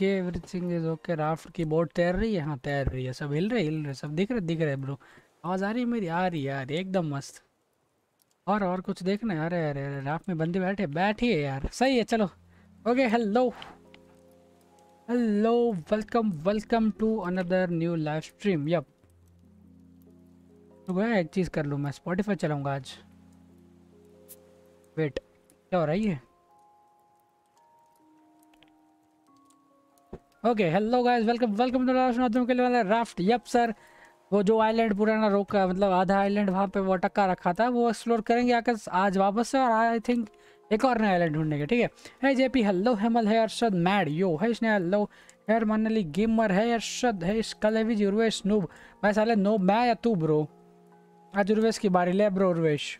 Okay everything is okay raft की boat तैर रही है? हाँ तैर रही है। सब हिल रहे हिल रहे, सब दिख रहे दिख रहे ब्रो आवाज़ आ रही है मेरी? आ रही यार एकदम मस्त। और और कुछ देखना है? अरे अरे अरे, राफ्ट में बंदे बैठे बैठिए यार। सही है, चलो। Okay hello hello welcome welcome to another new live stream yup तो एक चीज़ कर लूँ मैं। स्पॉटिफाई चलाऊँगा आज। वेट क्या हो रहा है okay hello guys welcome welcome raft के लिए राफ्ट यप सर वो जो आइलैंड पुराना रोका मतलब आधा आइलैंड वहाँ पे वो टक्का रखा था, वो एक्सप्लोर करेंगे आकर आज वापस से, और आई थिंक एक और नया आइलैंड ढूँढने के, ठीक है? है जेपी हेलो हेमल है अरशद मैड यो है इसने हेलो हेयर मनली गेमर है अरशद है कलेविज उर्वेश नूब भाई साले नो मैं या तू ब्रो आज उर्वेश की बारी, ले ब्रो उर्वेश।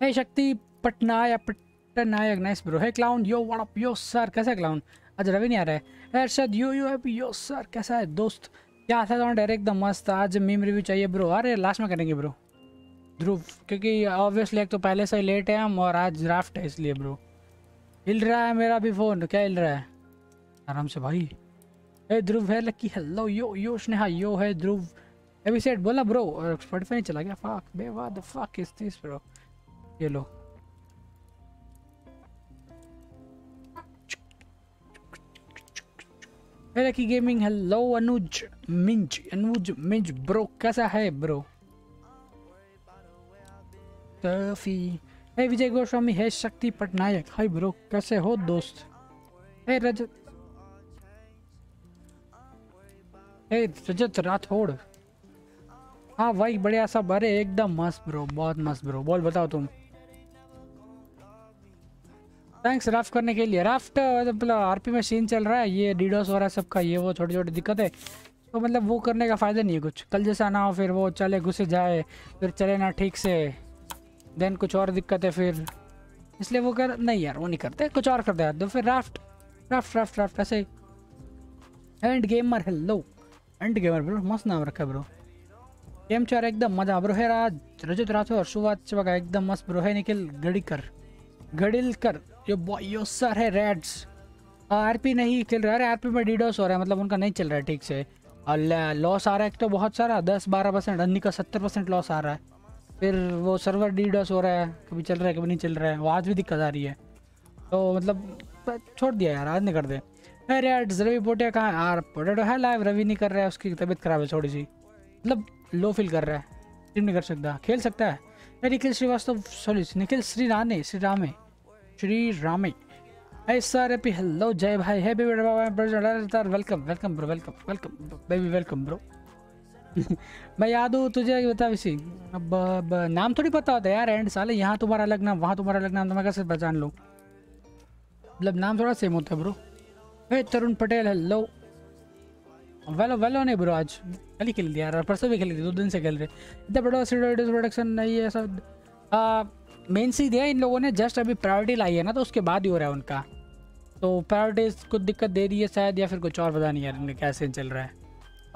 है शक्ति पटनायक पटनायक नाइस ब्रो है clown yo up yo sir कैसा क्लाउन आज रवि नहीं आ रहा है। Arshad you you happy yo sir कैसा है? दोस्त, क्या था? तो एकदम मस्त। आज मीम रिव्यू चाहिए ब्रो अरे लास्ट में करेंगे ब्रो ध्रुव, क्योंकि ऑब्वियसली एक तो पहले से ही लेट है हम, और आज ड्राफ्ट है इसलिए ब्रो हिल रहा है मेरा भी फ़ोन क्या हिल रहा है? आराम से भाई। ए ध्रुव, है Lucky. Hello yo yo Sneha yo है ध्रुव। अभी सेट बोला ब्रो स्पॉटिफाई नहीं चला गया। फक बे व्हाट द ब्रो ये लो। Lucky gaming hello Anuj Minj Anuj Minj bro कैसा है bro Tuffy hey Vijay Goswami है शक्ति पटनायक हाय ब्रो कैसे हो, दोस्त? हे रजत हे रजत राठौड़ हाँ भाई, बढ़िया सब अरे, एकदम मस्त ब्रो बहुत मस्त ब्रो बोल, बताओ तुम। थैंक्स राफ्ट करने के लिए। राफ्ट मतलब आरपी में सीन चल रहा है, ये डीडोस वगैरह सबका, ये वो छोटी छोटी दिक्कत है। तो मतलब वो करने का फ़ायदा नहीं है कुछ। कल जैसा ना हो, फिर वो चले, घुसे जाए, फिर चले ना ठीक से। देन कुछ और दिक्कत है फिर। इसलिए वो कर, नहीं यार, वो नहीं करते। कुछ और करते हैं। तो फिर राफ्ट राफ्ट राफ्ट राफ्ट ऐसे end gamer hello end gamer bro मस्त नाम रखा ब्रो गेम चार एकदम मज़ा ब्रो है राज रजत राठौर सुबह एकदम मस्त ब्रो है Nikhil. Gadikar Gadilkar yo boy sir है रेड्स आरपी नहीं खेल रहा है आरपी में डीडोस हो रहा है मतलब उनका नहीं चल रहा है, ठीक से। और लॉस आ रहा है तो बहुत सारा, दस, बारह परसेंट अन्नी का सत्तर परसेंट लॉस आ रहा है। फिर वो सर्वर डीडोस हो रहा है, कभी चल रहा है, कभी नहीं चल रहा है, वो आज भी दिक्कत आ रही है। तो मतलब छोड़ दिया यार, आज नहीं कर दे अरे यार रवि पोटिया कहाँ यार पोटेटो है लाइव रवि नहीं कर रहा है, उसकी तबीयत खराब है थोड़ी सी। मतलब लो फील कर रहा है टीम नहीं कर सकता, खेल सकता है। Nikhil Srivastava sorry Nikhil Shri Rane Shri Rame Shri Rame. Hey sir, happy hello Jai भाई है baby bro welcome welcome bro welcome welcome baby welcome bro मैं याद हूँ तुझे बता इसी। अब, अब नाम थोड़ी पता होता है यार एंड साले यहाँ तुम्हारा अलग नाम वहाँ तुम्हारा अलग नाम तो मैं कैसे पहचान लूँ? मतलब नाम थोड़ा सेम होता है bro hey Tarun Patel hello वेलो वेलो नहीं ब्रो आज कल ही खेल दिया यार परसों भी खेली थी दो दिन से खेल रहे। इतना बड़ा प्रोडक्शन नहीं है सब। मेन सी दिया, इन लोगों ने जस्ट अभी प्रायोरिटी लाई है ना तो उसके बाद ही हो रहा है उनका। तो प्रायोरिटीज कुछ दिक्कत दे रही है शायद, या फिर कुछ और पता नहीं यार, इनका क्या सीन चल रहा है।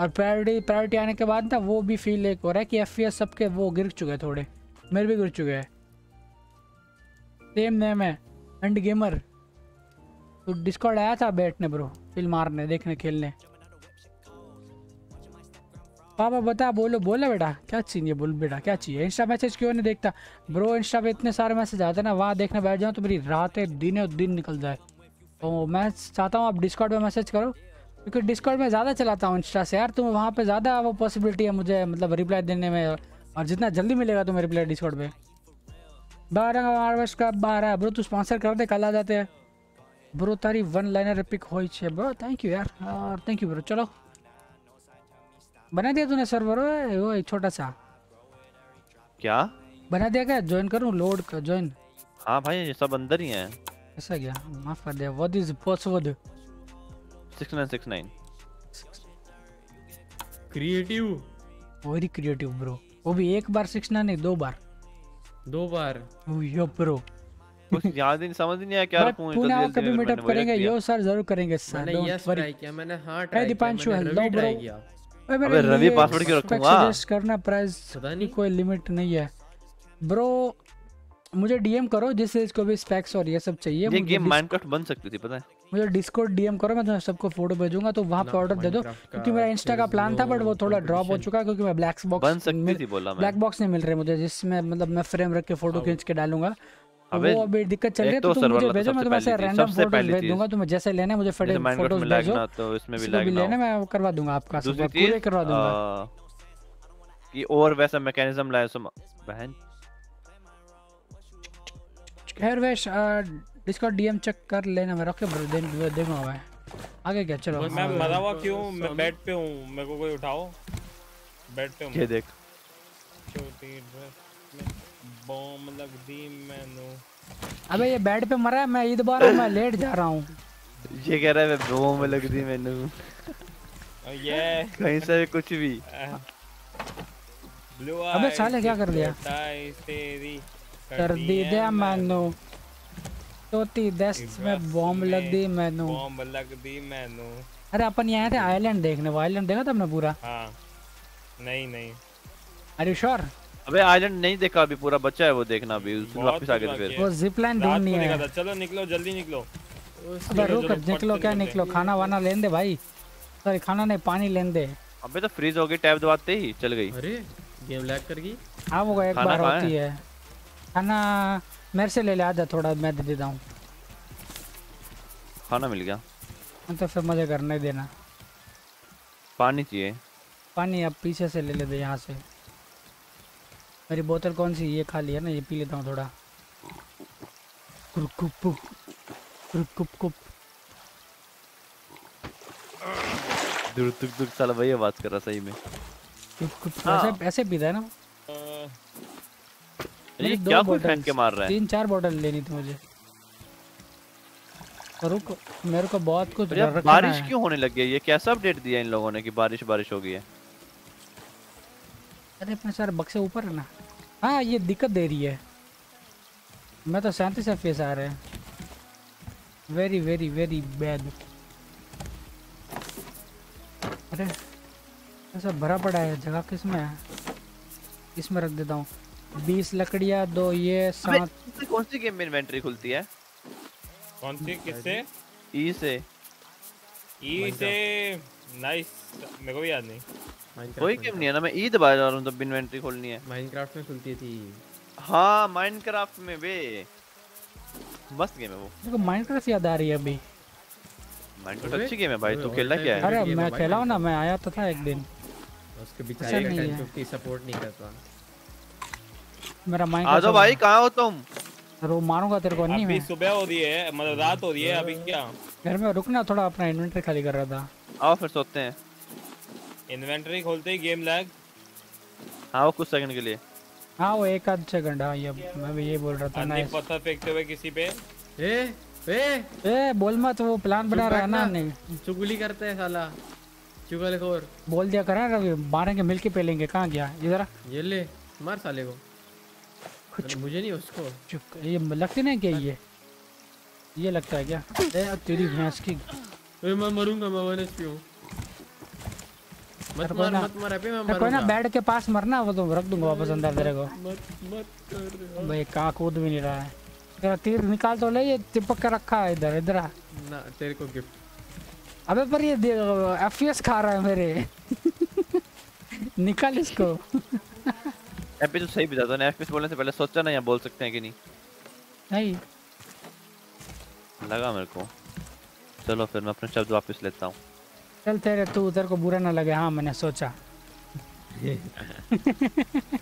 और प्रायोरिटी प्रायोरिटी आने के बाद ना, वो भी फील एक हो रहा है कि एफ़ सबके वो गिर चुके हैं थोड़े। मेरे भी गिर चुके हैं। सेम नेम है एंड गेमर तो डिस्कॉर्ड आया था बैठने ब्रो फ़िल्म मारने, देखने, खेलने। पापा बता, बोलो, बोला बेटा, क्या चाहिए? बोल बेटा, क्या चाहिए? इंस्टा मैसेज क्यों नहीं देखता? ब्रो इंस्टा पे इतने सारे मैसेज आते हैं ना, वहाँ देखने बैठ जाऊँ तो मेरी रातें दिनों दिन निकल जाए। तो मैं चाहता हूँ आप डिस्कॉर्ड पे मैसेज करो, क्योंकि डिस्कॉर्ड में ज़्यादा चलाता हूँ इंस्टा से यार। तुम वहाँ पर ज़्यादा वो पॉसिबिलिटी है मुझे मतलब रिप्लाई देने में, और जितना जल्दी मिलेगा तुम्हें रिप्लाई डिस्कॉर्ड पे। बारह बारह का बारह ब्रो तू स्पॉन्सर कर दे, कल आ जाते हैं। ब्रो तारी वन लाइनर पिक हो ब्रो थैंक यू यार। और थैंक यू ब्रो चलो। बना दिया तूने सर्वर वो एक छोटा सा क्या? बना दिया क्या? ज्वाइन करूँ? लोड का ज्वाइन हाँ भाई ये सब अंदर ही हैं। ऐसा क्या? माफ़ कर दिया what is password 6969 creative very creative bro वो भी एक बार सिक्स ना नहीं दो बार। दो बार। यो ब्रो कुछ याद ही नहीं समझ नहीं आया क्या रखूँ पुणे आओ कभी मीटअप करेंगे? यो सर ज़रूर करेंगे सर मैंने यस ट्राई किया मैंने हाँ ट्राई किया दीपांशु, मैंने hello अबे रवि password क्यों रखूँगा? suggest करना प्राइस पता की नहीं। कोई लिमिट नहीं है। ब्रो मुझे डीएम करो जिस चीज़ को भी स्पेक्स और ये सब चाहिए। ये गेम माइनक्राफ्ट बन सकती थी पता है? मुझे डिस्कॉर्ड डीएम करो मैं तुम्हें सबको फ़ोटो भेजूँगा तो वहाँ पे ऑर्डर दे दो। क्योंकि मेरा इंस्टा का प्लान था बट वो थोड़ा ड्रॉप हो चुका है क्योंकि मैं ब्लैक बॉक्स बन सकती थी बोला मैं ब्लैक बॉक्स नहीं मिल रहे मुझे जिसमें मतलब मैं फ्रेम रख के फ़ोटो। खींच के डालूँगा। अबे, वो अभी दिक्कत चल रही है तो तो तुम मुझे भेजो मैं तुम्हें ऐसे रैंडम फ़ोटोज़ भेज दूँगा तुम्हें जैसे लेने मुझे फटे फ़ोटोज़ भेजो। तो इसमें भी लैग भी ना लेने मैं वो करवा दूँगा आपका सब पूरे करवा दूँगा। कि और वैसा मैकेनिज्म लाए सो बहन। खैर वैश डिस्कॉर्ड डीएम चेक कर लेना मैं रखे ब्रो देख देखूँगा मैं आगे क्या चलो। मैं हाँ, मरा हुआ क्यों? मैं बेड पे हूँ मेरे को कोई उठाओ। बेड पे हूँ ये देख। छोटी ड्रेस बॉम्ब लग दी मैनू। अबे ये बेड पे मरा है मैं ईद बार मैं लेट जा रहा हूँ। ये कह रहा है में लग दी मैंने। ये। कहीं से कुछ भी। ब्लू अबे साले क्या कर दिया? तेरी कर दी दे मैनू। तोती दस में बॉम्ब लग दी मैनू। बॉम्ब लग दी मैनू। अरे अपन यहाँ थे आइलैंड देखने वो आइलैंड देखा था हमने पूरा? हाँ। नहीं नहीं। अरे श्योर अबे आइलैंड नहीं देखा अभी पूरा बच्चा है वो देखना अभी उसमें वापस आ गए कुछ थे बाकी फिर। वो जिप लाइन रात ढूंढनी है। चलो निकलो जल्दी निकलो। अबे रुक निकलो क्या निकलो? खाना वाना लेने दे भाई। सॉरी खाना नहीं पानी लेने दे। अबे तो फ्रीज हो गई टैब दबाते ही चल गई। अरे गेम लैग कर गई। हाँ वो एक बार होती है? खाना मेरे से ले ले आजा थोड़ा मैं दे देता हूँ। खाना मिल गया। तो फिर मुझे करने देना। पानी चाहिए। पानी अब पीछे से ले ले दे यहाँ से। मेरी बोतल कौन सी? ये खाली है ना ये पी लेता हूँ थोड़ा। कुरुकुप कुप, कुप। दूर दुक दुक साला वही आवाज़ कर रहा सही में। कुप कुप। हाँ। ऐसे ऐसे पीता है ना। ये क्या कोई फेंक के मार रहा है? तीन चार बोतल लेनी थी मुझे। रुक मेरे को बहुत कुछ बारिश क्यों होने लगी है ये कैसा अपडेट दिया इन लोगों ने कि बारिश बारिश हो गई है? अरे अपने सर बक्से ऊपर है ना। हाँ ये दिक्कत दे रही है। मैं तो सैंतीस एफ़ आ रहे हैं। वेरी वेरी वेरी बैड अरे ऐसा भरा पड़ा है जगह किसमें है? इसमें रख देता हूँ। बीस लकड़ियाँ दो ये सात। कौन सी गेम में इन्वेंटरी खुलती है? कौन सी? किससे? ई से। ई से। नाइस मेरे को भी याद नहीं। कोई गेम नहीं है ना? मैं ई दबा जा रहा हूँ तब इन्वेंटरी खोलनी है। माइनक्राफ्ट में खुलती थी हाँ माइनक्राफ्ट में बे मस्त गेम है वो। देखो माइनक्राफ्ट याद आ रही है अभी। माइनक्राफ्ट अच्छी गेम है भाई तू खेलना क्या है? अरे मैं खेला हूँ ना मैं आया तो था एक दिन। उसके बेचारे का नहीं है। 1050 सपोर्ट नहीं करता मेरा आ जाओ भाई कहाँ हो तुम? रो मारूँगा तेरे को नहीं अभी मैं। सुबह हो रही है मतलब रात हो रही है अभी क्या? घर में रुकना थोड़ा अपना इन्वेंटरी खाली कर रहा था। आओ फिर सोते हैं। इन्वेंटरी खोलते ही गेम लैग। हाँ वो कुछ सेकंड के लिए। हाँ वो एक आध सेकंड हाँ ये मैं भी ये बोल रहा था ना पत्थर फेंकते हुए किसी पे। ए ए। ए बोल मत वो प्लान बना रहा है ना। नहीं। चुगली करता है साला। चुगलखोर। बोल दिया करा रवि मारेंगे मिलके पेलेंगे कहाँ गया? इधर। ये ले मार साले को। कुछ मुझे नहीं उसको। चुप ये लगती नहीं क्या ये? ये लगता है क्या? ए, तेरी भैंस की ए, मैं मरूँगा मैं वन एचपी हूँ? मत मार ना- मत मार अभी मैं कोई ना बेड के पास मरना वो तो रख दूँगा वापस अंदर तेरे को। मत मत कर। भाई कहाँ कूद भी नहीं रहा है। तेरा तीर निकाल तो ले ये चिपक के रखा है इधर इधर ना तेरे को गिफ्ट अबे पर ये एफ़ खा रहा है मेरे। निकाल इसको। एपी तो सही बता दो ना एफपीएस बोलने से पहले सोचा ना या बोल सकते हैं कि नहीं? नहीं। लगा मेरे को। चलो फिर मैं अपने शब्द वापस लेता हूँ। चल तेरे तू तेरे को बुरा ना लगे। हाँ मैंने सोचा।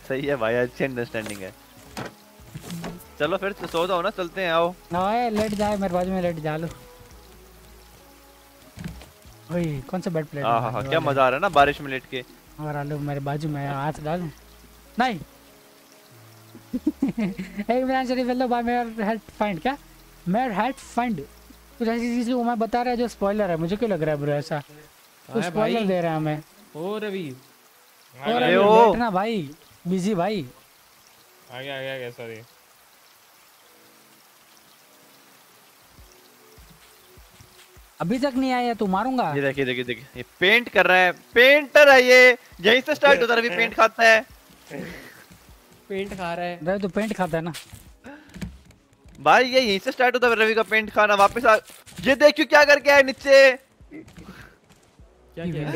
सही है भाई अच्छी अंडरस्टैंडिंग है। चलो फिर सो जाओ ना चलते हैं आओ। ओए लेट जाए मेरे बाजू में लेट जा लो। ओए कौन सा बेड प्लेट हाँ? हाँ हाँ क्या मज़ा आ रहा है ना बारिश में लेट के। और आलू मेरे बाजू में हाथ डालूं। नहीं। एक मिनट चलिए वेलो बाय मेयर हेल्थ फाइंड क्या? मेयर हेल्थ फाइंड कुछ ऐसी चीज़ वो मैं बता रहा है जो स्पॉइलर है मुझे क्यों लग रहा है ब्रो ऐसा? तू स्पॉइलर दे रहा है हमें। ओ रवि अरे अभी ओ। लेट ना भाई। बिज़ी भाई आगे आगे आगे सॉरी अभी तक नहीं आया तू मारूँगा? ये देखिए देखिए देखिए ये पेंट कर रहा है पेंटर है ये। यहीं से स्टार्ट होता है अभी पेंट खाता है। पेंट खा रहा है। तू पेंट खाता है ना। भाई ये यहीं से स्टार्ट होता है रवि का पेंट खाना वापस आ ये देखियो क्या करके आया नीचे। क्या किया?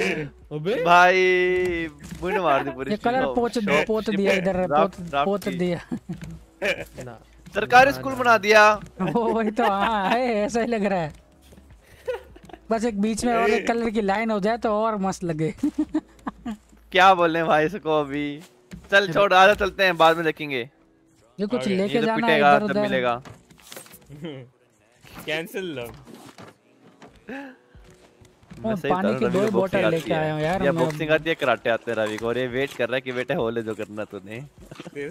अबे भाई बुन मार दी पूरी कलर पोच शॉप- पोत दिया इधर पोत पोत दिया। सरकारी स्कूल बना दिया। ओ वही तो हाँ है ऐसा ही लग रहा है। बस एक बीच में और एक कलर की लाइन हो जाए तो और मस्त लगे। क्या बोले भाई इसको अभी? चल छोड़ आजा चलते हैं बाद में देखेंगे। ये कुछ लेके तो जाना है इधर उधर। मिलेगा। कैंसिल लो। मैं सही पानी की दो बोतल लेके आया हूँ यार या मैं। बॉक्सिंग आती है कराटे आते हैं रवि को और ये वेट कर रहा है कि बेटा हो ले जो करना तूने।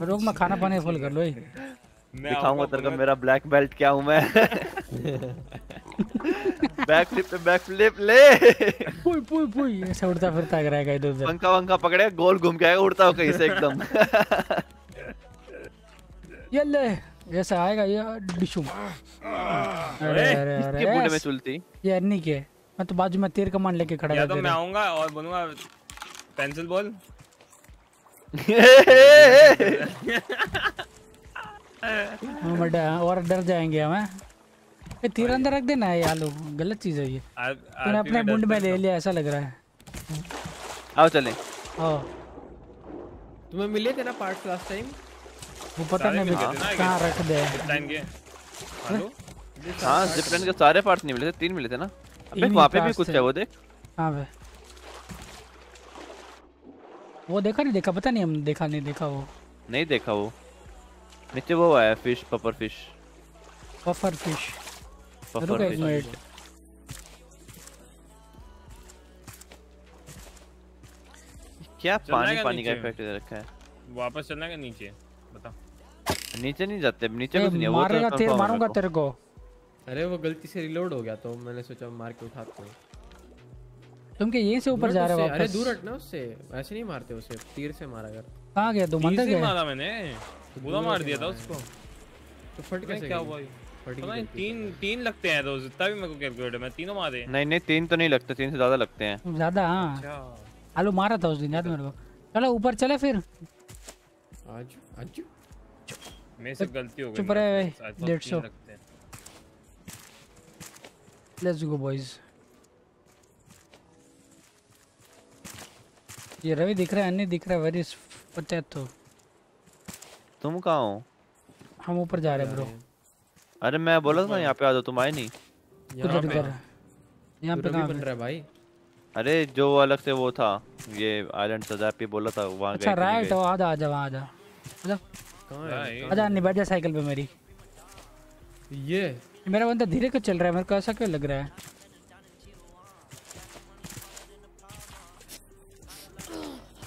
रोक मैं खाना पानी फुल कर लो ये। मैं दिखाऊँगा तेरे को मेरा ब्लैक बेल्ट क्या हूँ मैं। बैक फ्लिप पे बैक फ्लिप ले। पुई पुई पुई ऐसे उड़ता फिरता रहेगा इधर उधर पंखा वंखा पकड़े गोल घूम के आएगा उड़ता हो कहीं से एकदम। ये ले ऐसा आएगा ये डिशुम अरे अरे इसके बूढ़े में अरे चुलती। ये अन्नी के। मैं तो बाजू में तीर कमान लेके खड़ा या तो मैं आऊँगा और बोलूँगा पेंसिल बॉल। हूँ मैं डर- और डर जाएँगे हमें। ये तीर अंदर रख देना है ये आलू। गलत चीज़ है ये। तूने अपने मुंड में ले लिया ऐसा लग रहा है। आओ चले। ओ तुम्हें मिले थे ना पार्ट्स लास्ट टाइम? वो पता नहीं कहाँ रख दे। टाइम के। हेलो? हाँ जिपलाइन के सारे पार्ट्स नहीं मिले थे तीन मिले थे ना? अबे ही वहाँ पे भी कुछ है वो देख। कहाँ पे वो देखा नहीं देखा? पता नहीं हम देखा नहीं देखा वो। नहीं देखा वो। नीचे वो है fish puffer fish puffer fish puffer fish minute क्या पानी पानी का इफ़ेक्ट दे रखा है? वापस चलना है नीचे? बता। नीचे नहीं जाते नीचे कुछ नहीं है वो तो मारेगा तीर मारूँगा तेरे को। अरे वो गलती से रिलोड हो गया तो मैंने सोचा मार के उठाता हूँ। तुम क्या यहीं से ऊपर जा रहे हो अरे दूर हट ना उससे ऐसे नहीं मारते उसे तीर से मारा कर। कहाँ गया? तू मंदिर से गया मारा मैंने। पूरा मार दिया था उसको। तो फट कैसे क्या हुआ पता नहीं तीन तीन लगते हैं तो जितना भी मेरे को कैलकुलेट है। मैं तीनों मारे। नहीं नहीं तीन तो नहीं लगते तीन से ज़्यादा लगते हैं। ज़्यादा हाँ। अच्छा। आलू मारा था उस दिन याद मेरे को। चलो ऊपर चले फिर। आज मेरे से गलती हो गई चुप रहे, हैं। लेट्स गो बॉयज़ ये रवि दिख रहा है अन्य दिख रहा है वेरी पोटैटो तुम कहाँ हो? हम ऊपर जा रहे हैं ब्रो अरे मैं बोला था ना यहाँ पे आ जाओ तुम आए नहीं। यहाँ पे। यहाँ पे कहाँ बन रहा है भाई। अरे जो अलग से वो था ये आइलैंड सजा पे बोला था वहाँ अच्छा राइट। आजा आजा वहाँ आजा आजा। बैठ जा साइकिल पे मेरी। ये। मेरा बंदा धीरे क्यों चल रहा है? मेरे को ऐसा क्यों लग रहा है?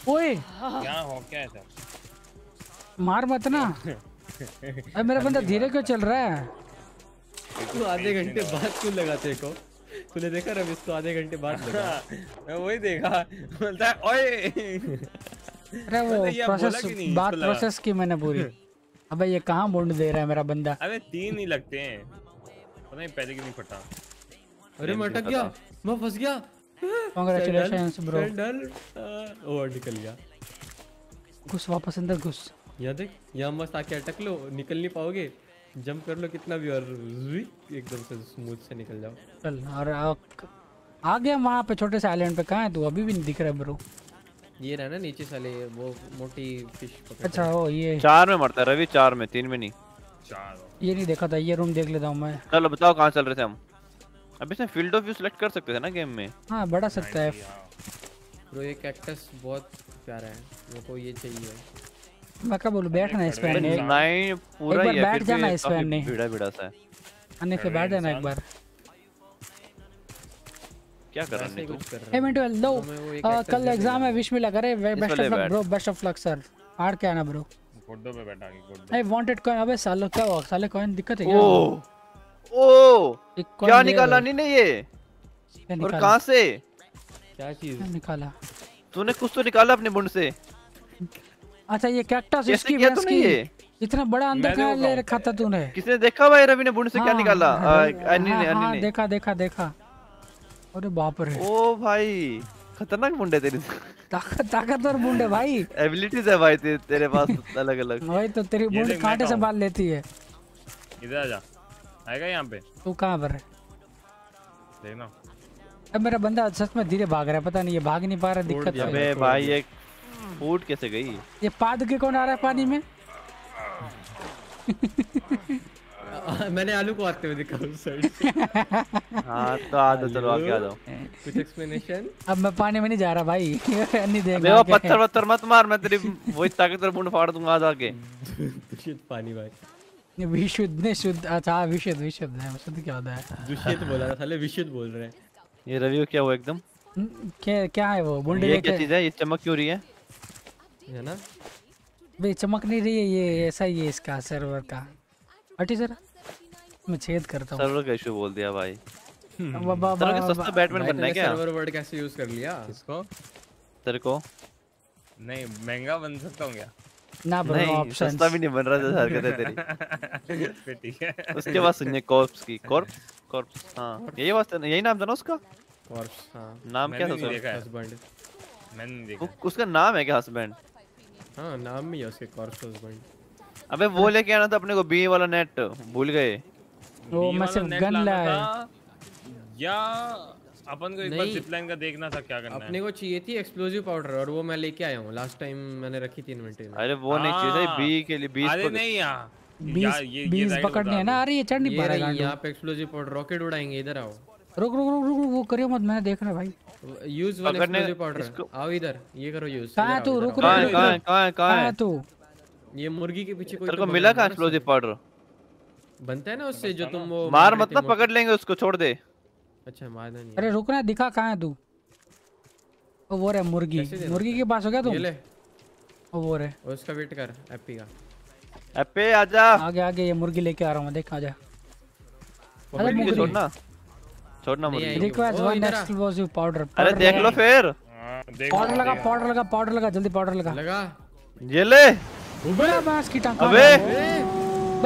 ओए! क्या हो क्या है सर? मार मत ना। अरे मेरा बंदा धीरे क्यों चल रहा है? तू आधे घंटे बाद क्यों लगा तेरे को? तूने देखा रवि इसको आधे घंटे बाद लगा? मैं वही देखा। बोलता है ओए! अरे वो प्रोसेस बात प्रोसेस की मैंने पूरी। अबे ये कहाँ बूंद दे रहा है मेरा बंदा? अबे तीन ही लगते हैं। पता नहीं पहले क्यों नहीं फटा। अरे मैं अटक गया। मैं फंस गया। Congratulations, bro. सैंडल ओ निकल गया। घुस वापस अंदर घुस। यहाँ देख यहाँ मस्त आके अटक लो निकल नहीं पाओगे। जंप कर लो कितना भी और एकदम से स्मूथ से निकल जाओ। चल और आ, आ गया वहाँ पे छोटे से आइलैंड पे। कहाँ है तू? अभी भी नहीं दिख रहा ब्रो ये रहा ना नीचे साले वो मोटी फ़िश अच्छा ओ ये। चार में मरता है रवि चार में तीन में नहीं। चार ये नहीं देखा था ये रूम देख लेता हूँ मैं। चलो बताओ कहाँ चल रहे थे हम? अब इसमें फ़ील्ड ऑफ़ व्यू सिलेक्ट कर सकते थे ना गेम में? हाँ बढ़ा सकता है। ब्रो ये कैक्टस बहुत प्यारा है मेरे को ये चाहिए। मैं क्या बोलूँ बैठना इस पे ने नाइन पूरा ही है बैठ जाना इस काफ़ी फ़ैन ने। भिड़ा भिड़ा सा है। अन्य पे बैठ जाना एक बार। क्या कर रहे ही तू? कुछ कर रहा हे। है मिंटू लो कल एग्ज़ाम है विश मिला करे best of luck bro best of luck sir हार के आना ब्रो गुड्डो पे बैठा के गुड्डो आई वांटेड कॉइन अबे सालो क्या हुआ? साले कॉइन दिक्कत है क्या? ओ ओ क्या निकाला। नहीं ने ये और कहाँ से? क्या चीज़? निकाला? तूने कुछ तो निकाला अपने बुंड से। अच्छा ये कैक्टस इसकी किया की? ये? इतना बड़ा अंदर कहाँ देखो ले रखा था तूने? किसने देखा भाई रवि ने बुंड से क्या हाँ, निकाला? हाँ, आ, हाँ, अन्नी ने हाँ, अन्नी ने। देखा देखा देखा। अरे बाप रे। ओ भाई खतरनाक है तेरी। ताकत ताकतवर बूंद है भाई। एबिलिटीज है भाई ते, तेरे पास अलग अलग वही तो तेरी बूंद देख, मैं कांटे से। बाल लेती है। इधर आ जा। आएगा यहाँ पे? तू कहाँ पर है? देखना अब मेरा बंदा सच में धीरे भाग रहा है पता नहीं ये भाग नहीं पा रहा दिक्कत है। अबे भाई ये फूट कैसे गई? ये पाद के कौन आ रहा है पानी में? मैंने आलू को आते हुए देखा उस साइड हाँ तो आ जाओ चलो आगे आ जाओ। कुछ एक्सप्लेनेशन अब मैं पानी में नहीं जा रहा भाई। नहीं देख अबे पत्थर पत्थर मत मार मैं तेरी वही ताकतवर बुंड फाड़ दूँगा आज आके। दूषित पानी भाई। विशुद्ध नहीं शुद्ध। अच्छा विशुद्ध विशुद्ध है शुद्ध क्या होता है? दूषित बोला था साले विशुद्ध बोल रहे हैं। ये रवि क्या हुआ एकदम? क्या क्या है वो? बुंडे ये क्या चीज़ है? ये चमक क्यों रही है? है ना? भाई चमक नहीं रही है ये ऐसा ही है इसका सर्वर का। हटी सर मैं छेद करता हूँ। सर्वर का इशू बोल दिया भाई। बा- बा- तेरे को सस्ता बैटमैन बनना है क्या? सर्वर वर्ड कैसे यूज़ कर लिया? किसको तेरे को? नहीं महँगा बन सकता हूँ क्या? ना ब्रो ऑप्शन सस्ता भी नहीं बन रहा जैसे हरकत है तेरी। फिर ठीक है। उसके बाद सुनिए कॉर्प्स की कॉर्प्स कॉर्प्स हाँ। यही बात यही नाम था ना उसका? कॉर्प्स हाँ। नाम क्या था उसका? हस्बैंड मैंने देखा उसका नाम है क्या हस्बैंड हाँ नाम में ही है उसके कॉर्प्स हस्बैंड अबे वो लेके आना था अपने को बी वाला नेट भूल गए। वो मैं सिर्फ़ गन लाया था, या अपन को एक बार जिपलाइन का देखना था क्या करना अपने है को चाहिए थी एक्सप्लोजिव पाउडर और वो मैं लेके आया हूँ लास्ट टाइम मैंने रखी थी इन्वेंटरी में। अरे वो नहीं चाहिए हाँ। बी के लिए बीस अरे नहीं यहाँ बीस यार, ये- ये बीस पकड़नी है ना। अरे ये चढ़ नहीं पा रहा रही यहाँ पे एक्सप्लोजिव पाउडर रॉकेट उड़ाएँगे इधर आओ। रुक रुक रुक रुक वो करियो मत मैंने देखना भाई। यूज़ वन पकड़ने- एक्सप्लोजिव पाउडर आओ इधर ये करो यूज़ कहाँ है तू? रुक रुक कहाँ है कहाँ है कहाँ कहाँ है है तू? ये मुर्गी के पीछे कोई तेरे तो मिला है ना एक्सप्लोजिव पाउडर बनता है ना उससे जो तुम वो मार रहे मत ना पकड़ लेंगे उसको छोड़ दे। अच्छा मारना नहीं अरे रुकना दिखा कहाँ है तू? वो वो रहे मुर्गी। मुर्गी के पास हो गया ये तुम ले। वो वो रहे। और उसका वेट कर एप्पी का। अबे आजा आगे आगे ये मुर्गी लेके आ रहा हूँ देख आजा अरे मुर्गी। को मुर्गी छोड़ना छोड़ना मुर्गी। आएगी। रिक्वेस्ट ओ, वन। एक्सप्लोसिव पाउडर अरे देख लो फिर। हाँ, पाउडर लगा पाउडर लगा पाउडर लगा जल्दी पाउडर लगा। लगा। ये ले। की अबे।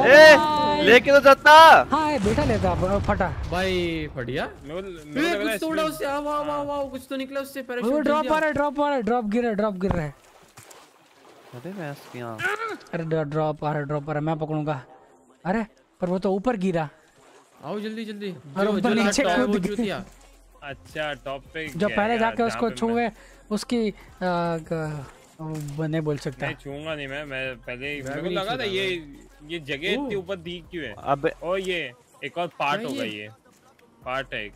ए लेके तो जाता। हाँ बेटा लेता फटा। भाई फटिया कुछ तो उड़ा इसमें- उससे वाह वाह वाह कुछ तो निकला उससे वो ड्रॉप आ रहा है ड्रॉप आ रहा है ड्रॉप गिर रहा है ड्रॉप गिर रहा है। अरे मैं अरे ड्रॉप आ रहा है ड्रॉप आ रहा है मैं पकड़ूँगा। अरे पर वो तो ऊपर गिरा। आओ जल्दी जल्दी। और जो ऊपर नीचे कूद। चूतिया अच्छा टॉप पे जो पहले जाके उसको छुए उसकी नहीं बोल सकता नहीं छूँगा नहीं मैं मैं पहले ही- मेरे को लगा था ये ये जगह इतनी ऊपर दी क्यों है? अबे और ये एक और पार्ट होगा ये? पार्ट है। एक।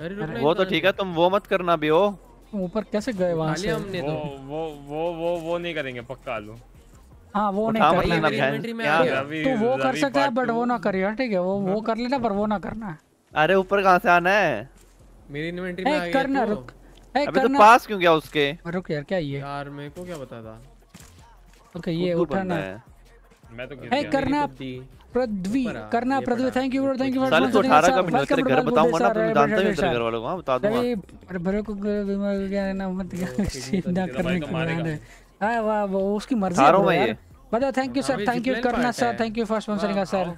अरे रुकना वो तो ठीक है तुम वो मत करना भी हो तुम ऊपर कैसे गए वहाँ से? हमने तो। वो वो वो वो नहीं करेंगे पक्का आलू। हाँ वो नहीं करना। में। तू वो कर सकता है बट वो। ना करियो ठीक है वो वो कर लेना पर वो ना करना। अरे ऊपर कहाँ से आना है? मेरी इन्वेंटरी में आ गया करना। रुक। अबे तो पास क्यों गया उसके? रुक यार क्या ये? यार मेरे को क्या पता था? ओके ये उठाना। है। मैं तो गया। करना पृथ्वी करना ये Prithvi. Thank you thank you साले तो अठारह का भी नहीं तेरे घर बताऊँगा ना तुम जानते हो तेरे घर वालों को हाँ बता दूँगा। अरे भरे को दिमाग क्या है ना मत सीधा करने भाई तो मारेगा। बात हाँ वाह वो उसकी मर्ज़ी है ये। Thank you sir thank you करना sir thank you for sponsoring sir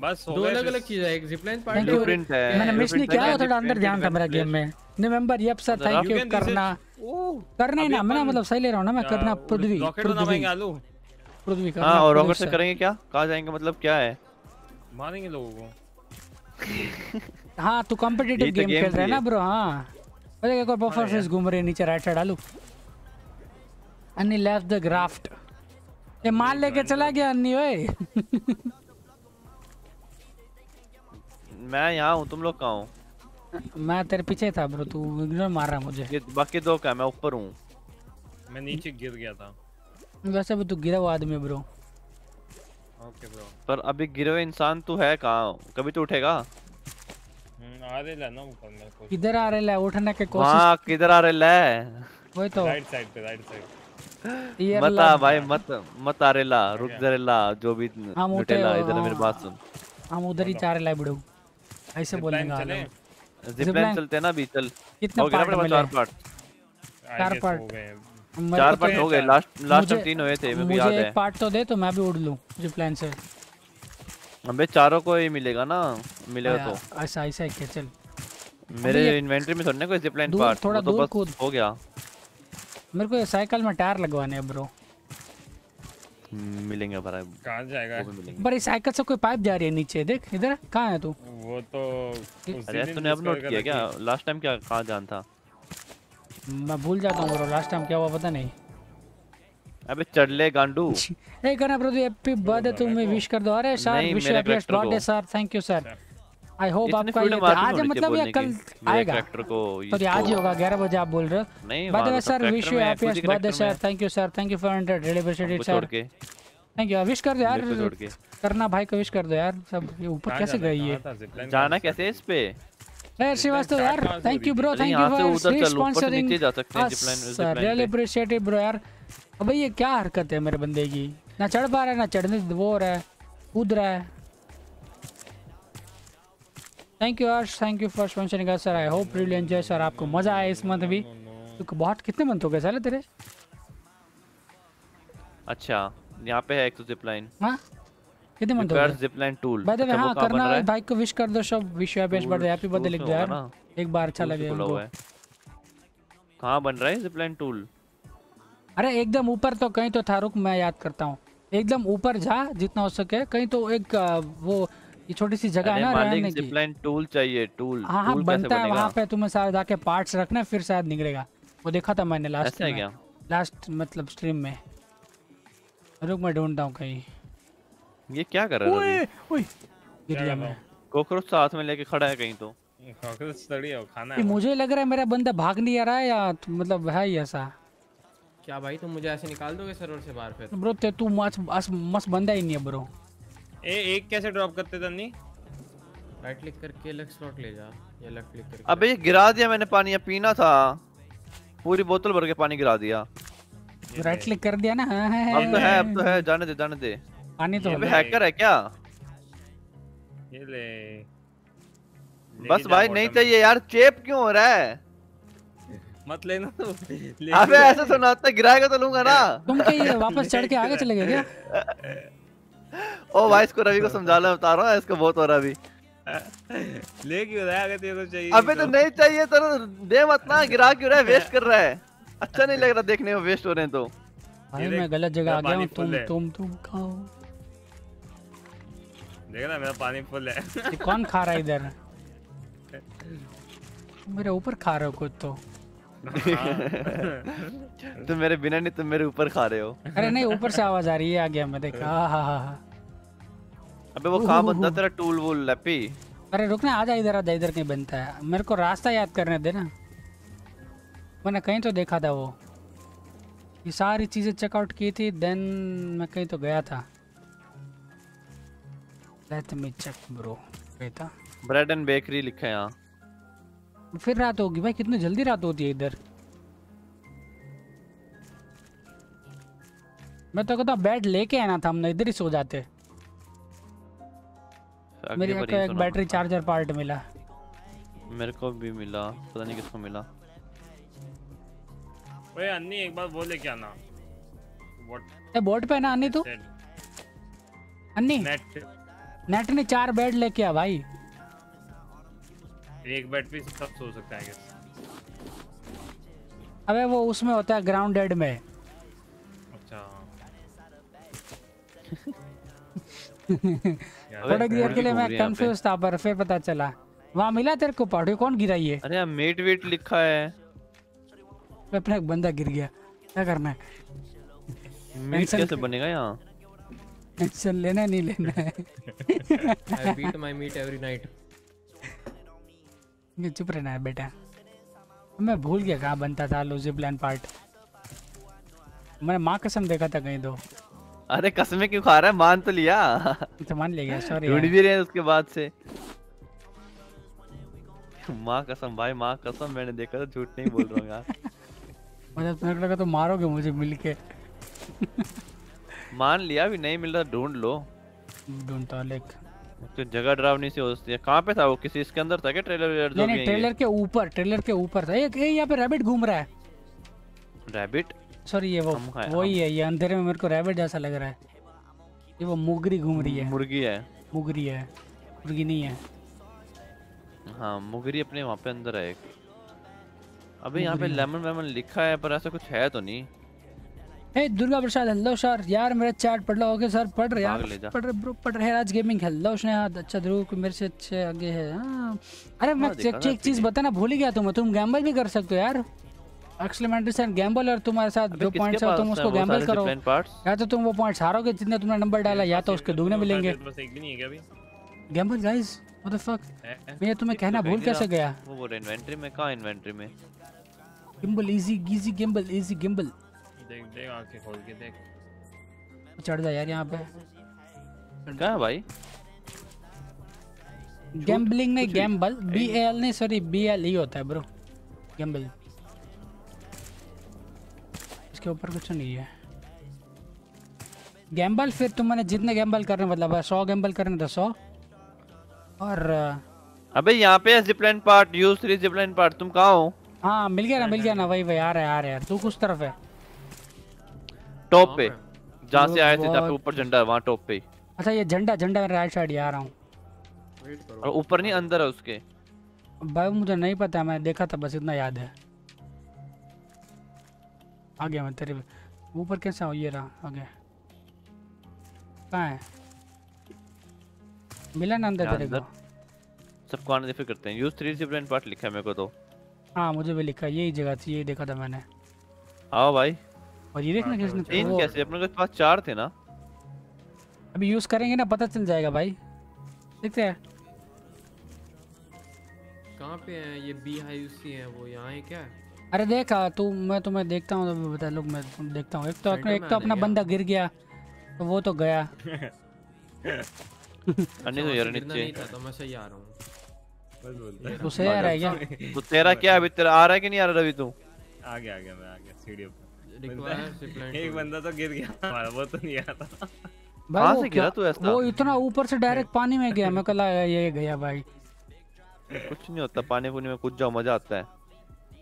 बस हो दो अलग अलग चीज़ है एक जिपलाइन पार्ट you. Blueprint है मैंने मिस नहीं किया थोड़ा अंदर ध्यान था मेरा गेम में। November yup sir thank you करना करना ही ना मैं मतलब सही ले रहा हूँ ना मैं करना पृथ्वी रॉकेट बना पृथ्वी आलू। पृथ्वी करना हाँ और रॉकेट से करेंगे क्या? कहाँ जाएँगे मतलब क्या है? मारेंगे लोगों को। हाँ तू कॉम्पिटिटिव तो गेम खेल रहा है ना ब्रो हाँ। अरे एक और बफर फेस घूम रहे नीचे राइट साइड आलू। अन्नी लेफ़्ट द ग्राफ्ट ये माल लेके चला गया अन्नी ओए। मैं यहाँ हूँ तुम लोग कहाँ हो? मैं तेरे पीछे था ब्रो तू इग्नोर मार रहा मुझे। ये बाकी दो क्या मैं ऊपर हूँ। मैं नीचे गिर गया था। वैसे भी तू गिरा हुआ आदमी ब्रो। Okay bro. पर अभी गिरे हुए इंसान तू है कहाँ? कभी तो उठेगा। हम्म, आ रहे ना ऊपर मेरे किधर आ रहे है उठने की कोशिश। वहाँ किधर आ रहे ले। वही तो। राइट साइड पे राइट साइड मत आ भाई मत मत आ रेला रुक जरेला जो भी हम उठे इधर हाँ। मेरी बात सुन हम उधर ही चाह रहे ला बिड़ू ऐसे बोलेंगे चले। आलू। जिप लाइन चलते हैं ना अभी चल। कितने पार्ट मिले? चार पार्ट चार part। हो गए। चार पार्ट तो- हो गए। लास्ट लास्ट टाइम तीन हुए थे मुझे याद एक है। पार्ट तो दे तो मैं भी उड़ लूँ जिप लाइन से। अबे चारों को ही मिलेगा ना? मिलेगा तो। हाँ, ऐसा ऐसा है क्या चल। मेरे इन्वेंटरी में थोड़ी ना कोई जिप लाइन पार्ट थोड़ा तो दूर कूद। हो गया। मेरे को साइकिल में टायर लगवाने हैं ब्रो मिलेंगे भरा कहाँ जाएगा? इस साइकिल से कोई पाइप जा रही है नीचे देख इधर कहाँ है तू? वो तो अरे तूने अब नोट किया क्या? लास्ट टाइम क्या कहाँ जान था? मैं भूल जाता हूँ ब्रो लास्ट टाइम क्या हुआ पता नहीं। अबे चढ़ ले गांडू। ए करना ब्रो हैप्पी बर्थडे तुम्हें विश कर दो। अरे sir wish happy birthday sir thank you sir I hope आपका ये आज मतलब या कल आएगा। सॉरी आज ही होगा 11 बजे आप बोल रहे हो। नहीं by the way sir wish you में है, हैप्पीस्ट खुद ही birthday sir thank you sir thank you for 100 really appreciate it sir thank you wish कर दो यार। करना भाई को विश कर दो यार। सब ये ऊपर कैसे है? गई है zipline जाना कैसे इस पे? Hey, श्रीवास्तव यार thank you bro thank you for उधर चल, ऊपर स्पॉन्सरिंग नीचे जा सकते हैं zipline- सर रियली पे। अप्रिशिएटेड ब्रो यार। अबे ये क्या हरकत है मेरे बंदे की? ना चढ़ पा रहा है ना चढ़ने वो हो रहा है कूद रहा है। Thank you Harsh thank you for sponsoring sir I hope really enjoy sir आपको मज़ा आया इस मंथ भी। क्योंकि बहुत कितने मंथ हो गए साले तेरे? अच्छा यहाँ पे है एक तो जिप लाइन हाँ? कितने मंथ हो गए? Zip line tool by the way हाँ कहाँ करना है? भाई को विश कर दो सब। Wish you happy birthday happy birthday लिख दो यार। एक बार अच्छा लगे उनको हुआ बन रहा है जिप लाइन टूल अरे एकदम ऊपर तो कहीं तो था। रुक मैं याद करता हूँ। एकदम ऊपर जा जितना हो सके। कहीं तो एक वो ये छोटी सी जगह है ना मालिक रहने की। जिप टूल चाहिए टूल हाँ हाँ बनता है वहाँ पे तुम्हें शायद आके पार्ट्स रखना फिर शायद निकलेगा वो देखा था मैंने लास्ट क्या? लास्ट मतलब स्ट्रीम में। रुक मैं ढूंढता हूँ कहीं। ये क्या कर रहा है ओए ओए गिर गया मैं। कॉकरोच साथ में लेके खड़ा है कहीं तो। cockroach तड़ी है, खाना है। मुझे लग रहा है मेरा बंदा भाग नहीं आ रहा है या तो मतलब है ही ऐसा। क्या भाई तुम मुझे ऐसे निकाल दोगे सर्वर से बाहर फिर? ब्रो ते तू मस्त बंदा ही नहीं है ब्रो ए एक कैसे ड्रॉप करते तन्नी? राइट क्लिक करके अलग स्लॉट ले जा या लेफ़्ट क्लिक करके अबे ये गिरा दिया मैंने पानी अब पीना था। पूरी बोतल भर के पानी गिरा दिया। राइट क्लिक कर दिया ना? हाँ, हाँ, हाँ, अब तो है अब तो है जाने दे जाने दे। पानी तो अबे हैकर है क्या? ये ले। बस भाई नहीं चाहिए यार चेप क्यों हो रहा है? मत लेना तो ले अबे ऐसे सुनाते गिराएगा तो लूँगा ना। तुम क्या ये वापस चढ़ के आगे चले गए क्या? ओ भाई इसको रवि को समझा ला बता रहा हूँ इसको बहुत हो रहा अभी। ले क्यों रहा है अगर तेरे को चाहिए अबे तो नहीं चाहिए तो दे मत ना गिरा क्यों रहा है वेस्ट कर रहा है। अच्छा नहीं लग रहा देखने में वेस्ट हो रहे हैं तो। भाई मैं गलत जगह आ गया हूँ तुम तुम तुम खाओ। देख ना मेरा पानी फुल है। कौन खा रहा है इधर? मेरे ऊपर खा रहे हो कुछ तो। तुम मेरे बिना नहीं तुम मेरे ऊपर खा रहे हो। अरे नहीं ऊपर से आवाज़ आ रही है आ गया मैं देखा हाँ। हाँ हाँ अबे वो कहाँ बनता तेरा टूल वूल लैपी? अरे रुकना आजा इधर आजा इधर कहीं बनता है। मेरे को रास्ता याद करने दे ना। मैंने कहीं तो देखा था वो। ये सारी चीज़ें चेकआउट की थी देन मैं कहीं तो गया था। लेट मी चेक ब्रो गया था। ब्रेड एंड बेकरी लिखा है यहाँ। फिर रात होगी। भाई कितनी जल्दी रात होती है इधर? मैं तो कहता बेड लेके आना था हमने इधर ही सो जाते। मेरे को एक बैटरी चार्जर पार्ट मिला। मेरे को भी मिला पता नहीं किसको मिला। ओए अन्नी एक बार वो लेके आना। व्हाट ए बोर्ड पे ना अन्नी तू? अन्नी? नेट नेट ने चार बेड लेके आ भाई। एक बेड पे सब सो सकता है guess। अबे वो उसमें होता है ग्राउंडेड में। अच्छा। थोड़ी देर के लिए मैं। कंफ्यूज था पर फिर पता चला। वहाँ मिला तेरे को पाउडर कौन गिरा ये? अरे मेट वेट लिखा है। अपना एक बंदा गिर गया। क्या करना है? मीट कैसे कर- बनेगा यहाँ? टेंशन लेना नहीं लेना है? I beat my meat every night. ये चुप रहना है बेटा। मैं भूल गया कहाँ बनता था लूजी प्लान पार्ट मैंने माँ कसम देखा था कहीं तो। अरे कसमें क्यों खा रहा है? मान तो लिया। तो मान ले गया सॉरी ढूंढ भी रहे हैं उसके बाद से। माँ कसम भाई माँ कसम मैंने देखा था झूठ नहीं बोल रहा हूँ यार। मतलब को लगा तो मारोगे मुझे मिल के मान लिया भी नहीं मिल रहा ढूंढ लो। ढूंढता लेक तो जगह डरावनी सी होती है। कहाँ पे था वो? किसी इसके अंदर था क्या? ट्रेलर नहीं नहीं ट्रेलर के ऊपर ट्रेलर के ऊपर था। एक यहाँ पे रैबिट घूम रहा है। रैबिट सॉरी ये वो वही है ये अंधेरे में मेरे को रैबिट जैसा लग रहा है। ये वो मुगरी घूम रही है। मुर्गी है। मुगरी है। मुर्गी नहीं है। हाँ मुगरी अपने वहाँ पे अंदर है एक। अबे यहाँ पे लेमन वेमन लिखा है पर ऐसा कुछ है तो नहीं। Hey Durga Prasad hello sir यार मेरा चैट पढ़ लो। ओके सर पढ़ रहे। यार पढ़ रहे ब्रो पढ़ रहे राज गेमिंग हेलो स्नेहा अच्छा ध्रुव को मेरे से अच्छे आगे है। हाँ। अरे मैं हाँ, एक एक चीज़ बताना भूल ही गया तुम तुम गैम्बल भी कर सकते हो यार। एक्सलेमेंट्री से गैम्बल और तुम्हारे साथ। जो पॉइंट्स है तुम उसको गैम्बल करो। या तो तुम वो पॉइंट्स हारोगे जितने तुमने नंबर डाला या तो उसके दुगने मिलेंगे। बस एक भी नहीं है क्या अभी? Gamble guys what the fuck है- है? मैं तुम्हें कहना भूल कैसे गया? वो बोल इन्वेंटरी में कहाँ इन्वेंटरी में? Gimbal easy easy gimbal easy gimbal देख देख आँखें खोल के देख। चढ़ जा यार यहाँ पे। कहाँ है भाई? गैम्बलिंग नहीं गैम्बल बी ए एल नहीं सॉरी बी एल ही होता है ब्रो गैम्बल इसके ऊपर कुछ नहीं है। गैम्बल फिर तुमने जितने गैम्बल करने मतलब सौ गैम्बल करने तो सौ। और अबे यहाँ पे zipline part use three zipline part तुम कहाँ हो? हाँ मिल गया ना मिल गया ना वही वही आ रहा है आ रहा है। यार तू कुछ तरफ़ है। टॉप पे। जहाँ से आए थे जहाँ पे ऊपर झंडा है वहाँ टॉप पे। अच्छा ये झंडा झंडा मेरे राइट साइड आ रहा हूँ. और ऊपर नहीं अंदर है उसके। भाई मुझे नहीं पता मैं देखा था बस इतना याद है। आ गया मैं तेरे ऊपर कैसे हो ये रहा आ गया कहाँ है? मिला ना अंदर तेरे को? अंदर। सबको आने दे फिर करते हैं। यूज़ थ्री जिपलाइन पार्ट लिखा है मेरे को तो। हाँ मुझे भी लिखा यही जगह थी यही देखा था मैंने। आओ भाई। और ये देखना किसने तीन कैसे? अपने के पास चार थे ना। अभी यूज़ करेंगे ना पता चल जाएगा भाई। देखते हैं। कहाँ पे हैं? ये बी हाइव सी हैं वो यहाँ है क्या? अरे देखा तू मैं तुम्हें देखता हूँ तो बता लोग मैं देखता हूँ। एक तो Center एक तो अपना बंदा गिर गया तो वो तो गया। अन्य तो यार नीचे। तो मैं सही आ रहा हूँ। तू सही आ रहा है क्या? तो तेरा क्या अभी? तेरा आ रहा है कि नहीं आ रहा रवि तू? आ गया आ गया मैं आ गया सीढ़ियों पे Require zipline एक बंदा तो गिर गया। हमारा वो तो नहीं आता। भाई वो से गिरा क्या- तू ऐसा? वो इतना ऊपर से डायरेक्ट पानी में गया मैं कल आया ये गया भाई। कुछ नहीं होता पानी पुनी में कूद जाओ मज़ा आता है।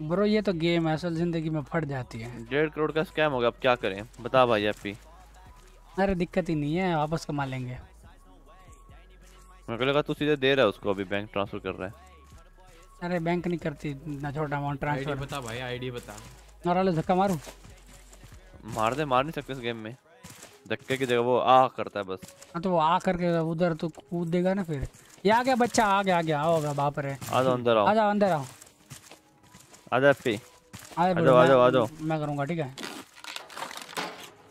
ब्रो ये तो गेम है असल ज़िंदगी में फट जाती है। डेढ़ करोड़ का स्कैम हो गया अब क्या करें? बता भाई एपी अरे दिक्कत ही नहीं है वापस कमा लेंगे। मेरे को लगा तू सीधे दे रहा है उसको अभी बैंक ट्रांसफ़र कर रहा है। अरे बैंक नहीं करती इतना छोटा अमाउंट ट्रांसफ़र बता भाई आईडी बता। और धक्का मारू? मार दे मार नहीं सकते इस गेम में। धक्के की जगह वो आ करता है बस। हाँ तो वो आ करके उधर तो कूद देगा ना फिर। ये आ गया बच्चा आ गया आ गया बा- बाप रे। आ जाओ अंदर आ आओ जाओ अंदर आओ। आ जाओ एपी आ आ जाओ आ मैं- जाओ, आ जाओ। मैं करूँगा ठीक है।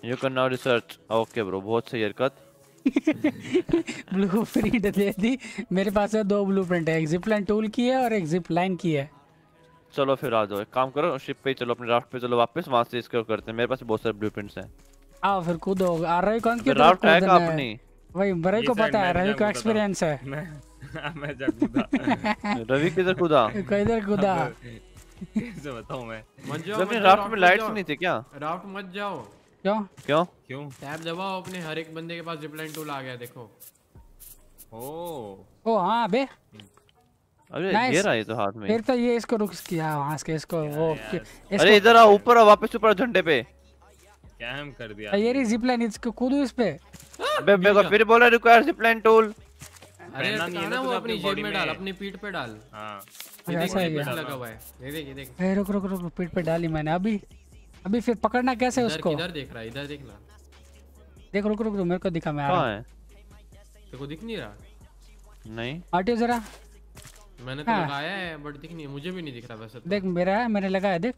You can now research okay bro बहुत सही हरकत ब्लू प्रिंट दे दी। मेरे पास है दो ब्लू प्रिंट है। एक जिप लाइन टूल की है और एक जिप लाइन की है। चलो फिर आ जाओ एक काम करो शिप पे चलो अपने राफ्ट पे चलो वापस वहाँ से इसको करते हैं। मेरे पास बहुत सारे ब्लूप्रिंट्स हैं। आओ फिर कूदो। आ रवि कौन की राफ्ट है का अपनी? वही रवि ये को पता है रवि को कूदा एक्सपीरियंस है। मैं मैं जग कूदा। रवि किधर कूदा? कोई इधर कूदा? कैसे बताऊँ मैं? मत जाओ तो अपने राफ्ट में लाइट्स नहीं थे क्या? राफ्ट मत जाओ। क्यों? क्यों? क्यों? टैब दबाओ अपने हर एक बंदे के पास जिपलाइन टूल आ गया देखो। ओ। ओ हाँ बे। अरे Nice. ये रहा ये तो हाथ में। फिर तो ये इसको रुक किया वहाँ इसके इसको वो अरे इधर आओ ऊपर आओ वापस ऊपर झंडे पे। कैम कर दिया ये रही जिप लाइन इसको कूदू इस पे। बे मेरे को फिर बोला रिक्वायर जिपलाइन टूल अरे नहीं ना ना वो अपनी जेब में डाल अपनी पीठ पे डाल। हाँ। ऐसा क्या लगा हुआ है। ये देख ये देख। ए, रुक रुक रुक पीठ पे डाली मैंने। अभी अभी फिर पकड़ना कैसे उसको? किधर देख रहा है इधर देखना देख रुक रुक रुक मेरे को दिखा मैं आ रहा है। तेरे को दिख नहीं रहा? नहीं। हटियो जरा। मैंने तो हाँ। लगाया है बट दिख नहीं मुझे भी नहीं दिख रहा वैसे तो। देख मेरा है मैंने लगाया देख।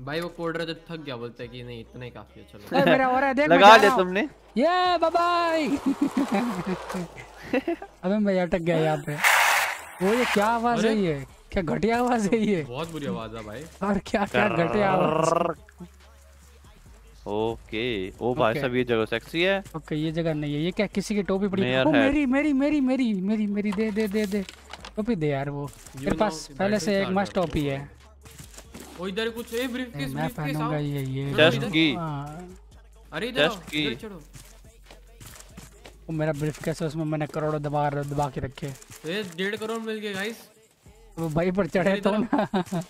भाई वो कोड रहा थक गया बोलता है कि नहीं इतना ही काफ़ी है चलो। ए, मेरा हो रहा है देख लगा लिया तुमने? ये बाबाई! अबे मैं अटक गया यहाँ पे। वो ये क्या आवाज़ है ये? क्या घटिया आवाज़ है ये? बहुत बुरी आवाज़ है भाई। और क्या क्या घटिया आवाज़? ओके। ओ भाई साहब ये जगह सेक्सी है? ओके ये जगह नहीं है। ये क्या किसी की टोपी पड़ी? ओ मेरी मेरी मेरी मेरी मेरी मेरी दे दे दे दे। टोपी दे यार वो। मेरे पास पहले से एक मस्त टोपी है वो इधर कुछ ए ब्रीफ केस मैं पहनूँगा ये ये। चेस्ट की। हाँ, अरे इधर Chest की। वो मेरा ब्रीफ कैसे उसमें मैंने करोड़ों दबा दबा के रखे। ए डेढ़ करोड़ मिल गए गाइस वो भाई पर चढ़े तो ना।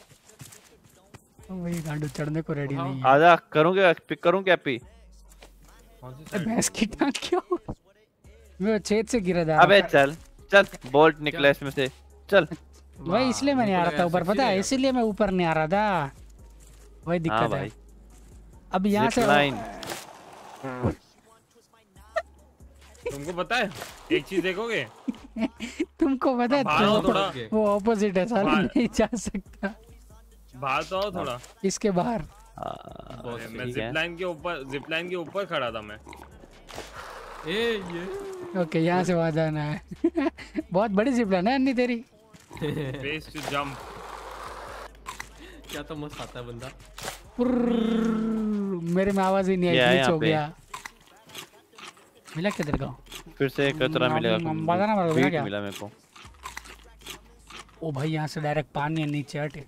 वही गांडू चढ़ने को रेडी नहीं है। आजा करूँ क्या? पिक करूँ क्या पी कौन सी? भैंस की टांग क्यों? मैं छेद से गिरा जा अबे चल। चल बोल्ट निकला इसमें से। चल। वही इसलिए मैं नहीं आ रहा था ऊपर पता है? इसीलिए मैं ऊपर नहीं आ रहा था। वही हाँ दिक्कत है। अब यहाँ से लाइन तुमको पता है? एक चीज़ देखोगे? तुमको पता है? बाहर तो वो ऑपोजिट है साला नहीं जा सकता। बाहर तो आओ थोड़ा। इसके बाहर। मैं है। लाइन के ऊपर जिप लाइन के ऊपर खड़ा था मैं। ओके यहाँ से वहाँ जाना है। बहुत बड़ी जिप लाइन है अन्नी तेरी। बेस टू जंप क्या तो मस्त आता है बंदा। मेरे में आवाज़ ही नहीं आई ये है गया। मिला किधर का? फिर से कचरा मिलेगा। हम बताना मेरे को, मिला क्या? मिला मेरे को। ओ भाई यहाँ से डायरेक्ट पानी है नीचे हटे।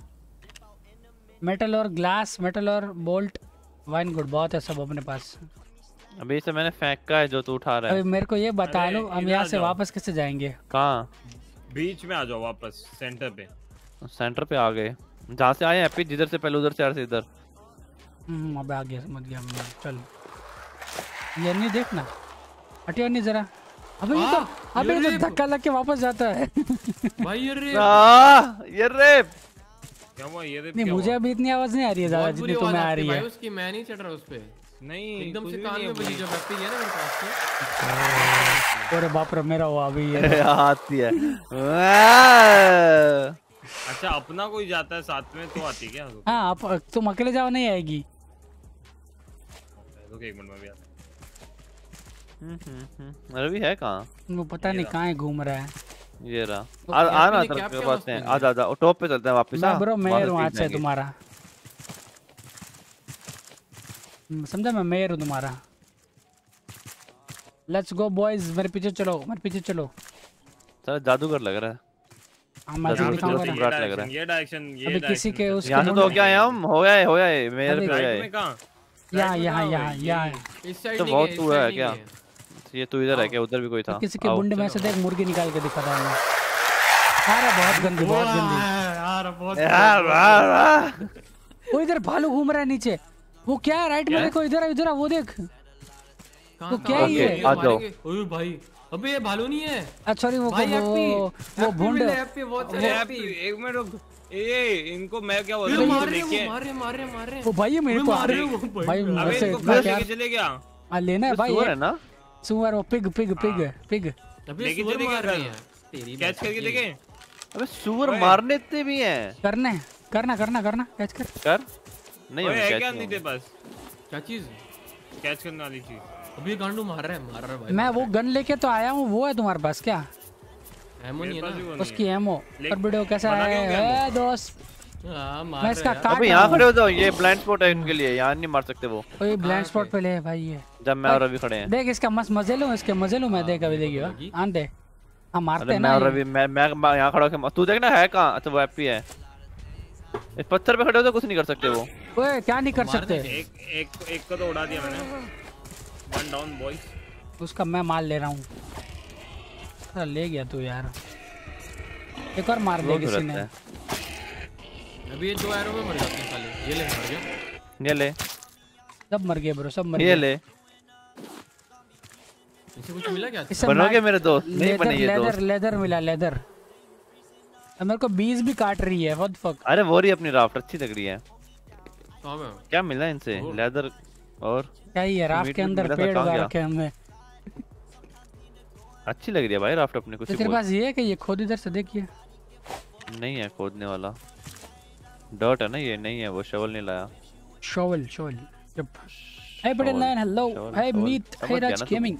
मेटल और ग्लास मेटल और बोल्ट वाइन गुड बहुत है सब अपने पास। अभी से मैंने फेंका है जो तू उठा रहा है। अभी मेरे को ये बता लो हम यहाँ से वापस कैसे जाएँगे? कहाँ? बीच में आ जाओ वापस सेंटर पे। सेंटर पे आ गए। जहाँ से आए हैप्पी जिधर से पहले उधर से आ रहे थे इधर। हम्म अब आ गया समझ गया मैं चल। ये नहीं देखना हटियो नहीं जरा। अबे ये तो अबे ये तो धक्का लग के वापस जाता है। भाई ये रे। आ, ये रे। क्या हुआ ये देख नहीं मुझे अभी इतनी आवाज़ नहीं आ रही है ज़्यादा जितनी तुम्हें आ रही है है। भाई उसकी मैं नहीं चढ़ रहा उस पे। नहीं एकदम से कान में बजी जब एप्पी है ना मेरे पास तो। अरे बाप रे मेरा हुआ है अच्छा अपना कोई जाता है साथ में तो आती है क्या? हाँ आप तुम अकेले जाओ नहीं आएगी। रुक एक मिनट में भी आता हम्म, हम्म, हम्म। रवि है कहाँ? वो पता नहीं कहाँ घूम रहा है। ये रहा। आ आ ना तरफ़ के क्या पास मस्त हैं? पहनी आ जा जा टॉप पे चलते हैं वापस मैं? ब्रो वहाँ से हूँ आज सीख से। तुम्हारा। समझा मैं मेयर हूँ तुम्हारा। लेट्स गो बॉयज़ मेरे पीछे चलो मेरे पीछे चलो। साला जादूगर लग रहा है। हाँ तो लग रहा ये डायरेक्शन ये अभी किसी के पे उसके यहाँ से तो क्या है हम हो गया हो गया मेयर पे हो गया है यहाँ यहाँ यहाँ हुआ? यहाँ इस साइड तो बहुत तू है क्या? ये तू इधर है क्या? उधर भी कोई था? किसी के में से देख मुर्गी निकाल के दिखा रहा हूँ अरे बहुत गंदी बहुत गंदी। यार बहुत यार, वाह, वाह। वो इधर भालू घूम रहा है नीचे। वो क्या है? राइट में देखो इधर आ, इधर आ, वो देख। वो क्या है ये? आ जाओ। ओए भाई अबे ये भालू नहीं है। सॉरी वो भाई वो वो वो भूंड मिले, हैप्पी बहुत हैप्पी एक मिनट रुक ये इनको मैं क्या बोल रहा हूँ? मार रहे लेके हैं, वो मार रहे मार रहे मार रहे हैं। वो भाई ये मेरे को मार रहे हैं, भाई अबे इनको घर लेके चले गया हाँ लेना है भाई सुअर है ना? सुअर वो पिग पिग पिग पिग अबे लेके सुअर चले मार रहे हैं। तेरी कैच करके। देखे। अबे सुअर मारने ते भी हैं। करना है करना करना करना कैच कर। कर। नहीं है क्या नहीं नहीं तेरे पास? क्या चीज़? कैच करने वाली चीज़ अभी गांडू मार रहा है मार रहा है भाई। मैं वो गन लेके तो आया हूँ वो है तुम्हारे पास क्या? एमो नहीं है ना? उसकी एमो और वीडियो कैसा है? ए, दोस्त। हाँ मार मैं रहा इसका है काट अबे यहाँ हूँ। खड़े हो जाओ ये ब्लाइंड स्पॉट है इनके लिए यहाँ नहीं मार सकते वो। ओए ब्लाइंड स्पॉट पे? ले भाई ये। जब मैं और रवि खड़े हैं। देख इसका मस्त मज़े लूँ इसके मज़े लूँ मैं देख अभी देखियो। आन दे हाँ मारते हैं मैं ना और रवि मैं मैं मैं यहाँ खड़ा होकर तू देखना है कहाँ? अच्छा वो हैप्पी है। इस पत्थर पे खड़े हो तो कुछ नहीं कर सकते वो। ओए क्या नहीं कर सकते? एक एक एक को तो उड़ा दिया मैंने। वन डाउन बॉयज़ उसका मैं माल ले रहा हूँ। अरे ले गया तू यार। एक और मार दे किसी ने। अभी ये दो एरो में मर जाते हैं साले ये ले मर गया। ये ले। सब मर गए ब्रो सब मर गए। ये ले। इसे कुछ मिला क्या बनोगे मेरे दोस्त? नहीं बने ये दोस्त। लेदर लेदर मिला लेदर। मेरे को बीज भी काट रही है व्हाट फक अरे वो रही अपनी राफ्ट अच्छी लग रही है। कहाँ पे? क्या मिला इनसे? लेदर और? क्या ही है राफ्ट के अंदर पेड़ उगा रखे हैं हमने। अच्छी लग रही है भाई राफ्ट अपने कुछ तो तेरे पास ये है कि ये खुद इधर से देखिए? नहीं है खोदने वाला। डर्ट है ना ये? नहीं है वो शवल नहीं लाया। Shovel shovel hey hello shovel, hey shovel. Meet समझ हे गया Raj gaming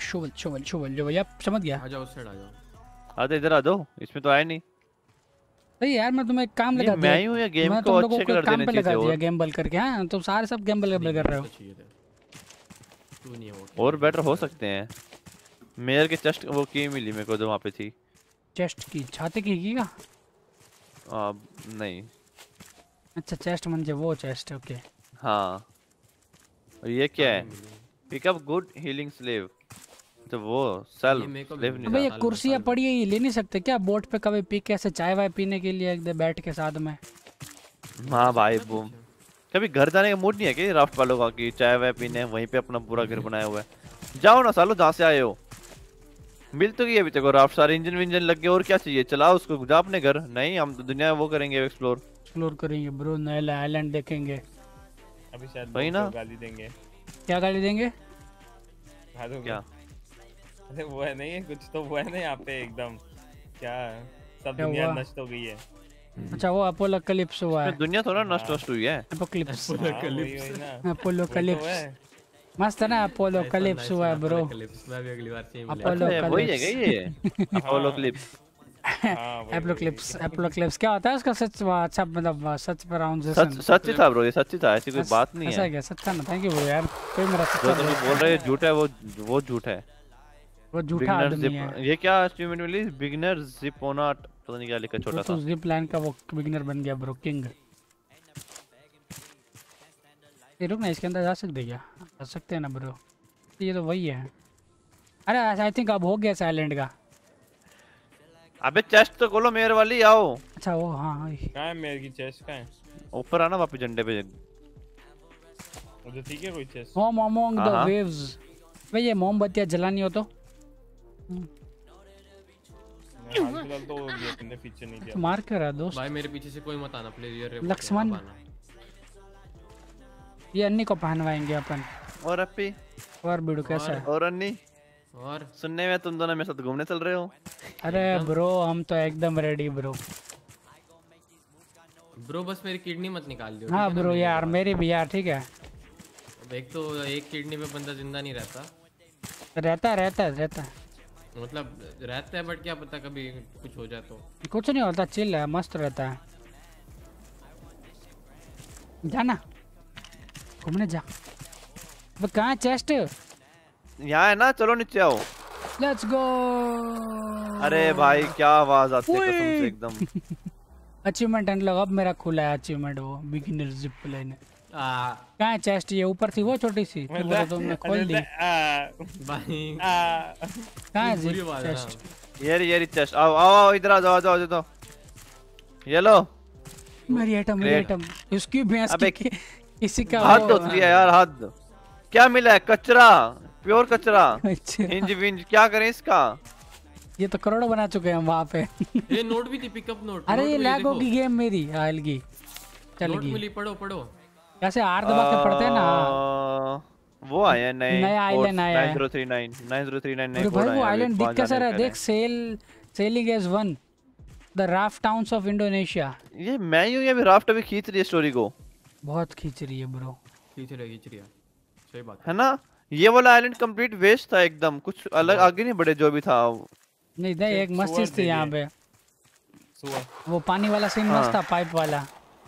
shovel shovel shovel जो यप समझ गया। आ जाओ उस साइड आ जाओ। आते इधर आ दो इसमें तो आया नहीं। सही यार मैं तुम्हें एक काम लगा मैं ही। हूँ या गेम को अच्छे कलर देने पे लगा दिया गैम्बल करके हाँ? तुम सारे सब गैम्बल गैम्बल कर रहे हो। चाहिए नहीं है और बेटर हो सकते हैं। मेयर के चेस्ट वो की मिली मेरे को जो वहाँ पे थी। चेस्ट की? छाती की की का आ, नहीं। अच्छा चेस्ट म्हणजे वो चेस्ट ओके हाँ। और ये क्या है पिकअप गुड हीलिंग स्लेव तो वो नहीं अबे ये। कुर्सियाँ पड़ी है ये ले नहीं सकते क्या? बोट पे कभी पी के ऐसे चाय वाय पीने के लिए एकदम बैठ के साथ में? हाँ भाई वो कभी घर जाने का मूड नहीं है कि राफ्ट वालों का कि चाय वाय पीने वहीं पे अपना पूरा घर बनाया हुआ है? जाओ ना सालो जहाँ से आए हो। मिल तो गई अभी तक और राफ्ट सारे इंजन विंजन लग गए और क्या चाहिए? चलाओ उसको जा अपने घर। नहीं हम तो दुनिया वो करेंगे एक्सप्लोर एक्सप्लोर करेंगे ब्रो नए आइलैंड देखेंगे। अभी शायद वही ना। गाली देंगे। क्या गाड़ी देंगे? क्या? अरे वो है नहीं कुछ तो वो है ना यहाँ पे एकदम। क्या सब दुनिया नष्ट हो गई है। अच्छा वो अपोलो क्लिप्स हुआ है। दुनिया थोड़ा नष्ट वष्ट हुई है। अपोक्लिप्स हाँ, अपोलो वही तो क्लिप्स मस्त है ना अपोलो क्लिप्स हुआ है ब्रो मैं भी अगली बार चाहिए अपोलो वही है क्लिप्स ये? अपोलो क्लिप हाँ वही अपोलो वही क्लिप्स अपोलो क्लिप्स क्या होता है उसका सच अच्छा मतलब सच सच प्रोनाउंसिएशन सच ही था ब्रो ये सच ही था ऐसी कोई बात नहीं है। ऐसा क्या? सच था ना? थैंक यू ब्रो यार। कोई मेरा जो तुम बोल रहे हो झूठ है वो वो झूठ है। वो झूठा आदमी है। ये क्या अचीवमेंट मिली? बिगिनर जिप ओनट पता नहीं क्या लिखा छोटा सा। तो जिप लाइन का वो बिगिनर बन गया ब्रो किंग ये रुक ना इसके अंदर जा सकते क्या? जा सकते हैं ना ब्रो ये तो वही है। अरे आई थिंक अब हो गया साइलेंट का। अबे चेस्ट तो खोलो मेयर वाली आओ। अच्छा वो हाँ हाँ कहाँ है मेरे की चेस्ट कहाँ है? ऊपर आना वापस झंडे पे। उधर ठीक है कोई chest home among the. Waves भाई ये मोमबत्तियाँ जलानी हो तो। फ़िलहाल तो फीचर नहीं तो दिया मार कर रहा दोस्त। भाई मेरे पीछे से कोई मत आना प्लेयर लक्ष्मण। ये अन्नी को पहनवाएँगे अपन। और अपी? और बिड़ू कैसा है? और अन्नी? और? सुनने में तुम दोनों मेरे साथ घूमने चल रहे हो? अरे ब्रो हम तो एकदम रेडी ब्रो। ब्रो बस मेरी किडनी मत निकाल दियो हाँ ब्रो यार। मेरी भी यार ठीक है। एक तो एक किडनी पे बंदा ज़िंदा नहीं रहता। रहता रहता रहता है। मतलब रहता है बट क्या पता कभी कुछ हो जाए तो। कुछ नहीं होता चिल है मस्त रहता है। जाना घूमने जा। वो कहाँ चेस्ट यहाँ है ना चलो नीचे आओ। लेट्स गो अरे भाई क्या आवाज़ आती है कसम से एकदम। अचीवमेंट अनलॉक अब मेरा खुला है अचीवमेंट वो बिगिनर जिप लाइन आ कहाँ है चेस्ट ये ऊपर थी वो छोटी सी तो तुमने खोल दी भाई कहाँ है। चेस्ट ये रही ये रही चेस्ट आओ आओ आओ इधर आ जाओ जाओ जाओ ये लो मेरी आइटम मेरी आइटम इसकी भैंस अबे की किसी का हाथ धोती है यार हाथ क्या मिला है कचरा प्योर कचरा अच्छा इंज विंज क्या करें इसका ये तो करोड़ों बना चुके हैं हम वहाँ पे ये नोट भी थी पिकअप नोट अरे ये लैग होगी गेम मेरी हाल की चल नोट गई मिली पढ़ो पढ़ो कैसे आर दबा के पढ़ते हैं ना। वो आए हैं नए नया island आया 9039 9039 नए भाई वो आइलैंड दिख कैसा रहा है? देख sail sailing as one the raft towns of Indonesia ये मैं ही हूँ ये अभी राफ्ट अभी खींच रही है स्टोरी को। बहुत खींच रही है ब्रो खींच रहा खींच रहा सही बात है। है ना? ये वाला आइलैंड कंप्लीट वेस्ट था एकदम। कुछ अलग आगे नहीं बढ़े जो भी था। नहीं नहीं एक मस्त चीज़ थी यहाँ पे। वो पानी वाला सीन मस्त हाँ। था पाइप वाला।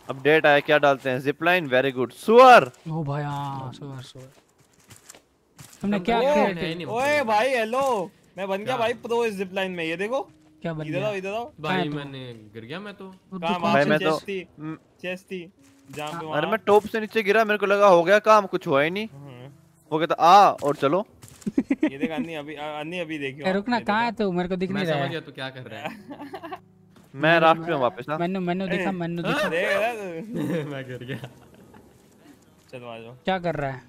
अपडेट आया क्या डालते हैं? जिप लाइन वेरी गुड सुअर ओ भाई हाँ सुअर सुअर तुमने क्या है नहीं ओए। भाई हेलो मैं बन गया भाई प्रो इस जिप लाइन में ये देखो। क्या बन इधर आओ इधर आओ। भाई हाँ, तो- मैंने गिर गया मैं तो। कहाँ तो भाई मैं तो- चेस्ट थी म- चेस्ट थी जहाँ पे अरे मैं टॉप से नीचे गिरा मेरे को लगा हो गया काम कुछ हुआ ही नहीं। हम्म, वो कहता आ और चलो। ये देख अन्नी अभी अन्नी अभी देखियो ए, रुक ना ये है तू? मेरे को दिख नहीं रहा मैं समझ गया तू क्या कर रहा है। मैं राफ्ट पे हूँ वापस ना मैनू मैनू दिखा मैनू दिखा। देख रहा तू? मैं गिर गया। चलो आ जाओ। क्या कर रहा है?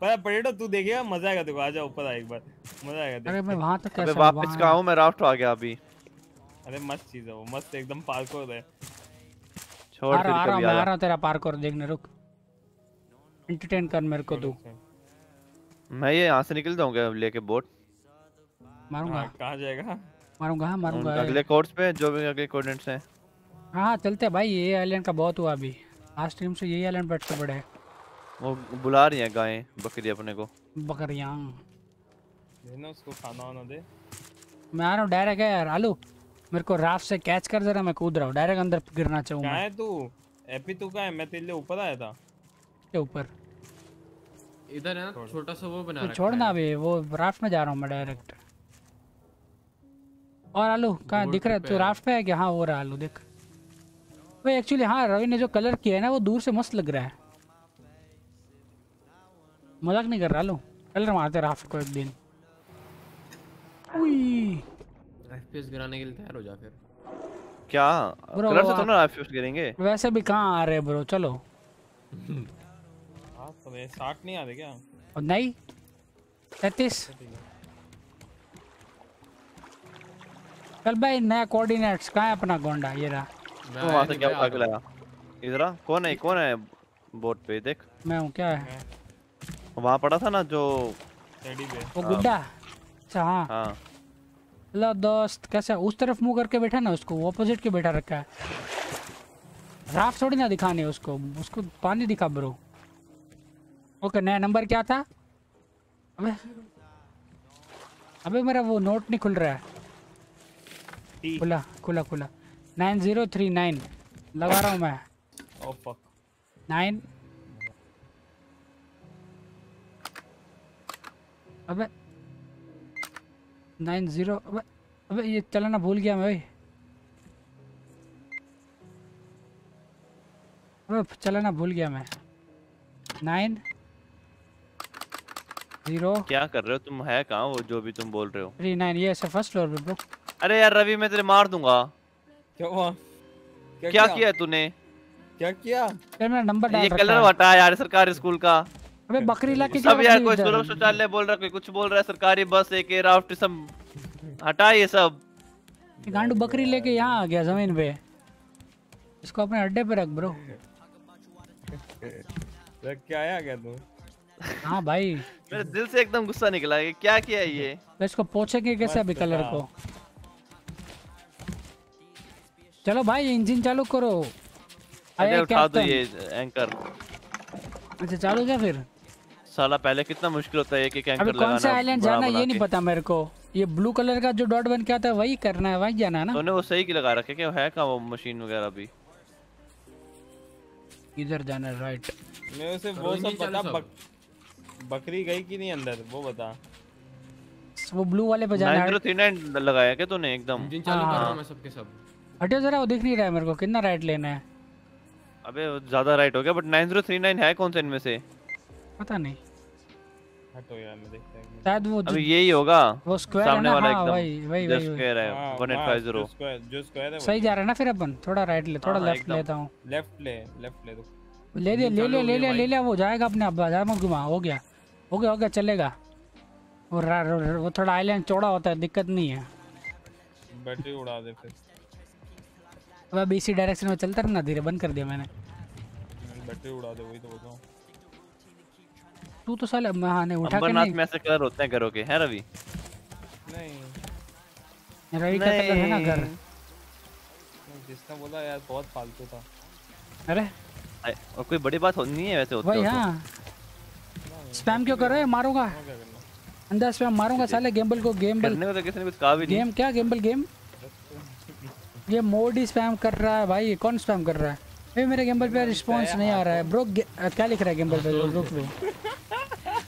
पर पटेटो तू देखेगा मज़ा आएगा देखो आ जा ऊपर आ एक बार। मज़ा आएगा देख। अरे मैं वहाँ तक अबे कैसे वापस कहाँ हूँ? मैं राफ्ट आ गया अभी। अरे मस्त चीज़ है वो मस्त एकदम पार्कोर है। छोड़ आ फिर रहा आ रहा कभी मैं आ रहा तेरा पार्कोर देखने रुक। एंटरटेन कर मेरे को तू। मैं ये यहाँ से निकल जाऊँगा लेके बोट। मारूँगा? हाँ, कहाँ जाएगा? मारूँगा हाँ, मारूँगा। अगले कोर्स पे जो भी अगले कोऑर्डिनेट्स हैं? हाँ हाँ चलते हैं भाई ये आइलैंड का बहुत हुआ अभी। लास्ट टाइम से यही आइलैंड बैठते पड़े हैं। वो बुला रही हैं गायें बकरी अपने को। बकरियाँ। देना उसको खाना वाना दे। मैं आ रहा हूँ डायरेक्ट है यार। आलू मेरे को राफ्ट से कैच कर जरा मैं कूद रहा हूँ। डायरेक्ट अंदर गिरना चाहूँ कहाँ है तू? एपी तू कहाँ है? मैं तेरे लिए ऊपर आया था। के ऊपर। इधर है ना छोटा सा वो बना तो रखा छोड़ना है। अभी वो राफ्ट में जा रहा हूँ मैं डायरेक्ट और आलू कहा दिख रहा है तू तो राफ्ट पे है क्या? हाँ वो रहा आलू देख। भाई एक्चुअली हाँ रवि ने जो कलर किया है ना वो दूर से मस्त लग रहा है। मज़ाक नहीं कर रहा आलू? कलर मारते राफ्ट को एक दिन। गिराने के लिए तैयार हो जा फिर। क्या? कलर से तो ना एफपीएस गिरेंगे। वैसे भी कहाँ आ रहे ब्रो? चलो। आप तो नहीं आ रहे क्या नहीं? 33 चल भाई नया कोऑर्डिनेट्स कहाँ है अपना गोंडा? ये रहा। तो वहाँ से क्या भाग लाया? इधर कौन है कौन है बोट पे? देख। मैं हूँ क्या है? वहाँ पड़ा था ना जो टेडी पे। वो गुड्डा? अच्छा हाँ। हाँ। लो दोस्त कैसे? उस तरफ़ मुँह करके बैठा ना उसको ऑपोजिट के बैठा रखा है। राफ थोड़ी ना दिखाने उसको उसको पानी दिखा ब्रो ओके नया नंबर क्या था? अबे अबे मेरा वो नोट नहीं खुल रहा है। खुला खुला खुला। नाइन ज़ीरो थ्री नाइन लगा रहा हूँ मैं। नाइन अबे। नाइन ज़ीरो अबे अबे ये चलाना भूल गया मैं भाई। अबे चलाना भूल गया मैं। नाइन ज़ीरो क्या कर रहे हो? तुम है कहाँ? वो जो भी तुम बोल रहे हो। थ्री नाइन ये ऐसे फ़र्स्ट फ्लोर पे ब्रो अरे यार रवि मैं तेरे मार दूँगा। क्या हुआ? क्या क्या किया? तूने? क्या किया? यार मेरा नंबर डाल ये कलर हटा यार सरकारी स्कूल का। अबे बकरी ला के सब यार कोई? सुलभ शौचालय बोल रहा कोई कुछ बोल रहा है सरकारी बस एक राफ्ट सब। हटा ये सब। ये गांडू बकरी लेके यहाँ आ गया ज़मीन पे। इसको अपने अड्डे पे रख ब्रो रख के आया क्या तू? हाँ भाई। मेरे दिल से एकदम गुस्सा निकला क्या किया ये? इसको पोछेंगे कैसे अभी कलर को? चलो भाई इंजन चालू करो। अरे उठा दो ये एंकर अच्छा चालू क्या फिर? साला पहले कितना मुश्किल होता है एक एक एंकर अभी लगाना कौन सा आइलैंड जाना ये नहीं पता मेरे को। ये ब्लू कलर का जो डॉट बन के आता है वही करना है वही जाना है ना? तूने वो सही की लगा रखे क्या? है कहाँ वो मशीन वगैरह भी इधर जाना है राइट मैं उसे वो सब सब। बक, बकरी गई कि नहीं अंदर? वो बता। वो ब्लू वाले पे जाना है थ्री नाइन लगाया क्या तूने एकदम? इंजन चालू कर रहा हाँ। हूँ। मैं सबके सब। हटियो जरा वो दिख नहीं रहा है मेरे को। कितना राइट लेना है? अबे ज़्यादा राइट हो गया but nine zero three nine है कौन सा इनमें से? पता नहीं। हटो यार मैं देखता हूँ। शायद वो अभी यही होगा। वो स्क्वायर सामने वाला हाँ एकदम। वही वही जस्ट वही स्क्वायर है हाँ, वन एट हाँ, फाइव जो स्क्वायर जो स्क्वायर है सही जा रहा है ना फिर अपन? थोड़ा राइट ले थोड़ा हाँ, लेफ़्ट लेता हूँ। लेफ़्ट ले लेफ़्ट ले तो। ले लिया ले चालू लिया हो ले ले वो जाएगा अपने आप बाज़ार में घुमा हो गया। हो गया हो गया चलेगा। वो रा- रा- वो थोड़ा आइलैंड चौड़ा होता है दिक्कत नहीं है। बैटरी उड़ा दे फिर। अब अब इसी डायरेक्शन में चलता रहना धीरे बंद कर दिया मैंने। बैटरी उड़ा दे वही तो बोल रहा हूँ। तू तो साले हाँ नहीं उठा के नहीं। में ऐसे कलर होते हैं घरों के है रवि? नहीं। रवि का कलर है ना घर। जिसने बोला यार बहुत फालतू था। अरे। और कोई बड़ी बात होनी नहीं है वैसे होते भाई। हाँ स्पैम क्यों कर रहे हो? मारूँगा। अंदर स्पैम मारूँगा साले गेम्बल को गेम्बल करने को तो किसी ने कुछ कहा भी नहीं। गेम क्या? गेम्बल गेम ये मोड ही स्पैम कर रहा है भाई कौन स्पैम कर रहा है? भाई मेरे गेम्बल पे रिस्पांस नहीं आ रहा है। ब्रो क्या लिख रहा है गेम्बल पे? रुक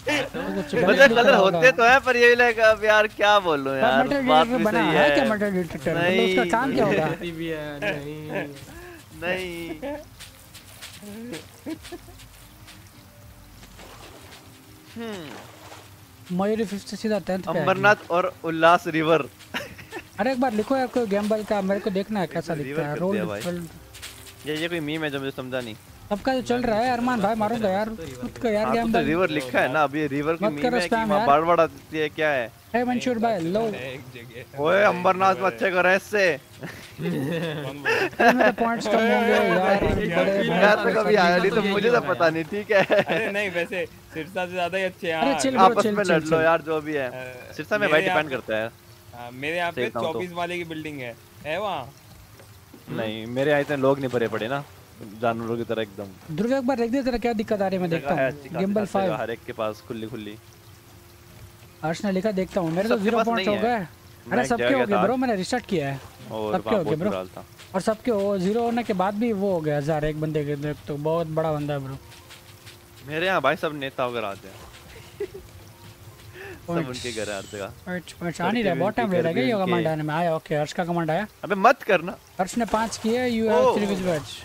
कुछ मतलब कलर होते तो है पर ये लाइक अब यार क्या बोलूँ पर यार बात भी सही है क्या है metal detector? मतलब उसका नहीं। काम क्या होगा? है नहीं। नहीं। हम्म। मयूरी फिफ्थ से सीधा टेंथ पे आ गई। अंबरनाथ और उल्लास रिवर अरे एक बार लिखो यार कोई गेम्बल का मेरे को देखना है कैसा रिवर दिखता है रोल ये ये कोई मीम है जो मुझे समझा नहीं। सबका जो चल रहा है अरमान भाई मारूँगा यार खुद को यार हाँ गेम तो रिवर लिखा है ना अभी रिवर की मीम है कि। बाढ़ बाढ़ आती है क्या है? है मंशूर भाई लो। ओए अंबरनाथ में कर इससे कौन बोला? मेरे पॉइंट्स कम होंगे यार यार तो कभी आया नहीं तो मुझे तो पता नहीं ठीक है। अरे नहीं वैसे सिरसा से ज़्यादा ही अच्छे हैं। आपस में लड़ लो यार जो भी है। सिरसा में भाई डिपेंड करता है। हाँ, मेरे यहाँ पे तो। चौबीस वाले की बिल्डिंग है। है वहाँ? नहीं मेरे यहाँ इतने लोग नहीं भरे पड़े ना। जानवरों की तरह एकदम। एक बार देख दे तेरा क्या दिक्कत आ रही है मैं देखता हूँ। गिम्बल हर फाइव हर एक के पास खुली खुली अर्श ने लिखा देखता हूँ। मेरे तो ज़ीरो पास पॉइंट्स हो गए अरे सबके हो गए ब्रो मैंने रिस्टार्ट किया है। और सबके हो गए ब्रो और सबके हो ज़ीरो होने के बाद भी वो हो गया हज़ार एक बंदे के तो बहुत बड़ा बंदा है ब्रो मेरे यहाँ भाई सब नेता वगैरह आते हैं। सब उनके घर है नहीं रहा बहुत टाइम ले रहा है ये कमांड आने में आया ओके हर्ष का कमांड आया अबे मत करना। हर्ष ने पाँच किए you have. Three visitors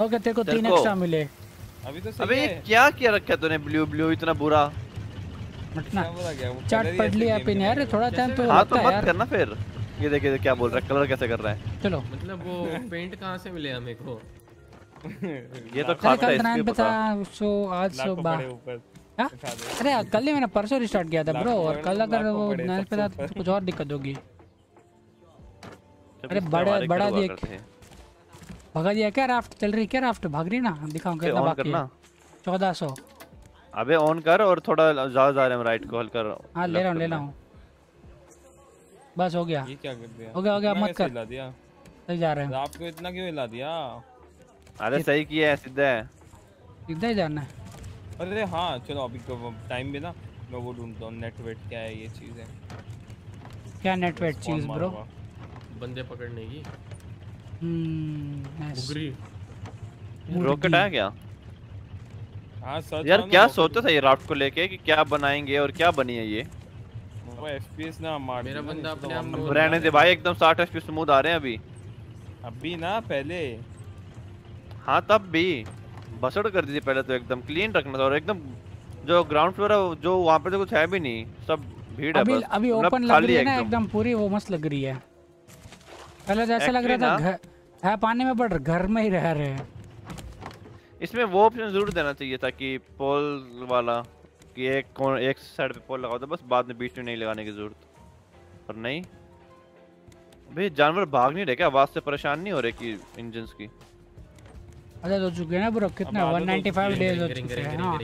okay तेरे को तीन एक्स्ट्रा मिले। अभी तो सही अबे ये क्या किया रखा है तूने? ब्लू ब्लू इतना बुरा। मटना। चाट पढ़ लिया पिन यार थोड़ा टाइम तो हाँ तो मत करना फिर। ये देखिए क्या बोल रहा है कलर कैसे कर रहा है। चलो। मतलब वो पेंट कहाँ से मिले हमें को? ये तो खाता है इसके पता। सो आज सो हाँ? अरे कल ही मैंने परसों रिस्टार्ट किया था ब्रो और कल अगर वो नाइन पे था तो कुछ और दिक्कत होगी। अरे बड़ा- बड़ा। करते भगा दिया क्या राफ्ट चल रही क्या राफ्ट भाग रही ना? दिखाऊँ कितना बाकी है। करना चौदह सौ। अबे ऑन कर और थोड़ा ज़्यादा जा रहे हम राइट को हल्का हाँ ले रहा हूँ ले रहा हूँ। बस हो गया। ये क्या कर दिया? हो गया, हो गया, मत कर। हिला दिया? सही जा रहे हैं। रात को इतना क्यों हिला दिया? अरे सही किया है सीधा है। सीधा ही जाना है। अरे हाँ चलो अभी टाइम भी ना मैं वो ढूंढता हूँ नेट वेट क्या है ये चीज़। है क्या नेट वेट चीज़ ब्रो बंदे पकड़ने की। हम्म रॉकेट आया क्या? हाँ यार क्या सोचा था ये राफ्ट को लेके कि क्या बनाएँगे और क्या बनी है ये? वो एफपीएस ना मार मेरा बंदा तो अपने आप रहने दे भाई एकदम 60 एफपी स्मूथ आ रहे हैं अभी। अभी ना पहले। हाँ तब भी। बसड़ कर दीजिए पहले तो एकदम क्लीन रखना था और एकदम जो ग्राउंड फ्लोर है जो वहाँ पे तो कुछ है भी नहीं सब भीड़ है अभी बस। अभी मतलब ओपन लग रही है है ना एकदम। पूरी वो मस्त लग रही है। पहले तो ऐसा लग रहा था घर है पानी में बट घर में ही रह रहे हैं। इसमें वो ऑप्शन ज़रूर देना चाहिए था कि पोल वाला कि एक कौन एक साइड पे पोल लगा दो बस बाद में बीच में नहीं लगाने की ज़रूरत। पर नहीं। भाई जानवर भाग नहीं रहे क्या? आवाज़ से परेशान नहीं हो रहे कि इंजन की? आदत हो चुके हैं ना ब्रो कितना? अब आदत हो 195 डेज़ हो चुके हैं हाँ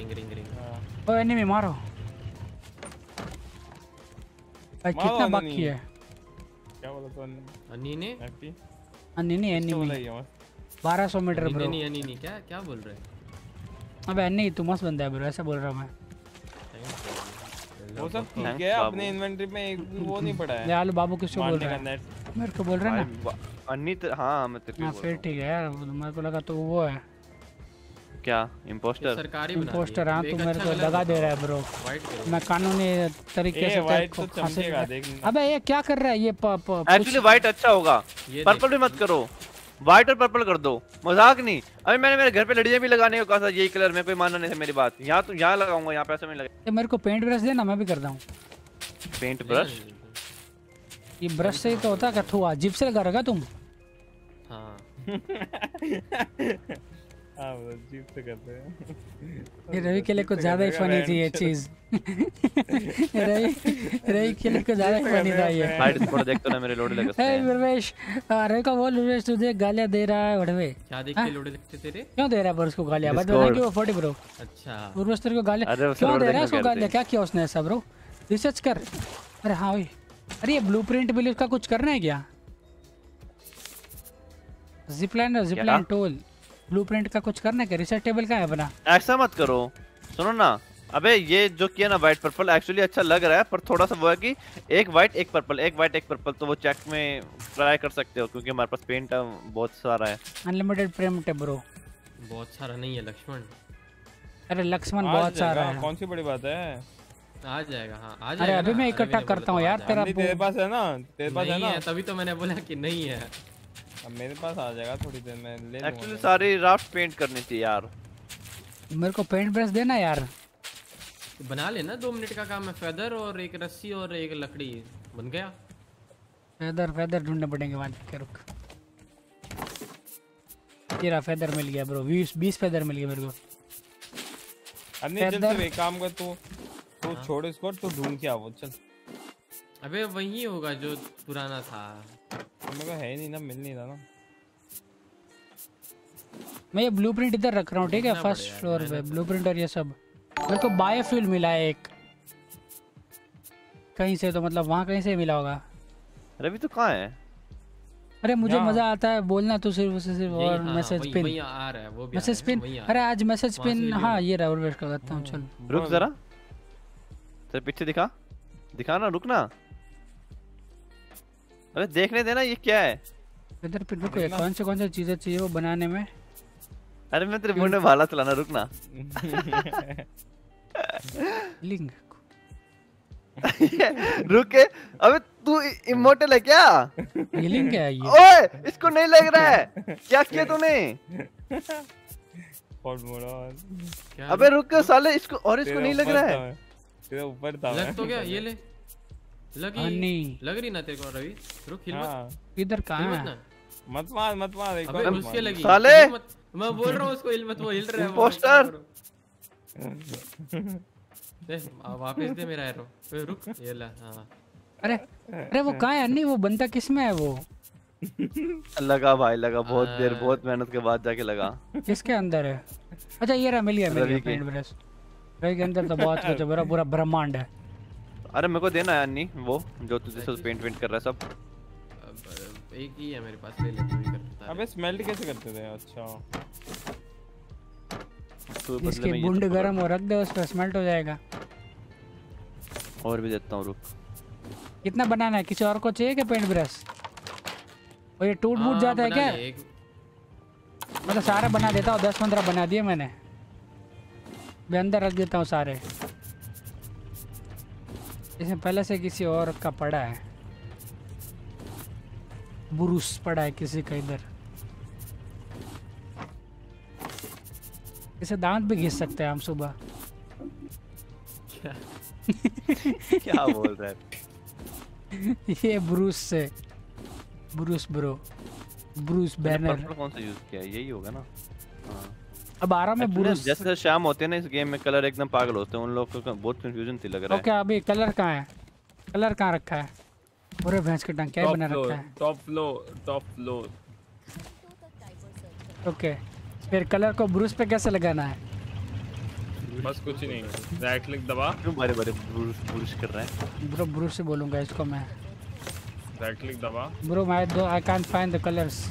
ओ एनिमी मारो। भाई कितना बाकी है? क्या बोला तो अन्नी? ने हाँ, क्या बोला एनिमी 1200 मीटर ब्रो। नहीं अन्नी नहीं क्या क्या बोल रहे हैं? अबे नहीं तू मस्त बंदा है ब्रो ऐसा बोल रहा हूँ मैं। वो सब ठीक है अपने इन्वेंटरी में एक भी वो नहीं पड़ा है। आलू बाबू किसको बोल रहा है? मेरे को बोल रहा है ना। भाई, वा- अन्नी तो हाँ मैं तेरे को हाँ ही फिर ठीक है यार मेरे को लगा तो वो है। क्या? इम्पोस्टर सरकारी बना पोस्टर हाँ तू मेरे को अच्छा दगा दे रहा है ब्रो मैं कानूनी तरीके से वाइट तो चमकेगा दे- देख अबे ये क्या कर रहा है ये प, प, एक्चुअली व्हाइट अच्छा होगा। पर्पल भी मत करो। व्हाइट और पर्पल कर दो। मज़ाक नहीं। अभी मैंने मेरे घर पे लड़ियाँ भी लगाने को कहा था यही कलर में कोई मानना नहीं था मेरी बात। यहाँ तो यहाँ लगाऊँगा यहाँ पे ऐसा नहीं लगे। मेरे को पेंट ब्रश देना मैं भी करता हूँ। पेंट ब्रश ये ब्रश से ही तो होता है क्या जिप से लगा रखा तुम। हाँ। हाँ वो अजीब से करते हैं। ये रवि के लिए कुछ ज़्यादा ही फनी थी ये चीज़। रवि रवि के लिए कुछ ज़्यादा ही फनी था ये। हाइट थोड़ा देख तो ना मेरे लोड लगे हे प्रवेश रवि का बोल प्रवेश तुझे गालियाँ दे रहा है वड़वे क्या देख के लोड़े लगते तेरे? क्यों दे रहा है पर उसको गालियाँ? बता Discord. कि वो फोर्टी ब्रो अच्छा। पूर्वज तेरे को गालियाँ क्यों दे रहा है उसको गालियाँ? क्या किया उसने ऐसा ब्रो रिसर्च कर। अरे हाँ भाई अरे ये ब्लूप्रिंट बिल उसका कुछ करना है क्या? जिपलाइन और जिपलाइन टोल ब्लूप्रिंट का कुछ करना है क्या? रिसर्च टेबल का है अपना? ऐसा मत करो। सुनो ना अबे ये जो किया ना व्हाइट पर्पल एक्चुअली अच्छा लग रहा है पर थोड़ा सा वो है कि एक व्हाइट एक पर्पल एक व्हाइट एक पर्पल तो वो चेक में ट्राई कर सकते हो क्योंकि हमारे पास पेंट बहुत सारा है। अनलिमिटेड प्रेम टे ब्रो बहुत सारा नहीं है लक्ष्मण। अरे लक्ष्मण बहुत सारा है। कौन सी बड़ी बात है? आ जाएगा हाँ आ जाएगा अरे अभी मैं इकट्ठा करता हूँ यार तेरा तेरे पास है ना तेरे पास है ना? तभी तो मैंने बोला कि नहीं है। अब मेरे पास आ जाएगा थोड़ी देर में ले एक्चुअली सारी राफ्ट पेंट करनी थी यार। मेरे को पेंट ब्रश देना यार। बना लेना दो मिनट का काम है फेदर और एक रस्सी और एक लकड़ी। बन गया? फेदर फेदर ढूँढने पड़ेंगे वहाँ के रुक। रहा फेदर मिल गया ब्रो 20 20 फेदर मिल गया मेरे को। अरे नहीं चल एक काम कर तू तू छोड़ इसको तू ढूंढ के आओ चल। अबे वही होगा जो पुराना था। मेरे को है नहीं ना मिल नहीं रहा ना। मैं ये ब्लूप्रिंट इधर रख रहा हूँ ठीक है? फ़र्स्ट फ्लोर पे ब्लूप्रिंट और ये सब। मेरे को बायोफ्यूल मिला है एक। कहीं से तो मतलब वहाँ कहीं से मिला होगा। रवि तो कहाँ है? अरे मुझे मज़ा आता है बोलना तो सिर्फ़ उसे सिर्फ़ और हाँ, मैसेज पिन वही आ रहा है वो भी मैसेज पिन अरे आज मैसेज पिन। हाँ ये रहा और का करता हूँ चल। रुक जरा। तेरे पीछे दिखा। दिखा ना रुक ना। अरे देखने देना ये क्या है। इधर फिर रुको कौन से कौन से चीज़ें चाहिए वो बनाने में? अरे मैं तेरे मुँह में भाला चलाना रुक ना। लिंक रुक के अबे तू इमोर्टल है क्या? हीलिंग क्या है ये? ओए इसको नहीं लग रहा है। क्या किया तूने? अबे रुक के साले इसको और इसको नहीं लग रहा है। तेरे ऊपर था लग तो गया ये ले। लगी हनी। लग रही ना तेरे को रवि रुक हिल मत। हाँ। इधर कहाँ मत है? मत मार मत मार एक अबे बार उसके लगी। साले! मैं बोल रहा हूँ उसको हिल मत वो हिल रहा है। Imposter! दे वापस दे मेरा एरो ए, रुक ये ले हाँ। अरे अरे वो कहाँ है अन्नी वो बनता किसमें है वो? लगा भाई लगा बहुत देर बहुत मेहनत के बाद जाके लगा। किसके अंदर है? अच्छा ये रहा मिल गया मिल रवि गया रवि के अंदर तो बहुत कुछ है पूरा पूरा ब्रह्मांड है। अरे मेरे को देना है अन्नी वो जो तुझे सब पेंट वेंट कर रहा है सब। एक ही है मेरे पास ले ले तू ही कर बता अबे स्मेल्ट कैसे करते थे? अच्छा। तो इसकी में सब गर्म हो रख दे उस पर स्मेल्ट हो जाएगा। और भी देता हूँ रुक। कितना बनाना है? किसी और को चाहिए क्या पेंट ब्रश और ये टूट फूट हाँ, जाता है क्या? मतलब सारा बना देता हूँ दस पंद्रह बना दिए मैंने। मैं अंदर रख देता हूँ सारे। इसमें पहले से किसी और का पड़ा है। बुरुस पड़ा है किसी का इधर। इसे दांत भी घिस सकते हैं हम सुबह। क्या? क्या बोल रहा है? ये ब्रूस से। Bruce bro. Bruce Banner. कौन सा यूज़ किया यही होगा ना। अब आ रहा मैं Actually, जैसे शाम होते हैं ना इस गेम में कलर एकदम पागल होते हैं उन लोग को बहुत कंफ्यूजन थी लग रहा है। ओके अभी कलर कहाँ है? कलर कहाँ रखा है? पूरे भैंस के टंग क्या बना रखा है। Top floor top floor okay फिर कलर को ब्रूस पे कैसे लगाना है? बस कुछ नहीं राइट क्लिक दबा। क्यों बारे बारे बुरुश बुरुश कर रहे हैं? ब्रो ब्रूस से बोलूँगा इसको मैं। राइट क्लिक दबा। ब्रो मैं दो I can't find the colours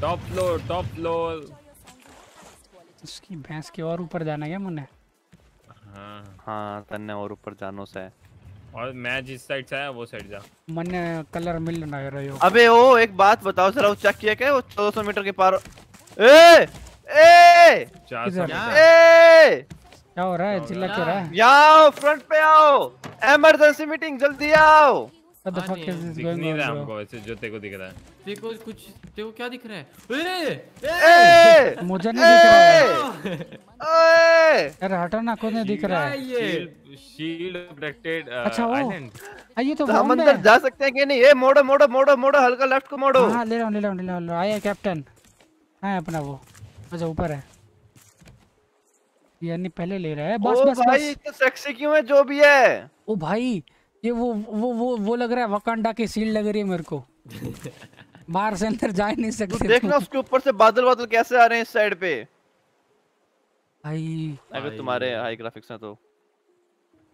top floor top floor इसकी भैंस के और ऊपर जाना क्या मुन्ने? हाँ। हाँ तन्ने और ऊपर जानो से। और मैं जिस साइड से आया वो साइड जा। मन्ने कलर मिल ना रही हो। अबे ओ एक बात बताओ जरा वो चेक किया क्या वो 1400 मीटर के पार? ए! ए! ए! क्या हो रहा है? चिल्ला क्यों रहा है? यहाँ फ्रंट पे आओ। इमरजेंसी मीटिंग जल्दी आओ। What the हाँ fuck is this going नहीं रहा हमको वैसे जो तेरे को दिख रहा है। तेरे को कुछ तेरे को क्या दिख रहा है? ए, ए, मुझे नहीं दिख रहा है ए यार हटो ना खुद नहीं दिख रहा है? है ये। शील्ड शील्ड प्रोटेक्टेड अच्छा, वो। आइलैंड ये तो तो हम अंदर जा सकते हैं कि नहीं? ए मोड़ो मोड़ो मोड़ो मोड़ो हल्का लेफ़्ट को मोड़ो। हाँ ले रहा हूँ ले रहा हूँ ले रहा हूँ आया कैप्टन हाँ अपना वो। अच्छा ऊपर है। यानी पहले ले रहा है। बस बस भाई इतना सेक्सी क्यों है? जो भी है। ओ भाई ये वो वो वो वो लग रहा है वकांडा की सील लग रही है मेरे को। बाहर से अंदर जा ही नहीं तू सकते। देखना उसके ऊपर से बादल बादल कैसे आ रहे हैं इस साइड पे। भाई अगर तुम्हारे हाई ग्राफिक्स हैं तो।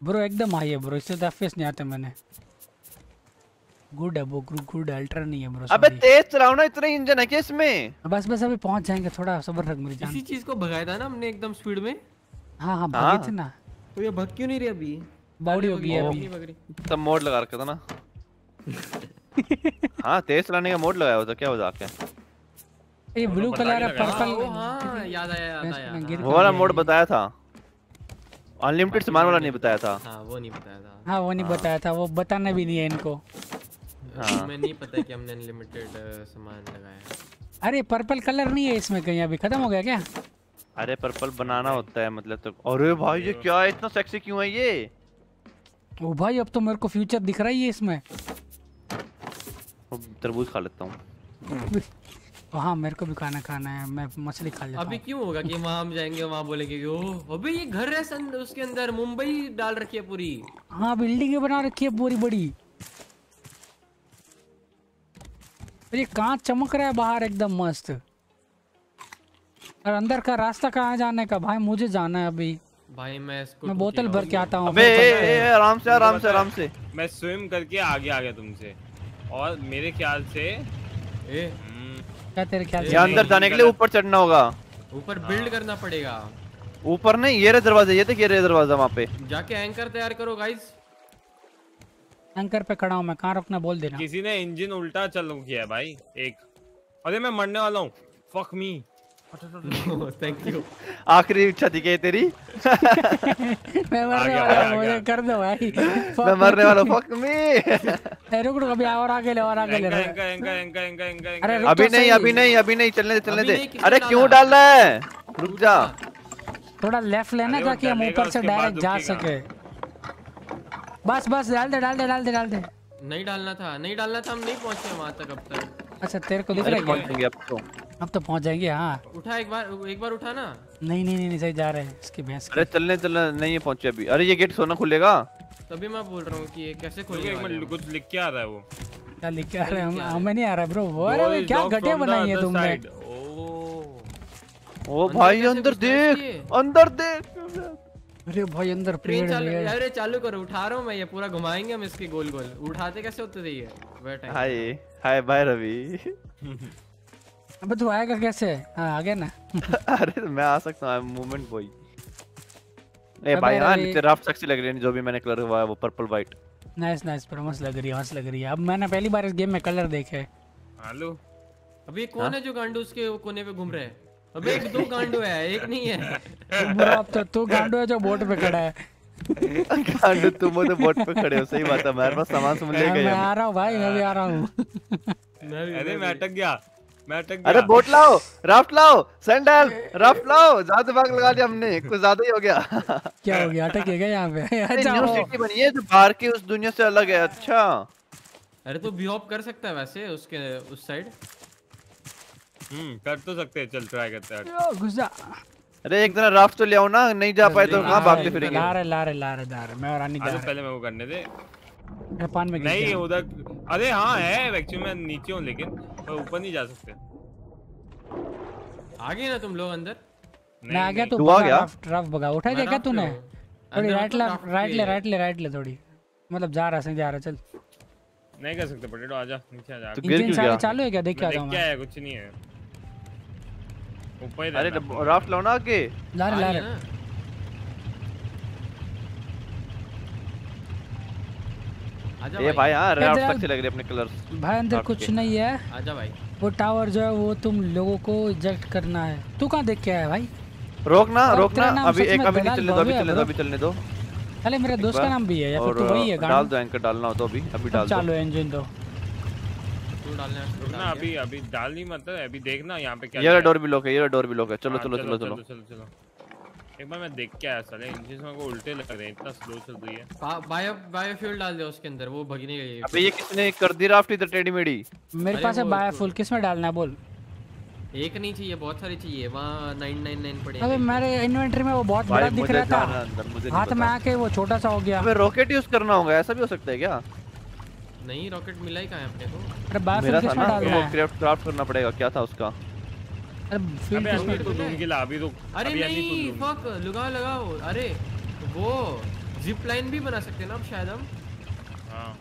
ब्रो एकदम हाई है ब्रो इससे तो एफएस नहीं आते मैंने। गुड है वो गुड अल्ट्रा नहीं है ब्रो अबे तेज चलाओ ना इतने इंजन है क्या इसमें? बस बस अभी पहुँच जाएँगे थोड़ा सब्र रख मेरी जान। इसी चीज़ को भगाया था ना हमने एकदम स्पीड में? हाँ हाँ भागे थे ना। तो ये भग क्यों नहीं रही अभी? बॉडी हो गई है अभी। सब मोड लगा रखा था ना। हाँ तेज चलाने का मोड लगाया हुआ था क्या हो जाके ये ब्लू कलर है। हाँ, पर्पल हाँ याद आया याद आया। में हाँ, वो वाला मोड बताया था। अनलिमिटेड सामान वाला नहीं बताया था। हाँ वो नहीं बताया था। हाँ वो नहीं बताया था वो बताना भी नहीं है इनको। हाँ। हमें नहीं पता कि हमने अनलिमिटेड सामान लगाया अरे पर्पल कलर नहीं है इसमें कहीं अभी खत्म हो गया क्या? अरे पर्पल बनाना होता है मतलब तो अरे भाई ये क्या है इतना सेक्सी क्यों है ये? ओ भाई अब तो मेरे को फ्यूचर दिख रहा ही है इसमें। वो तरबूज खा लेता हूँ। हाँ मेरे को भी खाना खाना है मैं मछली खा लेता अभी क्यों होगा कि वहाँ हम जाएँगे वहाँ बोलेंगे कि ओह अबे ये घर है सन उसके अंदर मुंबई डाल रखी है पूरी। हाँ बिल्डिंग बना रखी है पूरी बड़ी। ये कांच चमक रहा है बाहर एकदम मस्त। और अंदर का रास्ता कहाँ जाने का? भाई मुझे जाना है अभी। भाई मैं इसको मैं बोतल भर के आता हूँ। अबे ए, ए, ए, आराम से आराम से आराम से। मैं स्विम करके आगे आ गया तुमसे। और मेरे ख्याल से ए हम्म, क्या तेरे ख्याल से? अंदर जाने के लिए ऊपर चढ़ना होगा। ऊपर बिल्ड करना पड़ेगा। ऊपर नहीं ये रहे दरवाजे ये देख ये रहे दरवाज़ा वहाँ पे। जाके एंकर तैयार करो गाइस एंकर पे खड़ा हूँ मैं कहाँ रुकना बोल देना। किसी ने इंजन उल्टा चालू किया है भाई एक। अरे मैं मरने वाला हूँ। फक मी थैंक यू आखिरी इच्छा थी क्या तेरी? मैं मरने वाला हूँ, मुझे कर दो भाई। मैं मरने वाला फक मी ए, रुक रुक अभी और आगे ले और आगे ले। एंका एंका एंका एंका एंका एंका अरे अभी नहीं अभी नहीं अभी नहीं चलने दे चलने दे। अरे क्यों डाल? रहा है? रुक जा। थोड़ा लेफ़्ट लेना ताकि हम ऊपर से डायरेक्ट जा सके। बस बस डाल दे डाल दे डाल दे डाल दे। नहीं डालना था नहीं डालना था हम नहीं पहुँचे वहाँ तक अब तक। अच्छा तेरे को दिख रहा है क्या? पहुँचेंगे अब तो। अब तो पहुँच जाएँगे हाँ। उठा एक बार एक बार उठा ना। नहीं नहीं नहीं नहीं, सही जा रहे हैं इसकी भैंस अरे चलने चलने नहीं है पहुँचे अभी। अरे ये गेट सोना खुलेगा? तभी मैं बोल रहा हूँ कि ये कैसे खोलेगा एक मिनट कुछ लिख के आ रहा है वो। क्या लिख के आ रहे हैं? हम हमें नहीं आ रहा ब्रो वो अरे क्या घटिया बनाई है तुमने? ओ। ओ भाई अंदर देख अंदर देख। अरे भाई अंदर ट्रेन पेड़ चालू है। अरे चालू करो उठा रहा हूँ मैं ये पूरा घुमाएँगे हम इसके गोल गोल। उठाते कैसे होते थे ये? Hi hi bye Ravi. अबे तू आएगा कैसे? हाँ आ गया ना। अरे मैं आ सकता हूँ मूवमेंट बॉय ए भाई हाँ नीचे राफ्ट सेक्सी लग रही है जो भी मैंने कलर हुआ है वो पर्पल वाइट नाइस नाइस पर मस्त लग रही है मस्त लग रही है। अब मैंने पहली बार इस गेम में कलर देखे। हेलो। अभी कौन है? जो गांडू उसके कोने पे घूम रहे हैं? अबे एक दो गांडू है एक नहीं है। ब्रो अब तो तू गांडू है जो बोट पे खड़ा है। गांडू तुम तो बोट पे खड़े हो सही बात है मेरे पास सामान सुन ले मैं आ रहा हूँ भाई मैं भी आ रहा हूँ। मैं भी अरे मैं अटक गया मैं अटक गया। अरे बोट लाओ राफ्ट लाओ सैंडल राफ्ट लाओ ज़्यादा दिमाग लगा दिया हमने कुछ ज़्यादा ही हो गया। क्या हो गया अटक गया यहाँ पे? अच्छा न्यू सिटी बनी है जो बाहर की उस दुनिया से अलग है अच्छा। अरे तू तो बिहॉप कर सकता है वैसे उसके उस साइड? हम्म कर तो सकते हैं चल ट्राई करते हैं। घुस जा अरे एक दिन राफ्ट तो ले आओ ना नहीं जा पाए तो कहाँ भागते फिरेंगे? ला रहे ला रहे ला रहे ला रहे मैं और रानी जा पहले मेरे को करने दे। जापान में नहीं उधर अरे हाँ है एक्चुअली मैं नीचे हूँ लेकिन पर ऊपर नहीं जा सकते। आ गए ना तुम लोग अंदर? मैं आ गया नहीं, तू तू आ गया? रफ रफ भगा। उठा मैं दिया क्या तूने? थोड़ी राइट मतलब ले राइट ले राइट ले राइट ले थोड़ी। मतलब जा रहा सही जा रहा चल। नहीं कर सकते पोटैटो आजा नीचे आजा तो इंजन क्यों सारे गया? चालू है क्या? देख के मैं आता देख क्या है कुछ नहीं है। ऊपर अरे राफ्ट लाओ ना आगे। ला रहे ला रही। ये भाई। हाँ इधर राफ्ट अच्छे लग रहे अपने कलर्स भाई अंदर कुछ नहीं है। आजा भाई। वो टावर जो है वो तुम लोगों को इजेक्ट करना है। तू कहाँ देख के आया भाई? रोकना और रोकना तेरा नाम अभी एक अभी नहीं चलने दो अभी चलने दो अभी चलने दो। अरे मेरे दोस्त का नाम भी है या फिर और तू वही है डाल दो एंकर डालना हो तो अभी अभी डाल दो। चालू इंजन तो। डालना है, रुकना अभी अभी डाल नहीं मतलब अभी देखना यहाँ पे क्या ये। डोर भी लॉक है ये डोर भी लॉक है। चलो चलो चलो चलो चलो। चलो एक बार मैं देख के आया साले इंजन को उल्टे लग रहे हैं इतना स्लो चल रही है। बायो बायोफ्यूल डाल दे उसके अंदर वो भगने गई अबे ये किसने कर दी राफ्ट इधर टेढ़ी मेढ़ी मेरे पास है तो- फुल किसमें डालना है बोल? एक नहीं चाहिए बहुत सारी चाहिए वहाँ नाइन नाइन नाइन पड़े अबे मेरे इन्वेंटरी में वो बहुत बड़ा दिख रहा था। अंदर मुझे नहीं हाथ में आके वो छोटा सा हो गया। अबे रॉकेट यूज़ करना होगा ऐसा भी हो सकता है क्या? नहीं रॉकेट मिला ही कहाँ है अपने को? अरे बायो मेरा था ना वो क्राफ्ट क्राफ्ट करना पड़ेगा क्या था उसका? अरे फ़ील्ड अबे अभी तो ढूंढ के ला अभी तो अरे तो नहीं फक लगाओ लगाओ। अरे वो जिप लाइन भी बना सकते हैं ना अब शायद हम। हाँ।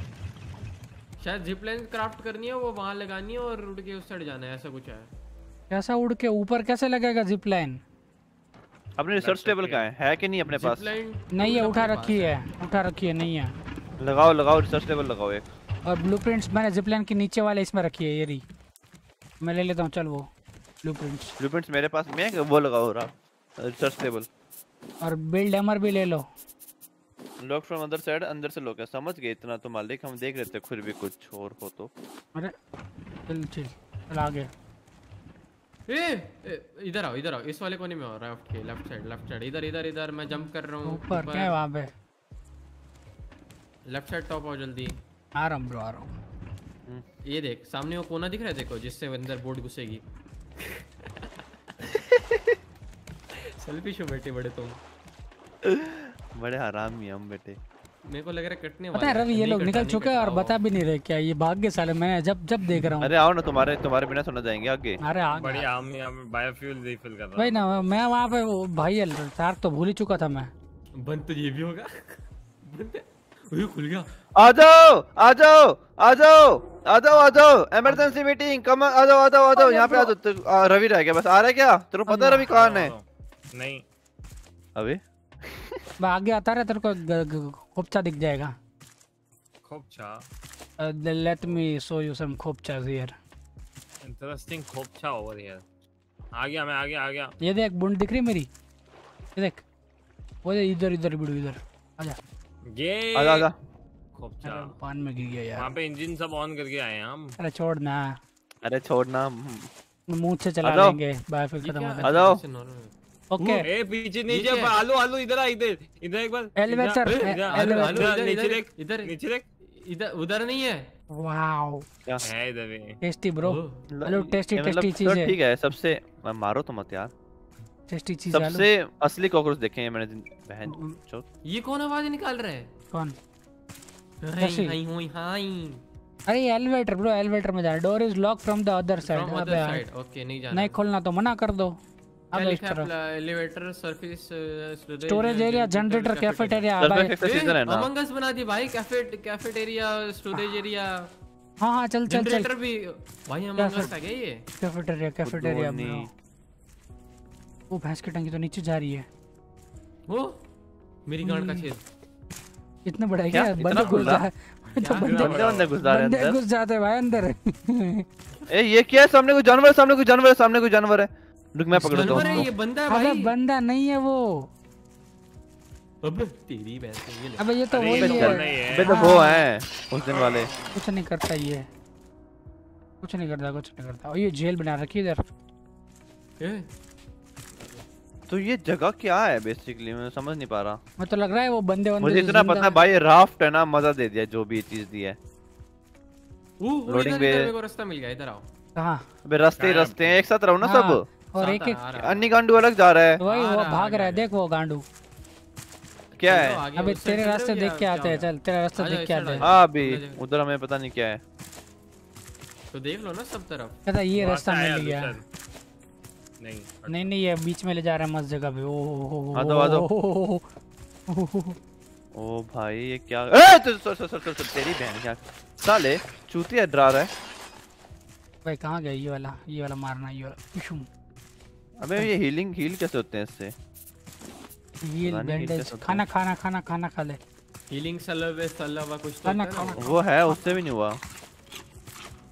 शायद जिप लाइन क्राफ्ट करनी है वो वहाँ लगानी है और उड़ के उस साइड जाना है ऐसा कुछ है। कैसा उड़ के ऊपर कैसे लगेगा जिप लाइन अपने रिसर्च टेबल का है? है कि नहीं अपने पास? नहीं है उठा रखी है उठा रखी है नहीं है। लगाओ लगाओ रिसर्च टेबल लगाओ एक। और ब्लूप्रिंट्स मैंने जिप लाइन के नीचे वाले इसमें रखी है ये रही। मैं ले लेता हूँ चल वो ब्लूप्रिंट्स ब्लूप्रिंट्स मेरे पास में है वो लगाओ रहा रिसर्च टेबल और बिल्ड एमर भी ले लो। लॉक फ्रॉम अदर साइड अंदर से लोग है। समझ गए इतना तो मालिक हम देख रहे थे फिर भी कुछ और हो तो। अरे चल चल चल आगे। ए, ए इधर आओ इधर आओ। इस वाले कोने में आओ लेफ़्ट के लेफ़्ट साइड लेफ़्ट साइड इधर इधर इधर मैं जंप कर रहा हूँ। ऊपर क्या है वहाँ पे? लेफ़्ट साइड टॉप आओ जल्दी। आ रहा हूँ ब्रो आ रहा हूँ। ये देख सामने वो कोना दिख रहा है देखो जिससे अंदर बोर्ड घुसेगी। सेल्फिश हो बेटे बड़े तुम। बड़े हरामी हम बेटे। मेरे को लग रहा है कटने पता है रवि ये लोग निकल चुके हैं और बता भी नहीं रहे क्या ये भाग्य साले मैं जब जब देख रहा हूँ। अरे आओ ना तुम्हारे तुम्हारे बिना सुना जाएँगे आगे। अरे आ बढ़िया हम यहाँ पे बायोफ्यूल रिफिल कर रहा वही ना मैं वहाँ पे भाई तार तो भूल ही चुका था मैं। बंद तो ये भी होगा। बंद ओए खुल गया। आ जाओ आ जाओ आ जाओ आ जाओ आ जाओ इमरजेंसी मीटिंग कम आ जाओ आ जाओ आ जाओ यहाँ पे आ जाओ रवि रह गया बस आ रहा है क्या? तेरे को पता है रवि कौन है? नहीं। अभी? मैं आगे आता रहा तेरे को खोपचा दिख जाएगा। खूब छा let me show you some खोपचा here interesting खूब छा ओवर हियर आ गया मैं आ गया आ गया। ये देख बुंड दिख रही मेरी। ये देख वो इधर इधर बिड़ू इधर आजा ये आ जा आ जा। पान में गिर गया वहाँ यार पे इंजन सब ऑन करके आए हैं हम। अरे छोड़ ना अरे छोड़ना। मुँह से चला। लेंगे बायोफिल खत्म होता आ जाओ। ओके। ए पीछे नीचे आलू आलू इधर आ इधर। इधर एक बार। Elevator, इधर, ए- इधर, elevator। आलू, इधर, इधर, नीचे देख। इधर। नीचे देख। इधर उधर नहीं है। वाओ। है इधर भी। Tasty bro. टेस्टी मतलब टेस्टी चीज़ है। ठीक है सबसे मारो तो मत यार। टेस्टी चीज़ सबसे असली कॉकरोच देखे हैं मैंने बहन ये कौन आवाज़ निकाल रहा है? कौन? अरे एलिवेटर ब्रो एलिवेटर में जा door is lock from the other side from side okay नहीं जाना। नहीं खोलना तो मना कर दो। अब इस तरफ़ elevator surface storage area generator cafeteria है अमंग अस बना दी भाई कैफ़े कैफेटेरिया स्टोरेज एरिया हाँ हाँ चल चल चल। जनरेटर भी भाई अमंग अस आ गया ये? Cafeteria cafeteria Dhoni. वो भैंस की टंकी तो नीचे जा रही है। वो? मेरी गांड का छेद इतना बड़ा है क्या? इतना बंदे घुस? जा तो बंदे बंदे बंदे घुस जा रहे हैं अंदर? घुस जाते हैं भाई अंदर। ए ये क्या है? सामने कोई जानवर है सामने कोई जानवर है सामने कोई जानवर है। रुक मैं पकड़ जानवर है ये बंदा है अबे भाई। बंदा नहीं है वो। अबे तेरी भैंस ये अबे ये तो अरे वही तो है बंदा ही। है अबे तो वो है उस दिन वाले। कुछ नहीं करता ये। कुछ नहीं करता कुछ नहीं करता। और ये जेल बना रखी है इधर। ए, तो ये जगह क्या है बेसिकली मैं समझ नहीं पा रहा। मैं तो लग रहा है वो बंदे बंदे मुझे इतना पता है भाई राफ्ट है ना मज़ा दे दिया जो भी चीज़ दी है। इधर bay- मेरे को रास्ता मिल गया इधर आओ। कहाँ? अबे रास्ते ही रास्ते हैं एक साथ रहो ना हाँ, सब। और एक एक। अन्नी गांडू अलग जा रहा है। वही वो भाग रहा है देख वो गांडू। क्या है? अबे तेरे चल रास्ते देख के आते हैं चल तेरा रास्ता देख के आते हैं। हाँ अभी। उधर हमें पता नहीं क्या है। तो देख लो ना सब तरफ़। ये रास्ता मिल गया। नहीं नहीं नहीं ये बीच में ले जा रहा है मस्त जगह पे। ओ हो हो हो आ जाओ, आ जाओ। हो। ओ भाई ये क्या? ए तो सर सर सर सर तेरी बहन क्या? साले चूतिया डरा रहा है। भाई कहाँ गया ये वाला? ये वाला मारना ये वाला। इशू अबे ये हीलिंग हील कैसे होते हैं इससे? ये बैंडेज खाना खाना खाना खाना खा ले। हीलिंग सलव सलवा कुछ तो खाना खाना वो है उससे भी नहीं हुआ।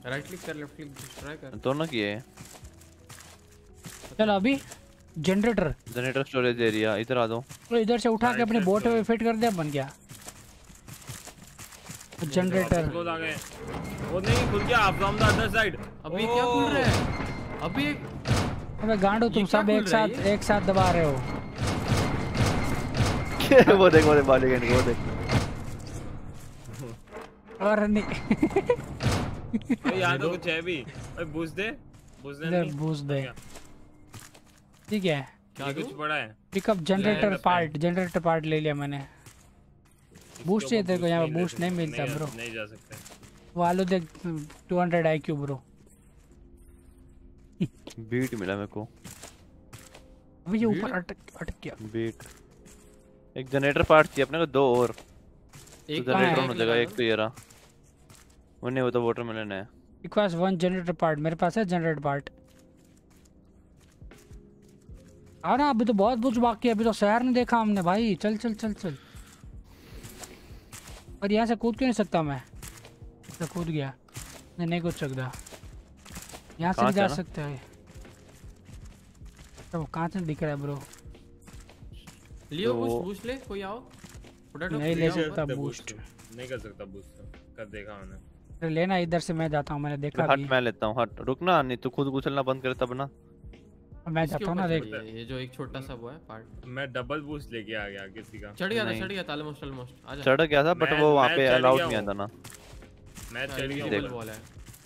राइट क्लिक कर लेफ़्ट क्लिक ट्राई कर। दोनों किए। चलो अभी जनरेटर जनरेटर स्टोरेज एरिया इधर आ जाओ। तो इधर से उठा के अपने बोट में फिट कर दिया बन गया। जनरेटर गए वो नहीं खुल गया फ्रॉम द अदर साइड अभी क्या खुल रहा है? अभी अबे गांडो तुम सब एक साथ एक साथ दबा रहे हो। वो देख वो देख बालिगन को वो देख। और नहीं। यहाँ तो कुछ है भी। ओए बूस्ट दे। बूस्ट दे बूस्ट दे? ठीक है। ये कुछ बड़ा है। Pickup generator part generator part ले लिया मैंने। बूस्ट चाहिए तेरे को यहाँ पे बूस्ट नहीं मिलता ब्रो नहीं जा सकते वो आलू देख 200 आईक्यू ब्रो बीट मिला मेरे को। अबे ये ऊपर अटक अटक गया। बीट एक जनरेटर पार्ट चाहिए अपने को दो और। तो एक जनरेटर हो जाएगा एक तो ये रहा। वो नहीं वो तो वाटरमेलन है। रिक्वेस्ट वन जनरेटर पार्ट मेरे पास है जनरेटर पार्ट ना अभी तो बहुत कुछ बाकी है अभी तो शहर नहीं देखा हमने भाई। चल चल चल चल। पर यहाँ से कूद क्यों नहीं सकता मैं? तो कूद गया। नहीं नहीं कूद सकता। यहाँ से जा सकते हैं। तो कहाँ से दिख रहा है ब्रो लियो तो- बूस्ट बूस्ट ले कोई आओ। पोटैटो नहीं ले सकता। बूस्ट नहीं कर सकता बूस्ट कर देखा मैंने। लेना इधर से मैं जाता हूँ मैंने देखा हट मैं लेता हूँ हट। रुकना नहीं तो खुद उछलना बंद करे तब ना। मैं जाता हूँ ना देख। ये जो एक छोटा सा वो है पार्ट मैं डबल बूस्ट लेके आ गया किसी का। चढ़ गया था चढ़ गया था ऑलमोस्ट ऑलमोस्ट आजा चढ़ गया था बट वो वहाँ पे अलाउड नहीं आता ना। मैं चढ़ हाँ, गया डबल हूँ। वॉल है।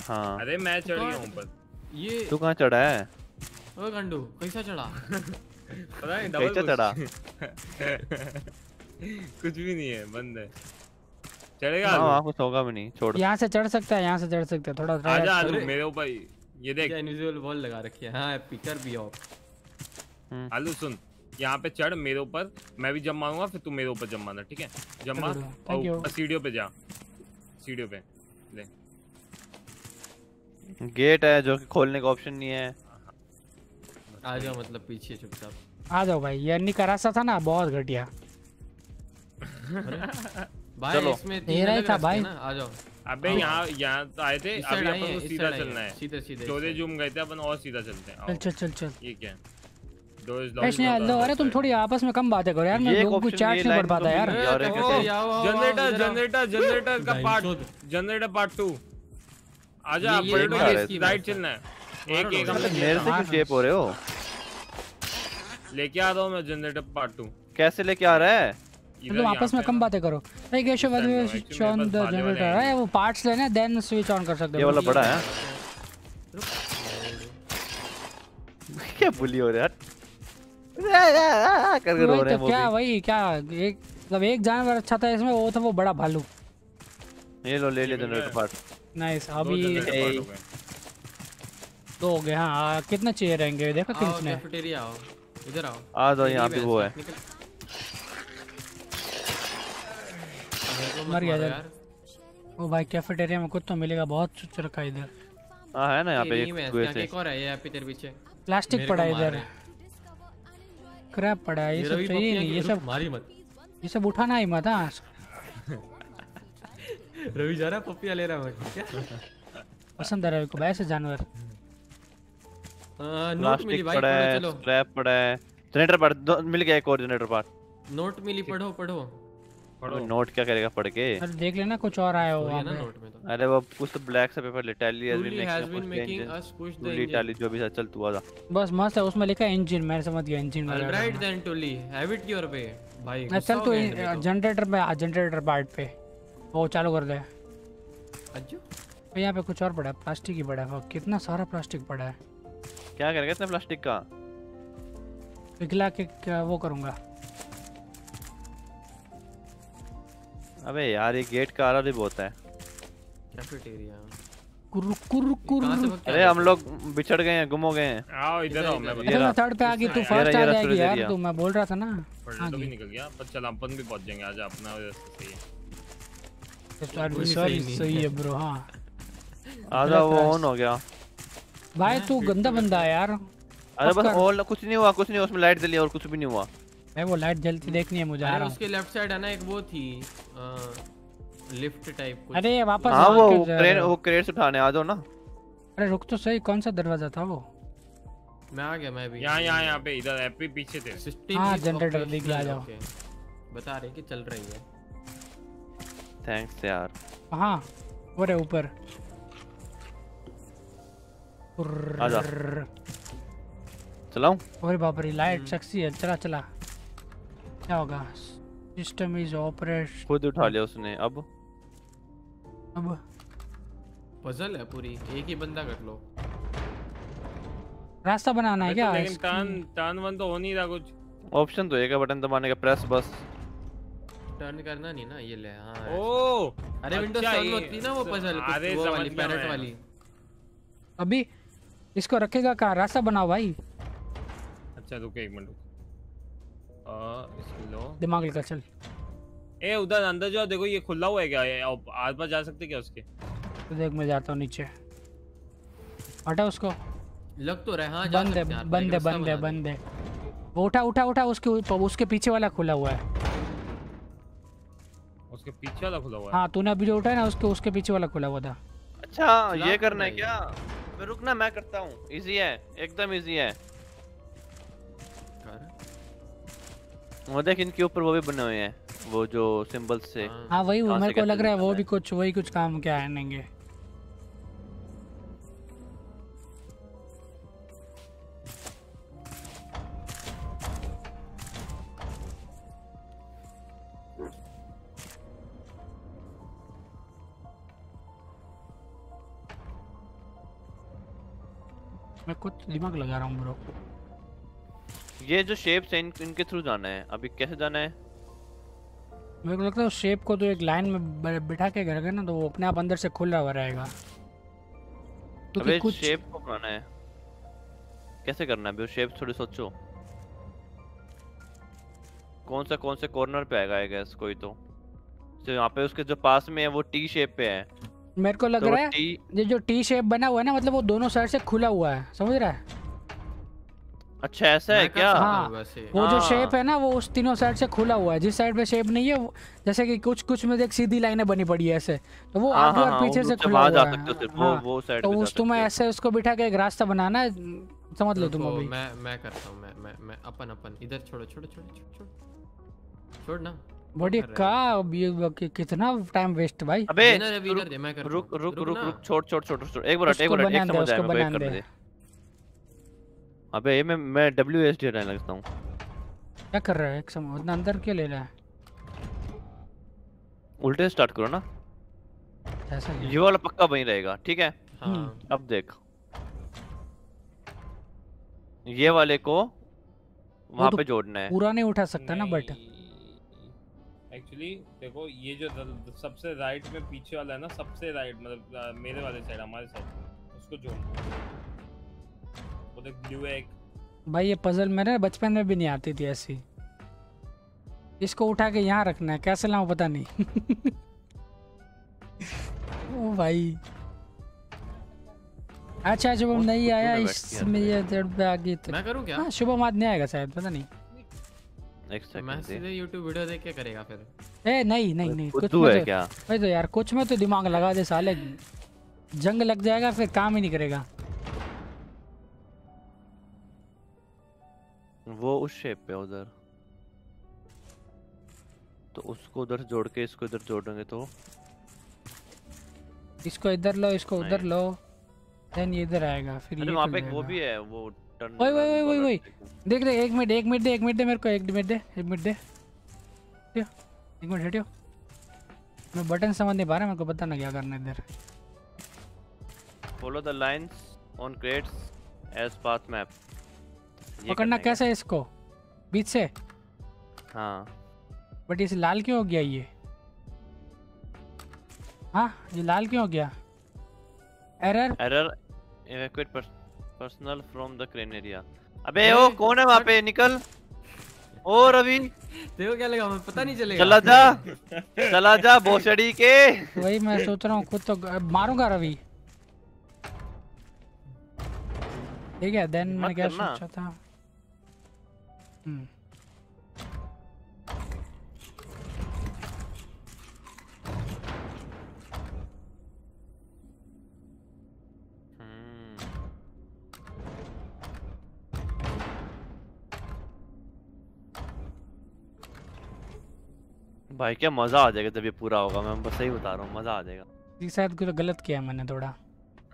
हाँ। अरे मैं चढ़ गया हूँ ऊपर ये तू कहाँ चढ़ा है? ओ गंडू कैसा चढ़ा? पता है डबल कैसे चढ़ा? कुछ भी नहीं है बंद है। चढ़ेगा हाँ? वहाँ कुछ होगा भी नहीं छोड़। यहाँ से चढ़ सकता है यहाँ से चढ़ सकता है थोड़ा आजा थोड़ा आलू मेरे ऊपर ये देख। इनविजिबल वॉल लगा रखी है। हाँ पिकर भी ऑफ़ आलू सुन। यहाँ पे चढ़ मेरे ऊपर। मैं भी जम मारूँगा फिर तू मेरे ऊपर जम मारना ठीक है? जम मार। और thank सीढ़ियों पे जा। सीढ़ियों पे। ले। गेट है जो कि खोलने का ऑप्शन नहीं है। आ जाओ मतलब पीछे चुपचाप। आ जाओ भाई ये अन्नी का रास्ता था ना बहुत घटिया। भाई चलो। इसमें तीन तेरा ही था भाई। ना। आ जाओ। अबे यहाँ यहाँ तो आए थे अभी अपन को सीधा चलना है। सीधा सीधा स्टोरेज रूम गए थे अपन और सीधा चलते हैं। चल चल चल चल। ये क्या? अरे तुम थोड़ी आपस में कम बातें करो यार मैं लोगों को चैट नहीं पढ़ पाता तो यार। जनरेटर जनरेटर जनरेटर का पार्ट। जनरेटर पार्ट टू आजा है राइट चलना है। एक एक मेरे से क्यों शेप हो रहे हो? लेके आ रहा हूँ मैं जनरेटर पार्ट टू कैसे लेके आ रहा है? तुम आपस में कम बातें करो। भाई केशव time वाले no, actually शॉन मेरे द जनरेटर है वो पार्ट्स लेना देन स्विच ऑन कर सकते हो। ये वाला बड़ा है। क्या बुली हो रहे यार? करके रो वही रहे हैं तो वो क्या भी। वही क्या एक मतलब एक जानवर अच्छा था इसमें वो था वो बड़ा भालू। ये लो ले ले जनरेटर पार्ट नाइस अभी पार्ट हो गए। दो हो गए हाँ कितने चाहिए रहेंगे? देखो आओ कैफेटेरिया आओ। इधर आओ। आ जाओ यहाँ पे वो है। मेरे गया यार ओ भाई कैफेटेरिया में कुछ तो मिलेगा बहुत चुच रखा इधर। हाँ है ना यहाँ पे एक कुएँ से। एक और है ये यहाँ पे तेरे पीछे प्लास्टिक पड़ा है इधर। क्रैप पड़ा है ये सब चाहिए नहीं ये सब मारी मत। ये सब उठाना ही मत हाँ। रवि जा रहा है पपिया ले रहा है क्या? पसंद आ रहा है रवि को वैसे जानवर। नोट मिली प्लास्टिक भाई पड़ा है चलो। स्क्रैप पड़ा है। जनरेटर पार्ट मिल गया एक और जनरेटर पार्ट नोट मिली पढ़ो पढ़ो। पढ़ो। नोट क्या करेगा पढ़ के? अरे देख लेना कुछ और आया हो सॉरी ना नोट में तो। अरे वो कुछ तो ब्लैक सा पेपर ले Tully has been making making us push the Tully जो भी था चल तू आजा बस मस्त है उसमें लिखा है इंजन मैंने समझ गया इंजन में alright then Tully have it your way भाई चल तो में तो। जनरेटर पे जनरेटर पार्ट पे। वो चालू कर दे। अज्जू? तो यहाँ पे कुछ और पड़ा है प्लास्टिक ही पड़ा है। कितना सारा प्लास्टिक पड़ा है। क्या करेगा इतने प्लास्टिक का? पिघला के वो करूँगा? अबे यार ये गेट का आरा भी बहुत है। कैफेटेरिया कुर कुर कुर। अरे हम लोग बिछड़ गए हैं गुम हो गए हैं। आओ इधर आओ मैं इधर, बता ये थर्ड पे आ गई तू फ़र्स्ट आ जाएगी यार तू मैं बोल रहा था ना। तो भी निकल गया पर चल अपन भी पहुँच जाएँगे आजा अपना सही है। सॉरी कोई सॉरी सही। सही है। ब्रो हाँ। आजा वो ऑन हो गया। भाई तू गंदा बंदा है यार। अरे बस। ऑल कुछ नहीं हुआ कुछ नहीं हुआ उसमें लाइट जली और कुछ भी नहीं हुआ। भाई वो लाइट जलती देखनी है मुझे अरे उसके लेफ़्ट साइड है ना एक वो थी लिफ्ट टाइप कुछ। अरे वापस हाँ वो क्रेन वो क्रेट उठाने आ जाओ ना। अरे रुक तो सही कौन सा दरवाज़ा था वो? मैं आ गया मैं भी। यहाँ यहाँ यहाँ पे इधर एपी पीछे थे। सिस्टम हाँ, generator दिख गया, आ जाओ। बता रहे कि चल रही है। थैंक्स यार। हाँ वो रे ऊपर। आजा। चलाऊं? अरे बाप रे लाइट सेक्सी है चला चला। क्या होगा? सिस्टम इज़ ऑपरेट खुद उठा लिया उसने अब? अब। पजल है पूरी एक ही बंदा कर लो। रास्ता बनाना है क्या? तो लेकिन टर्न टर्न वन तो हो नहीं रहा कुछ। ऑप्शन तो एक है बटन दबाने का प्रेस बस। टर्न करना नहीं ना ये ले हाँ ओ अरे विंडोज़ अच्छा, टर्न ये- होती ना वो पजल अरे वो वाली पैरेट वाली। अभी इसको रखेगा कहाँ? रास्ता बनाओ भाई। अच्छा रुको एक मिनट दिमाग लगा चल। ए उधर अंदर जाओ देखो ये खुला हुआ है क्या? आस पास जा सकते क्या उसके? तो देख मैं जाता हूँ नीचे। हटा उसको। लग तो रहा है हाँ बंद है बंद है बंद है बंद है। वो उठा उठा उठा उसके ऊपर- उसके पीछे वाला खुला हुआ है। उसके पीछे वाला खुला हुआ है? हाँ तूने अभी जो उठाया ना उसके उसके पीछे वाला खुला हुआ था। अच्छा ये करना है क्या? मैं रुकना मैं करता हूँ। इजी है एकदम इजी है। वो देख इनके ऊपर वो भी बने हुए हैं वो जो सिंबल्स से हाँ। हाँ वही मेरे को लग रहा है वो भी कुछ वही कुछ काम क्या आनेंगे मैं कुछ दिमाग लगा रहा हूँ ब्रो ये जो शेप्स हैं इन, इनके थ्रू जाना है। अभी कैसे जाना है? मेरे को लगता है उस शेप को तो एक लाइन में बिठा के करेगा ना तो वो अपने आप अंदर से खुला हुआ रहेगा। क्योंकि अबे कुछ शेप को बनाना है। कैसे करना है? अभी शेप थोड़ी सोचो। कौन सा कौन से कॉर्नर पे आएगा आई गेस कोई तो। जो यहाँ पे उसके जो पास में है वो टी शेप पे है। मेरे को लग तो रहा है ये जो टी शेप बना हुआ है ना मतलब वो दोनों साइड से खुला हुआ है। समझ रहा है? अच्छा ऐसा है क्या? हाँ। हूँ वैसे वो जो हाँ। शेप है ना वो उस तीनों साइड से खुला हुआ है। जिस साइड पे शेप नहीं है वो जैसे कि कुछ कुछ में देख सीधी लाइनें बनी पड़ी है ऐसे। तो वो हाँ आगे हाँ और हाँ पीछे से खुला हुआ है। वो हाँ। वो साइड तो उस तुम्हें ऐसे उसको बिठा के एक रास्ता बनाना है समझ लो तुम अभी। मैं मैं करता हूँ मैं मैं मैं अपन अपन। इधर छोड़ो छोड़ो छोड़ो छोड़ छोड़। ना। बड़ी का ये कि- कितना टाइम वेस्ट भाई। अबे रुक इधर मैं करता रुक रुक रुक रुक छोड़ छोड़ छोड़ छोड़ एक मिनट एक मिनट एक समझ मैं वेट बनाने करने दे। अबे ये मैं मैं डब्ल्यू एस डी रहने लगता हूँ। क्या कर रहा है? एक समय उतना अंदर क्यों ले रहा है? उल्टे स्टार्ट करो ना। ऐसा ये वाला पक्का वहीं रहेगा ठीक है? हाँ अब देख। ये वाले को वहाँ तो पे जोड़ना है। पूरा नहीं उठा सकता ना बट एक्चुअली देखो ये जो सबसे राइट में पीछे वाला है ना सबसे राइट मतलब मेरे वाले साइड हमारे साइड उसको जोड़ देख ब्लू एक भाई ये पजल मेरे बचपन में भी नहीं आती थी ऐसी। इसको उठा के यहाँ रखना है कैसे लाऊं पता नहीं। ओ भाई। अच्छा शुभम नहीं आया इसमें ये जड़ पे आ गई तो मैं करूँ क्या? हाँ शुभम आज नहीं आएगा शायद पता नहीं। एक तो मैं सीधे यूट्यूब वीडियो देख के करेगा फिर। ए नहीं नहीं नहीं कुछ है क्या? भाई तो यार कुछ में तो दिमाग लगा दे साले। जंग लग जाएगा फिर काम ही नहीं करेगा। वो उस शेप पे उधर। तो उसको उधर जोड़ के इसको इधर जोड़ेंगे तो। इसको इधर लो इसको उधर लो। देन ये इधर आएगा फिर ये वहाँ खुल पे एक वो भी है वो टर्न वही वही वही वही देख। देख एक मिनट एक मिनट दे एक मिनट दे मेरे को एक मिनट दे एक मिनट दे। हटियो, एक मिनट हटियो। मैं बटन समझ नहीं पा रहा मेरे को पता ना क्या करना इधर। Follow the lines on crates as path map पकड़ना कैसे है। इसको? बीच से। हाँ। बट इस लाल क्यों हो गया ये? हाँ ये लाल क्यों हो गया? Error error evacuate personnel from the crane area अबे ओ कौन है वहाँ पे? निकल। ओ रवि। देखो क्या लगा मैं पता नहीं चलेगा। चला जा। चला जा भोसड़ी के। वही मैं सोच रहा हूँ खुद तो मारूँगा रवि। ठीक है देन मैंने क्या सोचा था। हम्म। भाई क्या मज़ा आ जाएगा जब ये पूरा होगा? मैं बस सही बता रहा हूँ मज़ा आ जाएगा। ये शायद कुछ गलत किया है मैंने थोड़ा।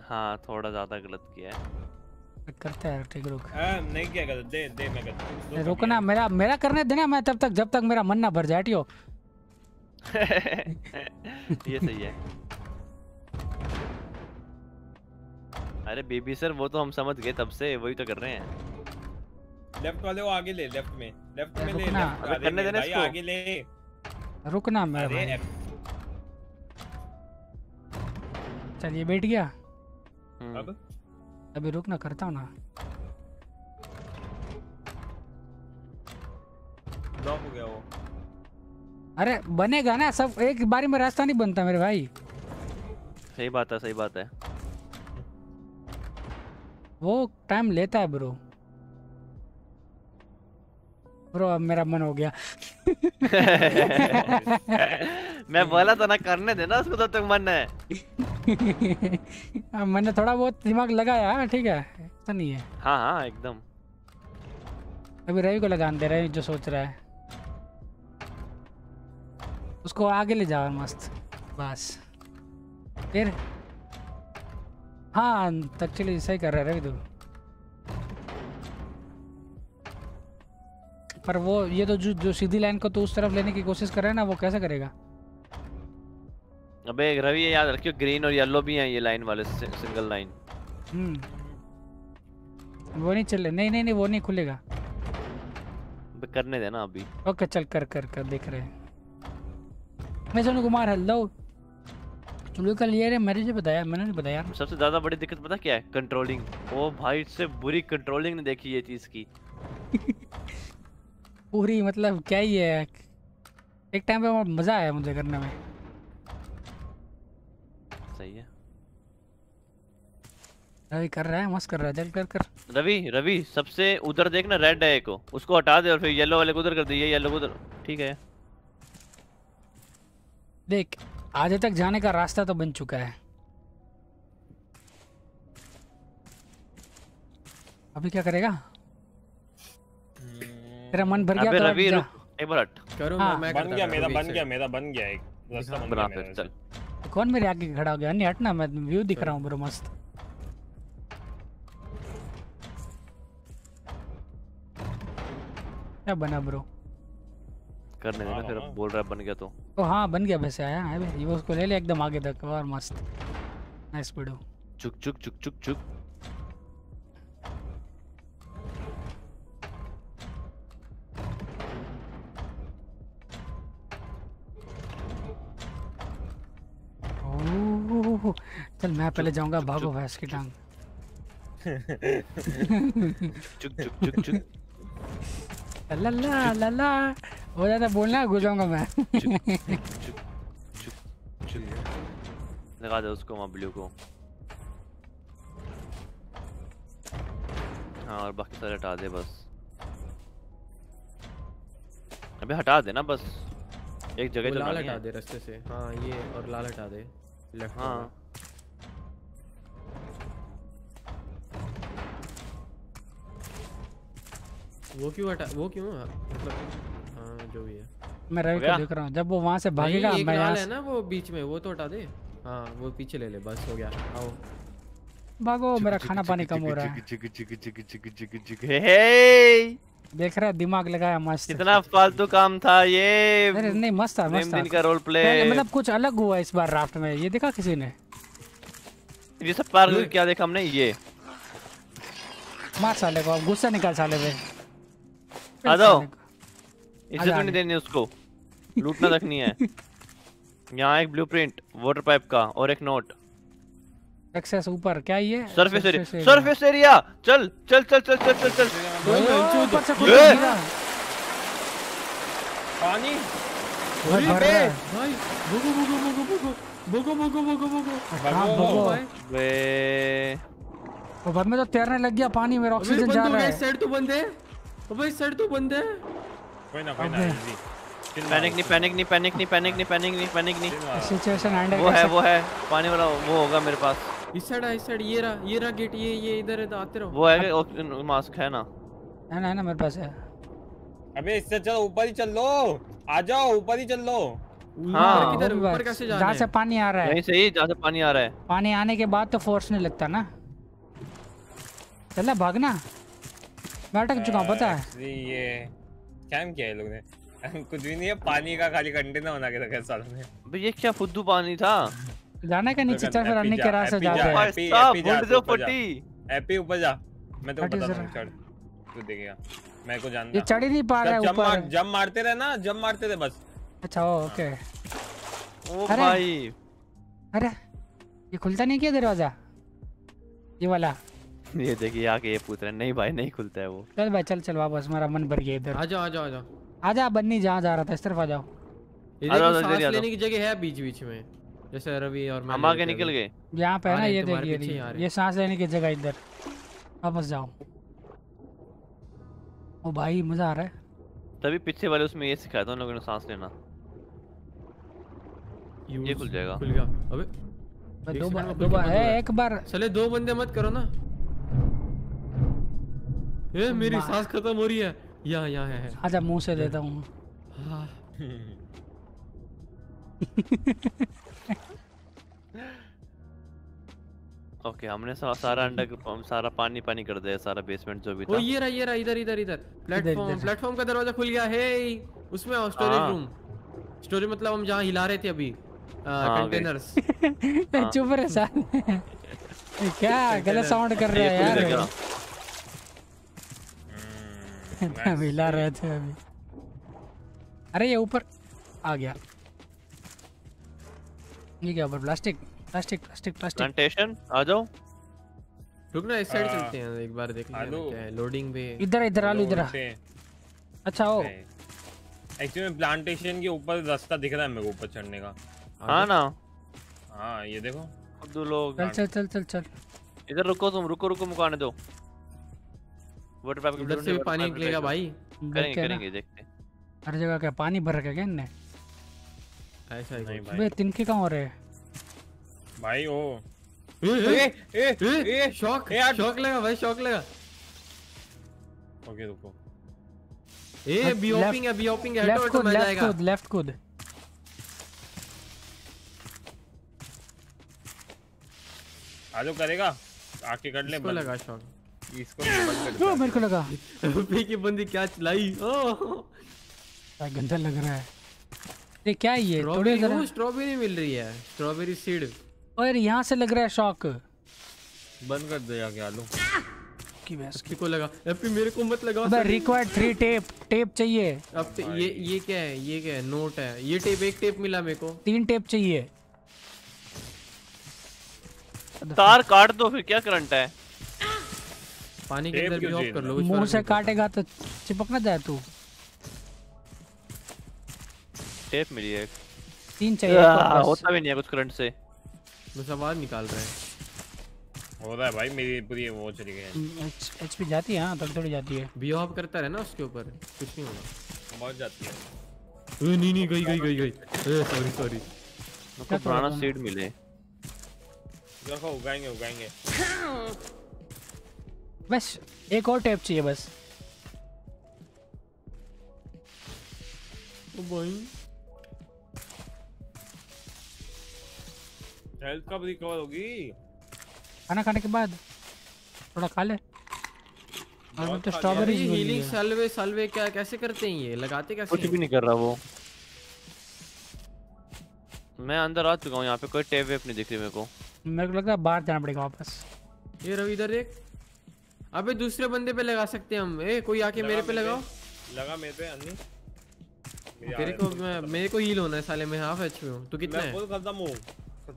हाँ थोड़ा ज़्यादा गलत किया है। करते हैं ठीक रुक हाँ, नहीं क्या कर दे दे मैं करता रुकना मेरा मेरा करने देना मैं तब तक जब तक मेरा मन ना भर जाए हटियो। ये सही है। अरे बेबी सर वो तो हम समझ गए तब से वही तो कर रहे हैं। लेफ़्ट वाले को आगे ले लेफ़्ट में। लेफ़्ट में ले रुकना। लेफ़्ट अबे करने देना इसको। आगे ले। रुकना मेरा अरे भाई। चलिए बैठ गया। हम्म, अब? अभी रुकना करता हूँ ना। ब्लॉक हो गया वो। अरे बनेगा ना सब एक बारी में रास्ता नहीं बनता मेरे भाई। सही बात है सही बात है। वो टाइम लेता है ब्रो ब्रो अब मेरा मन हो गया। मैं बोला था ना करने देना उसको तब तक मन है। अब मैंने थोड़ा बहुत दिमाग लगाया हाँ, ठीक है। ऐसा नहीं है। हाँ हाँ एकदम। अभी रवि को लगान दे रहे जो सोच रहा है। उसको आगे ले जाओ मस्त। बस। फिर? हाँ एक्चुअली सही कर रहा है रवि तू। पर वो ये तो जो जो सीधी लाइन को तो उस तरफ़ लेने की कोशिश कर रहा है ना वो कैसे करेगा? अबे रवि याद रखियो ग्रीन और येलो भी हैं ये लाइन वाले सिंगल लाइन हम्म। वो नहीं चले नहीं नहीं नहीं वो नहीं खुलेगा। बे करने देना अभी। ओके चल कर कर कर देख रहे हैं। मैं सोनू कुमार हेलो चलो कल ये रे मैंने जो बताया मैंने नहीं बताया। यार सबसे ज़्यादा बड़ी दिक्कत पता क्या है? कंट्रोलिंग ओ भाई इससे बुरी कंट्रोलिंग ने देखी ये चीज़ की। पूरी मतलब क्या ही है? एक टाइम पे मज़ा आया मुझे करने में सही है रवि कर रहा है मस्त कर रहा है चल कर कर। रवि रवि सबसे उधर देखना रेड है एक को। उसको हटा दे और फिर येलो वाले को उधर कर दे ये येलो को उधर। ठीक है। देख आधे तक जाने का रास्ता तो बन चुका है। अभी क्या करेगा? तेरा मन भर गया तो रवि रुक एक बार हट। करो हाँ। मैं बन गया मेरा बन गया मेरा बन गया एक रास्ता बन बना गया चल। कौन मेरे आगे खड़ा हो गया? नहीं हटना मैं व्यू दिख रहा हूँ ब्रो मस्त। क्या बना ब्रो करने देना हाँ, फिर हाँ। बोल रहा है। बन गया तो। ओ हाँ बन गया वैसे आया है भाई। वो उसको ले ले एकदम आगे तक और मस्त। नाइस वीडियो चुक चुक चुक चुक चुक। चल मैं पहले जाऊँगा भागो भैंस की टांग। चुक चुक चुक चुक। ला ला ला ला हो जाता बोलना घुस जाऊँगा मैं। लगा दे उसको वहाँ ब्लू को। हाँ और बाकी सारे हटा दे बस। अबे हटा देना बस। एक जगह वो लाल हटा दे रास्ते से। हाँ ये और लाल हटा दे। हाँ। वो क्यों हटा वो क्यों मतलब हाँ जो भी है। मैं रवि को देख रहा हूँ जब वो वहाँ से भागेगा मैं यहाँ है से ना वो बीच में वो तो हटा दे। हाँ वो पीछे ले ले बस हो गया। आओ। भागो मेरा खाना पानी कम हो रहा है। चिक चिक चिक चिक चिक चिक हे देख रहा है दिमाग लगाया मस्त। कितना फालतू काम था ये। अरे नहीं मस्त था मस्त दिन का रोल प्ले मतलब कुछ अलग हुआ इस बार राफ्ट में ये देखा किसी ने? ये सब पार क्या देखा हमने? ये। मार साले को अब गुस्सा निकाल साले पे। आ जाओ इसे तो नहीं देनी उसको। लूटना रखनी है। यहाँ एक ब्लूप्रिंट वाटर पाइप का और एक नोट एक्सेस ऊपर क्या ये? सरफेस एरिया सरफेस एरिया चल चल चल चल चल चल चल। पानी। में तो तैरने लग गया पानी में ऑक्सीजन जा रहा है साइड तो बंद है। इस साइड तो बंद है। कोई ना कोई ना। चिल पैनिक नहीं पैनिक नहीं पैनिक नहीं पैनिक नहीं पैनिक नहीं पैनिक नहीं सिचुएशन हैंडल वो है वो है। पानी वाला वो होगा मेरे पास। इस साइड आ इस साइड ये रहा ये रहा गेट ये ये इधर है तो आते रहो। वो है मास्क है ना। है ना है ना मेरे पास है। अबे इससे चलो ऊपर ही चल। लो आ जाओ ऊपर ही चल। लो हाँ, किधर ऊपर कैसे जाना जहाँ से पानी आ रहा है। यहीं से ही जहाँ से पानी आ रहा है। पानी आने के बाद तो फोर्स नहीं लगता ना। चला भागना। मैं अटक चुका हूँ पता है। ये कैम किया है लोग ने? कुछ भी नहीं है पानी का खाली कंटेनर बना के रखा है सालों ने अबे ये क्या फुद्दू पानी था? जाने का नीचे चल फिर अन्य के रास्ते एपी जाते हैं। भाई हैप्पी- हैप्पी जा, दो पट्टी हैप्पी ऊपर जा। मैं तो हूँ right. चढ़। तू देखेगा मैं को जानता ये चढ़ ही नहीं पा रहा है ऊपर। जब मारते रहे ना जब मारते रहे बस। अच्छा ओके। ओ भाई। अरे ये खुलता नहीं क्या दरवाज़ा? ये वाला। ये देखिए आके ये पूछ रहे नहीं भाई नहीं खुलता है वो। चल भाई चल चल वापस मेरा मन भर गया इधर। आ जाओ आ जाओ आ जाओ। आजा बन्नी जहाँ जा रहा था इस तरफ़ आ जाओ। ये देखो इधर सांस लेने की जगह है बीच बीच में। जैसे रवि और मैं हम आगे निकल गए। यहाँ पे है ना ये देखिए ही ये सांस लेने की जगह इधर। वापस जाओ। ओ भाई मज़ा आ रहा है। तभी पीछे वाले उसमें ये सिखाया था उन लोगों ने सांस लेना। ये खुल जाएगा। खुल गया। अबे दो बार दो बार है एक बार। चले दो बंदे मत करो ना। ए मेरी सांस खत्म हो रही है। यहाँ यहाँ है, है। आजा मुँह से देता हूँ। हाँ। ओके हमने सा, सारा अंडर सारा पानी पानी कर दिया सारा बेसमेंट जो भी ओ था। ये रहा ये रहा इधर इधर इधर। प्लेटफॉर्म प्लेटफॉर्म का दरवाज़ा खुल गया है उसमें स्टोरेज हाँ। रूम स्टोरेज मतलब हम जहाँ हिला रहे थे अभी। हाँ, कंटेनर्स चुप रहे साल क्या गलत साउंड कर रहा है यार? गया मिला रहे थे अभी। अरे ये ऊपर आ गया। ये क्या ऊपर? Plastic plastic plastic plastic. Plantation आ जाओ। रुक ना इस साइड हाँ। चलते हैं एक बार देख लेते हैं क्या है। लोडिंग पे इधर इधर आलू इधर अच्छा ओ एक्चुअली में प्लांटेशन के ऊपर रास्ता दिख रहा है मेरे को ऊपर चढ़ने का। हाँ ना। हाँ ये देखो। दो लोग चल चल चल चल चल। इधर रुको तुम रुको रुको मुकाने दो। वाटर पाइप इधर से भी पानी निकलेगा भाई। करेंगे करेंगे देखते। हर जगह क्या पानी भर रखा है क्या इनने? ऐसा ही नहीं भाई बे तिनके कहाँ हो रहे हैं? भाई ओ। ए, ए ए, शॉक ए, यार। शॉक लगा भाई शॉक लगा। ओके रुको। ए बी होपिंग है बी होपिंग है लेफ़्ट कूद लेफ़्ट कूद लेफ़्ट कूद आजो करेगा आके कर ले इसको बंद। लगा शॉक इसको बंद कर ओ मेरे को लगा। पे की बंदी क्या चलाई? ओ। क्या गंदा लग रहा है? ये क्या है ये? थोड़ी जरा स्ट्रॉबेरी मिल रही है। स्ट्रॉबेरी सीड और यहाँ से लग रहा है शॉक बंद कर दे जाके आलू। की भैंस किसी को लगा। एपी मेरे को मत लगाओ अबे रिक्वायर्ड थ्री टेप टेप चाहिए। अब ये ये क्या है? ये क्या है? नोट है। ये टेप एक टेप मिला मेरे को। तीन टेप चाहिए। तार काट दो फिर क्या करंट है? पानी के अंदर भी ऑफ़ कर लो मुँह से काटेगा तो चिपक ना जाए तू। टेप मिली है। तीन चाहिए होता भी नहीं है कुछ करंट से। बस आवाज़ निकाल रहा है। हो रहा है भाई मेरी पूरी वो चली गई है। एच एच जाती है हाँ थोड़ी थोड़ी जाती है। बी ऑफ़ करता रहे ना उसके ऊपर कुछ नहीं होगा। बहुत जाती है। ए, नहीं नहीं गई गई गई गई। ए सॉरी सॉरी मेरे पुराना सीड मिले। देखो उगाएँगे उगाएँगे। बस एक और टेप चाहिए बस। ओ भाई। हेल्थ कब रिकवर होगी? खाना खाने के बाद। थोड़ा खा ले। और तो स्ट्रॉबेरी हीलिंग सल्वे सल्वे क्या कैसे करते हैं ये? लगाते कैसे कुछ भी नहीं कर रहा वो। मैं अंदर आ चुका हूँ यहाँ पे कोई टेप वेप नहीं दिख रही मेरे को। मेरे को लगता है बाहर जाना पड़ेगा वापस। ये रवि इधर देख। अबे दूसरे बंदे पे लगा सकते हैं हम। ए कोई आके मेरे पे लगाओ। लगा मेरे पे अन्नी। मेरी तेरे को मैं मेरे को हील होना है साले मैं हाफ़ एच में हूँ। तू कितना मैं है? फुल खत्म हूँ।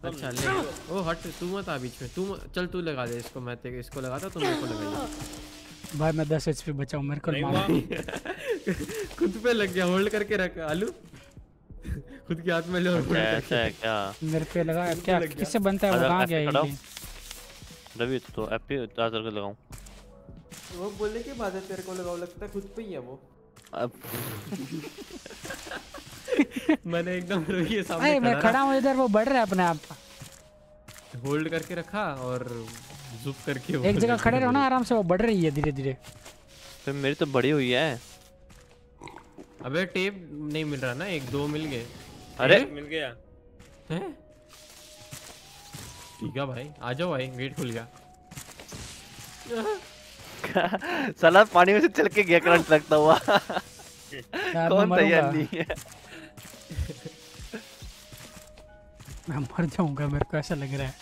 अच्छा ले। ओ हट तू मत आ बीच में। तू चल तू लगा दे इसको। मैं तेरे इसको लगाता तू मेरे को लगाइए भाई मैं दस एच पी बचाऊँ मेरे को मार। खुद पे लग गया होल्ड करके रख। आलू? खुद के हाथ में ले और क्या ऐसा है क्या? मेरे पे लगा क्या किससे बनता है? वो कहाँ गया ये? रवि तो एपी चार्जर के लगाऊँ। वो बोलने की बात है तेरे को लगाओ लगता है खुद पे ही है वो। अब मैंने एकदम रवि के अरे सामने मैं खड़ा हूँ इधर वो बढ़ रहा है अपने आप। होल्ड करके रखा और जुप करके एक जगह खड़े रहो ना आराम से वो बढ़ रही है धीरे धीरे फिर मेरी तो बड़ी हुई है। अबे टेप नहीं मिल रहा ना एक दो मिल गए। अरे। मिल गया हैं? ठीक है भाई आ जाओ भाई गेट खुल गया। साला पानी में से चल के गया करंट लगता हुआ। कौन तैयार नहीं है? मैं मर जाऊँगा मेरे को ऐसा लग रहा है।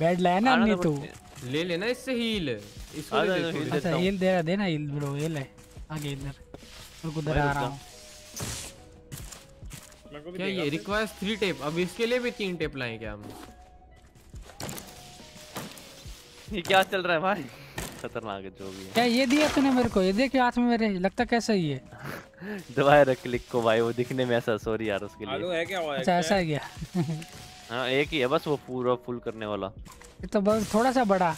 बेड लाया ना नहीं तो ले लेना इससे हील इसको ले देर। अच्छा हिल दे देना हिल ब्रो ये ले। आगे इधर। को उधर आ रहा हूँ। मेरे को भी क्या ये रिक्वायर्स थ्री टेप अब इसके लिए भी तीन टेप लाए क्या हम? ये क्या चल रहा है भाई? खतरनाक है जो भी है। क्या ये दिया तूने मेरे को? ये देख हाथ में मेरे लगता कैसा ही है? दबाए रख क्लिक को भाई वो दिखने में ऐसा सॉरी यार उसके लिए। आलू है क्या हुआ अच्छा ऐसा है? क्या हाँ। एक ही है बस वो पूरा फुल करने वाला। ये तो बहुत थोड़ा सा बड़ा।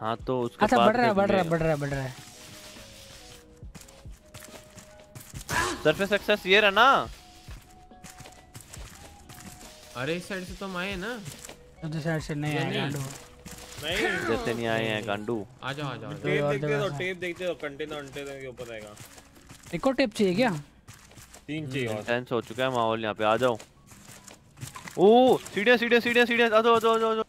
हाँ तो उसके अच्छा बढ़ रहा है बढ़ रहा है बढ़ रहा है बढ़ रहा है। सरफेस एक्सेस ये रहा ना। अरे इस साइड से तो आए ना। उधर साइड से नहीं आया गांडू। नहीं। जैसे नहीं आए हैं गांडू। आ जाओ आ जाओ। टेप देखते जगह रहो से। टेप देखते रहो कंटेनर कंटेनर के ऊपर आएगा एक और टेप चाहिए क्या? तीन चाहिए और। टेंस हो चुका है माहौल यहाँ पे आ जाओ। ओ सीढ़ियाँ सीढ़ियाँ सीढ़ियाँ सीढ़ियाँ आ जाओ आ जाओ आ जाओ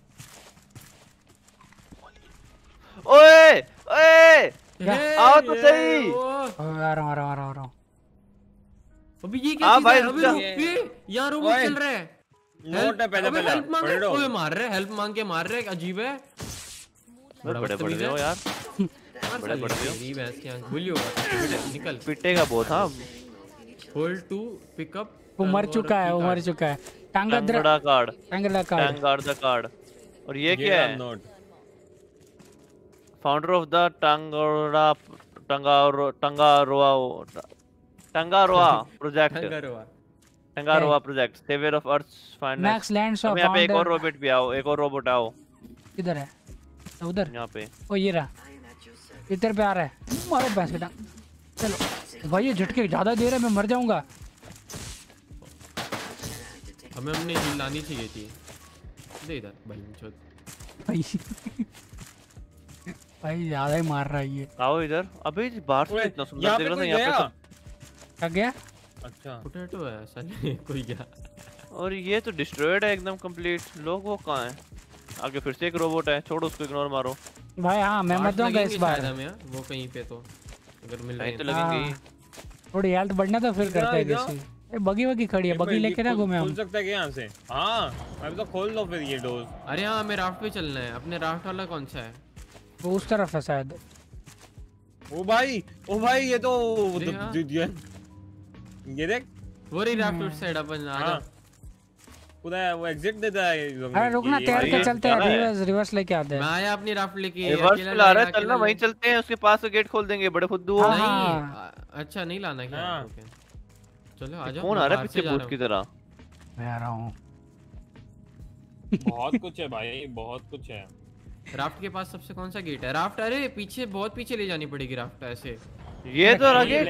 ओए ओए। आओ तो सही। आ रहा हूँ आ रहा हूँ आ रहा हूँ, रहा हूँ अबे ये क्या हाँ चीज़ भाई, है? अबे रुक जा। रुक, ये यहाँ रोबोट। चल रहा है। नोट है पहले पहले। हेल्प मांग ओए मार रहे हेल्प मांग के मार रहे अजीब है। बड़ा बड़े बड़े हो यार। बड़े बड़े हो। तेरी भैंस की आँख भूली होगा निकल। पिटेगा बहुत हाँ। होल्ड टू पिकअप वो मर चुका है वो मर चुका है। Tangaroa card Tangaroa card Tangaroa the card और ये क्या है? Note founder of the Tangaroa Tangaroa Tangaroa Tangaroa project hunger हुआ Tangaroa project saviour of earth finance max lands of यहाँ पे एक और रोबोट भी आओ एक और रोबोट आओ। किधर है। उधर। यहाँ पे। ओ ये रहा। इधर पे आ रहा है। मारो के चलो। भाई ये झटके ज़्यादा दे रहा है मैं मर जाऊँगा। हमें हमने हील लानी चाहिए थी। दे इधर भाई चोद भाई। भाई ज़्यादा ही मार रहा है ये। आओ इधर। अबे ये बाहर से इतना सुंदर दिख रहा था यहाँ पे सब क्या गया? अच्छा। पोटैटो है ऐसा नहीं कोई क्या? और ये तो डिस्ट्रॉयड है एकदम कंप्लीट लोग वो कहाँ हैं? आगे फिर से एक रोबोट है छोड़ो उसको इग्नोर मारो। भाई हाँ मैं मर जाऊँगा इस बार। हाँ, वो कहीं पे तो अगर मिल रहे तो लगेंगे ही। थोड़ी हेल्थ बढ़ना तो फिर करते हैं। किसी ए बगी वगी खड़ी है बगी लेके ना खुल- घूमे खुल हम सकता है क्या यहाँ से? हाँ अभी तो खोल लो फिर ये डोर अरे हाँ हमें राफ्ट पे चलना है। अपने राफ्ट वाला कौन सा है? वो उस तरफ़ है शायद। ओ भाई ओ भाई ये तो हाँ। द- ये देख। वो रही राफ्ट उस साइड अपन आ हाँ। जा पूरा वो एग्जिट देता है अरे रुकना ये- तैर के चलते हैं रिवर्स रिवर्स लेके आते मैं हैं आया अपनी राफ्ट लेके रिवर्स पे ला रहा है लेगा, चलना वहीं चलते हैं उसके पास से गेट खोल देंगे बड़े फुद्दू। हो हाँ, नहीं हाँ। अच्छा नहीं लाना क्या? हाँ। चलो आ जाओ कौन आ रहा है पीछे भूत की तरह? मैं आ रहा हूँ। बहुत कुछ है भाई बहुत कुछ है। राफ्ट के पास सबसे कौन सा गेट है? राफ्ट अरे पीछे बहुत पीछे ले जानी पड़ेगी राफ्ट ऐसे। ये तो रहा। गेट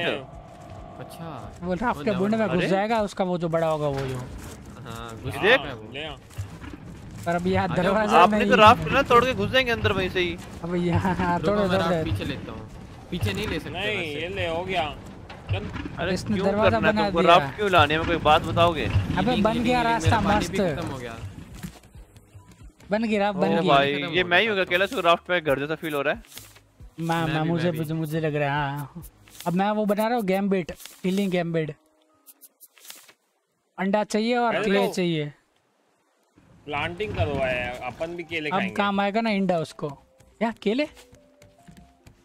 अच्छा। वो राफ्ट के बुंडे में घुस जाएगा उसका वो जो बड़ा होगा वो जो। हाँ घुस है आ। पर अब यहाँ दरवाज़ा आपने तो राफ्ट ना तोड़ के घुस जाएँगे अंदर वहीं से ही। अब यहाँ थोड़ा मैं राफ्ट पीछे लेता हूँ। पीछे नहीं ले सकते नहीं ये ले हो गया। चल। अरे इसने दरवाज़ा बना दिया। राफ्ट क्यों लानी है मेरे को एक बात बताओगे? अबे बन गया रास्ता मस्त। खत्म हो गया। बन गया बन गया। भाई ये मैं ही गया हूँ अकेला से राफ्ट पे घर जैसा फील हो रहा है। मैं मैं मैं मुझे मुझे मुझे लग रहा है हाँ। अब मैं वो बना रहा हूँ गैम्बिट हीलिंग गैम्बिट। अंडा चाहिए और अरे क्ले चाहिए। प्लांटिंग करवाया है अपन भी केले अब काम आएगा ना इंडा उसको। क्या केले?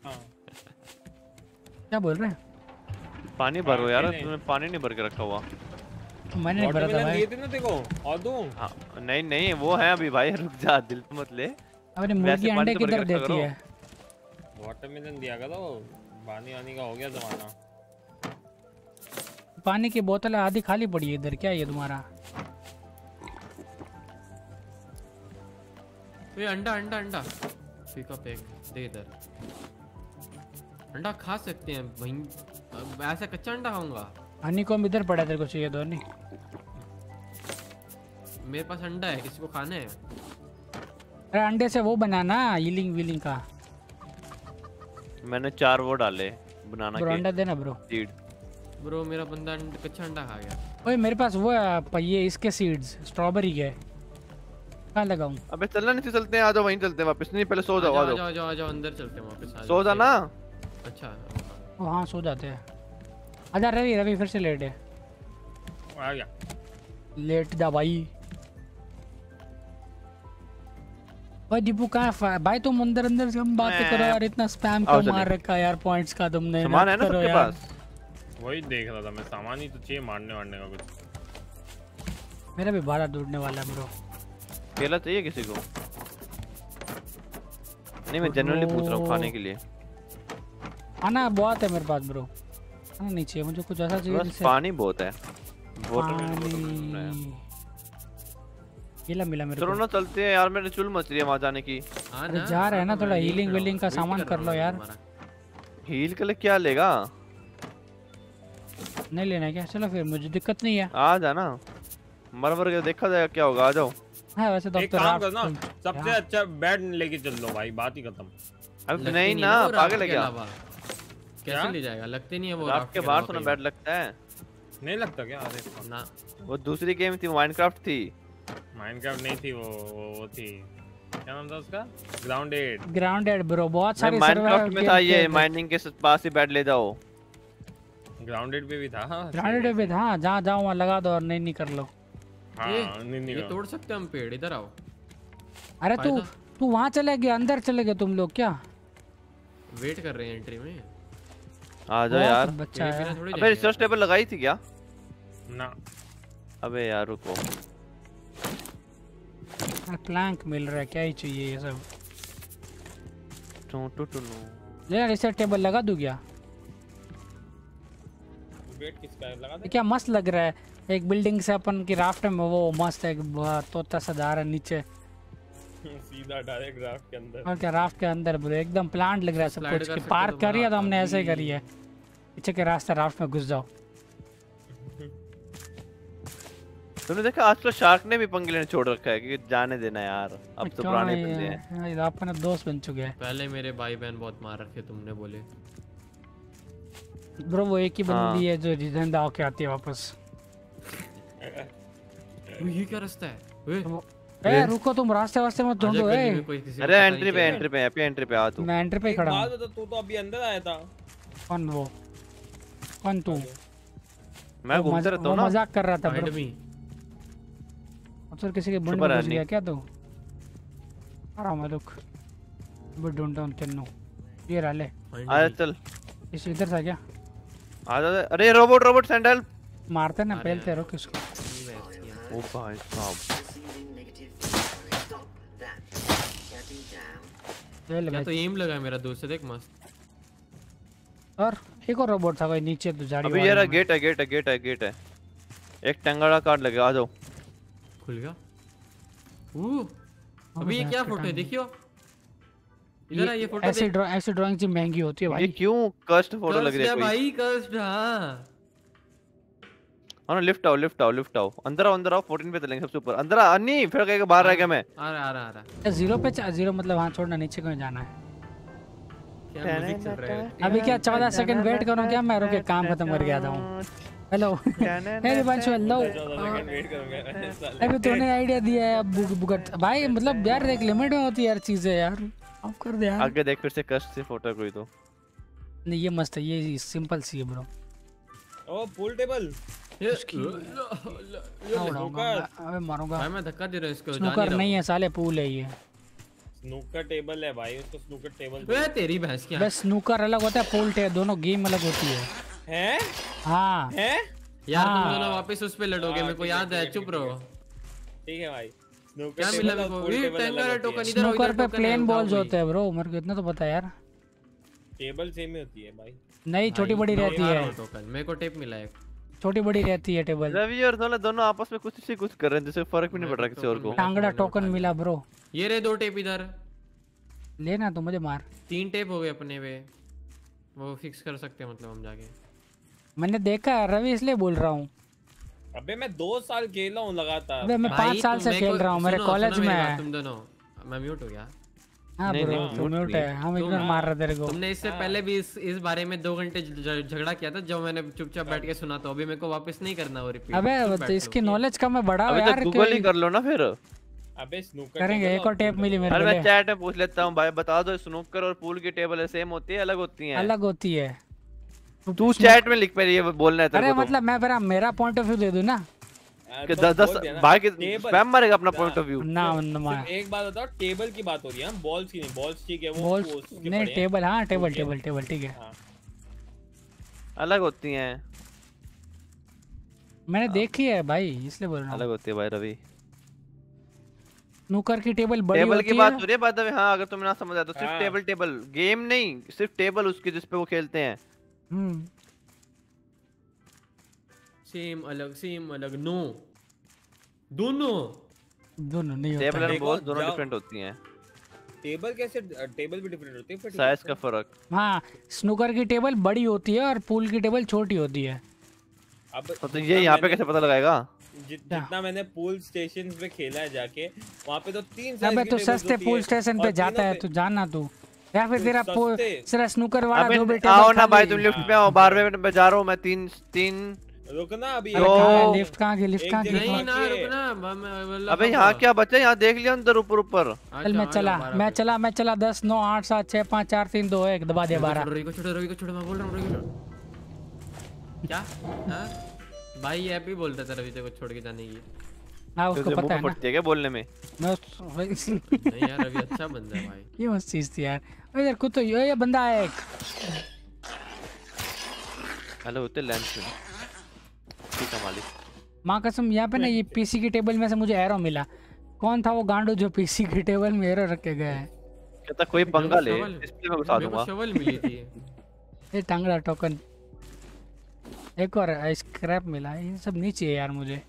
हाँ। क्या बोल रहे हैं? पानी भरो यार नहीं। तुमने पानी नहीं भर के रखा हुआ। मैंने नहीं भरा था भाई। दिए थे ना देखो और दूँ? हाँ नहीं नहीं वो है अभी भाई रुक जा दिल मत ले। अपने वैसे मुर्गी अंडे तो किधर देती है? वाटरमेलन दिया करो। पानी वानी का हो गया जमाना पानी की बोतल आधी खाली पड़ी है इधर क्या ये तुम्हारा? ये अंडा अंडा अंडा। पिकअप एक दे इधर। अंडा खा सकते हैं वहीं अब ऐसा कच्चा अंडा खाऊँगा। हनी को इधर पड़ा है, तेरे को चाहिए तो नहीं मेरे पास अंडा है किसी को खाना है? अरे अंडे से वो बनाना हीलिंग वीलिंग का। मैंने चार वो डाले बनाना ब्रो अंडा देना ब्रो। सीड ब्रो मेरा बंदा कच्चा अंडा खा गया। ओए मेरे पास वो है प- ये इसके सीड्स स्ट्रॉबेरी के। कहाँ लगाऊँ? अबे चलना नहीं चलते हैं आ जाओ वहीं चलते हैं वापस। नहीं पहले सो जाओ आ जाओ आ जाओ। जाओ जाओ अंदर चलते हैं वापस आ सो जाओ, जा ना। अच्छा। ओ हाँ सो जाते हैं। आजा रवि रवि फिर से लेट है। आ गया। लेट जा भाई। भाई दीपू कहाँ है भाई तुम अंदर अंदर से हम बातें करो यार इतना स्पैम क्यों मार रखा है यार पॉइंट्स का तुमने? सामान है ना सबके पास? वही देख रहा था मैं सामान ही तो चाहिए मारने वारने का कुछ। मेरा भी बारह दूड़ने वाला है ब्रो केला चाहिए किसी को? नहीं मैं जनरली पूछ रहा हूँ खाने के लिए। खाना बहुत है मेरे पास ब्रो खाना नहीं चाहिए मुझे कुछ ऐसा चाहिए पानी बहुत है। वाटरमेलन है। मिला मेरे चलो ना चलते हैं यार मेरे चुल मच रही है वहाँ जाने की। हाँ अरे ना, जा रहे हैं ना तो थोड़ा मैं यहीं healing खड़ा हूँ, वेलिंग का सामान कर लो यार। हील के लिए क्या लेगा? नहीं लेना है क्या? चलो फिर मुझे दिक्कत नहीं है। आ जा ना। मर मर के देखा जाएगा क्या होगा आ जाओ। हाँ वैसे तो एक तो काम रात करना सबसे हाँ। अच्छा बेड लेके चल लो भाई बात ही खत्म। अब नहीं ना पागल है क्या? कैसे ले जाएगा? लगते नहीं है वो रात के बाहर सोना कहीं। बैड लगता है। नहीं लगता क्या? अरे ना। वो दूसरी गेम थी माइनक्राफ्ट थी। माइनक्राफ्ट नहीं थी वो वो, वो थी। क्या नाम था उसका? ग्राउंडेड ग्राउंडेड ब्रो बहुत सारे माइनक्राफ्ट में था ये माइनिंग के पास ही बैड ले जाओ। ग्राउंडेड पे भी था हाँ ग्राउंडेड पे था जहाँ जाओ वहाँ लगा दो और नहीं नहीं कर लो। हाँ नहीं नहीं ये तोड़ सकते हम पेड़ इधर आओ। अरे तू तू वहाँ चले गया अंदर चले गए तुम लोग क्या? वेट कर रहे हैं एंट्री में। आ जाओ यार। बच्चा है। अबे रिसर्च टेबल लगाई थी क्या? ना। अबे यार रुको। प्लैंक मिल रहा है क्या ही चाहिए ये सब? Two two two. ले रिसर्च टेबल लगा दूँ क्या? वेट किसका है? लगा दे। क्या मस्त लग रहा है? एक बिल्डिंग से अपन की राफ्ट में वो मस्त है एक तोता सा जा रहा है नीचे। सीधा डायरेक्ट राफ्ट के अंदर। और क्या राफ्ट के अंदर ब्रो एकदम प्लांट लग रहा है सब कुछ। कि पार्क करी है तो हमने ऐसे ही। करी है। पीछे के रास्ते राफ्ट में घुस जाओ। तुमने देखा आज तो शार्क ने भी पंगे लेने छोड़ रखा है कि जाने देना यार अब तो पुराने बंदे हैं। हाँ, अपने दोस्त बन चुके हैं। पहले मेरे भाई बहन बहुत मार रखे तुमने बोले। ब्रो वो एक ही हाँ। बंदी है। जो ज़िंदा होके आती है वापस। ये क्या रास्ता है? ए रुको तुम रास्ते वास्ते मत ढूंढो ए। को अरे एंट्री पे। एंट्री पे हैप्पी एंट्री पे आ तू। मैं एंट्री पे ही खड़ा हूँ। बता तू तो अभी अंदर आया था। कौन वो? कौन तू? मैं घूमते मजा- रहता वो ना। मज़ाक कर रहा था ब्रो। अफसर किसी के बंद छुपा में घुस गया क्या तू? आ रहा हूँ मैं रुक भी ढूंढता हूँ तेनू ये रहा ले। आजा me. चल। इस इधर था क्या आ जा अरे रोबोट रोबोट सैंडल मारते ना अरे पहलते यार। रुक इसको। ओ भाई साहब। क्या तो एम लगा मेरा दोस्त से देख मस्त। और एक और रोबोट था भाई नीचे तो झाड़ी अभी ये रहा गेट है गेट है गेट है गेट है। एक टंगड़ा कार्ड लगे आ जाओ। खुल गया। ओ अभी ये क्या फ़ोटो है? देखियो। इधर आ ये फ़ोटो ऐसे ड्रा ऐसे ड्राइंग जी महँगी होती है भाई। ये क्यों कस्ट फ़ोटो लग रही है है कोई? भाई कस्ट हाँ। हाँ लिफ्ट आओ लिफ्ट आओ लिफ्ट आओ। अंदर आओ अंदर आओ 14 पे चलेंगे सबसे ऊपर। अंदर आ नहीं फिर कहेगा बाहर रह गया मैं। आ रहा आ रहा आ रहा। ज़ीरो पे चा- ज़ीरो मतलब हाँ छोड़ना नीचे क्यों जाना है। क्या म्यूज़िक चल रहा है? अभी क्या चौदह सेकंड वेट करूँ क्या? मैं रुके काम खत्म कर गया था हूँ। हेलो रिवांशु हेलो चौदह सेकंड वेट करूँगा साले। अभी तूने आइडिया दिया है अब बुग बुगट भाई मतलब यार एक लिमिट में होती है हर चीज़ें यार। अब कर दे यार। आगे देख फिर से कस्ट से फ़ोटो कोई तो। नहीं ये मस्त है ये सिंपल सी है ब्रो ओ पूल टेबल अबे मारूँगा। भाई मैं धक्का दे रहा हूँ इसको स्नूकर नहीं है साले पूल है ये। स्नूकर टेबल है भाई उसको स्नूकर टेबल ओए, तेरी भैंस की बस स्नूकर अलग होता है पूल टे दोनों गेम अलग होती है। हैं? हाँ। हैं? यार तुम हाँ। दोनों वापस उस पे लड़ोगे मेरे को याद है चुप रहो। ठीक है। भाई। क्या मिला मेरे को? ये टेबल टेंगर टोकन इधर स्नूकर पे प्लेन बॉल्स होते हैं ब्रो मेरे को इतना तो पता है यार। टेबल सेम ही होती है भाई। नहीं छोटी बड़ी रहती है। टोकन मेरे को टेप मिला है छोटी बड़ी रहती है टेबल रवि और दोनों आपस में कुछ से कुछ कर रहे हैं जिससे फ़र्क भी नहीं पड़ रहा किसी और को। टांगड़ा टोकन मिला ब्रो ये रे दो टेप इधर। लेना तो मुझे मार। तीन टेप हो गए अपने पे वो फिक्स कर सकते हैं मतलब हम जाके। मैंने देखा है रवि इसलिए बोल रहा हूँ। अबे मैं दो साल खेला हूँ लगातार। अबे मैं पाँच साल से खेल रहा हूँ मेरे कॉलेज में है। तुम दोनों। मैं म्यूट हो गया। हाँ नहीं, ब्रो नहीं, तू म्यूट है हम इग्नोर मार रहे तेरे को। तुमने इससे पहले भी इस इस बारे में दो घंटे झगड़ा किया था जब मैंने चुपचाप बैठ के सुना तो। अभी मेरे को वापस नहीं करना वो रिपीट अबे तो इसकी नॉलेज कम है बड़ा यार तो गूगल ही कर लो ना फिर। अबे स्नूकर करेंगे एक और टेप मिली मेरे अरे मैं चैट में पूछ लेता हूँ भाई बता दो स्नूकर और पूल की टेबल सेम होती है अलग होती हैं। अलग होती है। तू चैट में लिख पे ये बोलना है तेरे अरे को तो। मतलब मैं मेरा मेरा पॉइंट ऑफ़ व्यू दे दूँ ना? कि दस दस भाई के स्पैम मारेगा अपना पॉइंट ऑफ़ व्यू ना ना एक बात बताओ टेबल की बात हो रही है बॉल्स की नहीं बॉल्स ठीक है वो बोल वो उसके नहीं टेबल हाँ। टेबल टेबल टेबल ठीक है। हाँ। अलग होती हैं। मैंने देखी है भाई इसलिए बोल रहा हूँ। अलग होती है भाई रवि। स्नूकर की टेबल बड़ी टेबल की बात हो। रही है बात है हाँ अगर तुम्हें ना समझ आया तो सिर्फ़। टेबल टेबल गेम नहीं सिर्फ़ टेबल उसकी जिसपे वो खेलते हैं। सेम अलग सेम अलग नो दोनों दोनों नहीं होता टेबल है। एंड बॉल दोनों डिफरेंट होती हैं। टेबल कैसे टेबल भी डिफरेंट होती है साइज़ का फ़र्क। हाँ स्नूकर की टेबल बड़ी होती है और पूल की टेबल छोटी होती है। अब तो, तो ये यहाँ पे कैसे पता लगाएगा? जि- जितना मैंने पूल स्टेशन पे खेला है जाके वहाँ पे तो तीन size अबे तू सस्ते पूल स्टेशन पे जाता है पे- तू जाना तू। या फिर तेरा। सिर्फ़ स्नूकर वाला जो भी आओ ना भाई तुम लिफ्ट पे आओ बारहवें में जा रहा हूँ मैं तीन तीन। रुकना अभी। दो- है? तो- लिफ्ट कहाँ की लिफ्ट कहाँ की? जगह नहीं ना रुकना मैं- अबे यहाँ क्या बचा यहाँ देख लिया अंदर ऊपर ऊपर। चल मैं चला मैं चला मैं चला दस नौ आठ सात छः पाँच चार तीन दो एक दबा दिया रवि को रवि को छोड़ो रवि को छोड़ो मैं बोल रहा हूँ रवि को क्या? हाँ? भाई ये ही बोलता था रवि तेरे को छोड़ के जाने की हाँ उसको पता है ना। है बोलने में? मैं नहीं यार अभी अच्छा बंदा है भाई। ये मस्त चीज़ थी यार। अरे यार कुछ तो ये ये बंदा है एक। हेलो होते लेंस में ठीक है मालिक। माँ कसम यहाँ पे ना ये पीसी की टेबल में से मुझे एरो मिला। कौन था वो गांडू जो पीसी की टेबल में एरो रख के गया है? कहता कोई मेरे पंगा ले डिस्प्ले में घुसा दूँगा। शवल मिली थी। ये टांगड़ा टोकन एक और स्क्रैप मिला। ये सब नहीं चाहिए यार मुझे।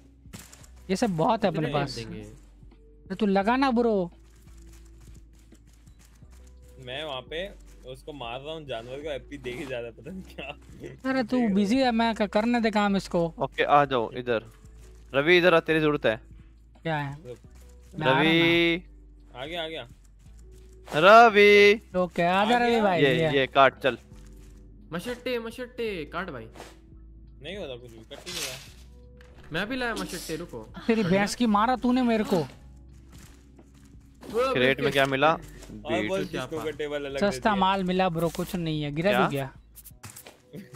ये सब बहुत है अपने पास। देंगे? तू लगाना ब्रो मैं वहाँ पे उसको मार रहा हूँ जानवर को एपी देखे जा रहा है पता नहीं क्या। अरे तू बिज़ी है मैं करने दे काम इसको? ओके आ जाओ इधर। रवि इधर आ तेरी ज़रूरत है। क्या है? आ रवि। आ गया आ गया। रवि। ओके आजा रवि भाई ये ये काट चल। मशट्टे मशट्टे काट भाई। नहीं हो रहा कुछ भी कट ही नहीं रहा। मैं भी लाया मशट्टे रुको। तेरी भैंस की मारा तूने मेरे को। क्रेट में क्या मिला? और का टेबल अलग सस्ता माल मिला ब्रो कुछ नहीं है गिरा भी गया।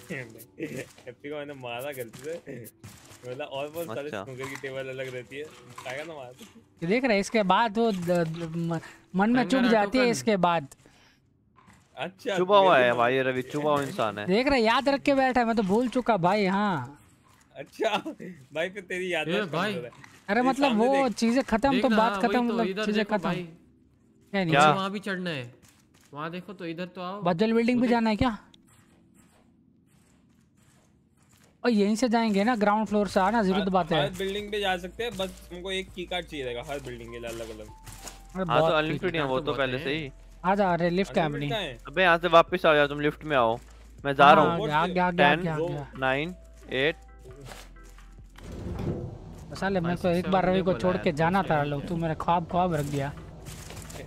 को मैंने मारा गलती से। बोला और सारे अच्छा। स्नूकर की टेबल अलग रहती है। खाएगा ना मार देख रहे इसके बाद वो मन में चुभ टंगरा जाती है इसके बाद। अच्छा चुबा हुआ है भाई रवि चुबा हुआ इंसान है। देख रहे याद रख के बैठा है मैं तो भूल चुका भाई हाँ। अच्छा भाई फिर तेरी याद भाई। अरे मतलब वो चीज़ें खत्म तो बात खत्म तो, मतलब चीज़ें खत्म। भाई। क्या नहीं। क्या? वहाँ भी चढ़ना है। वहाँ देखो तो इधर तो आओ। बदल बिल्डिंग पे जाना है क्या? और यहीं से जाएँगे ना ग्राउंड फ्लोर से आना ज़रूरत बात है। हर बिल्डिंग पे जा सकते हैं बस तुमको एक की कार्ड चाहिए रहेगा हर बिल्डिंग के लिए अलग अलग। अरे हाँ तो अनलिमिटेड है वो तो पहले से ही। आ जा अरे लिफ्ट है। अपनी अबे यहाँ से वापस आ जाओ तुम लिफ्ट में आओ। मैं जा रहा हाँ, हूँ। आगे टेन आगे आगे नाइन एट साले मेरे Five, को six, एक बार रवि को छोड़ के जाना था लोग तू मेरा ख्वाब ख्वाब रख दिया।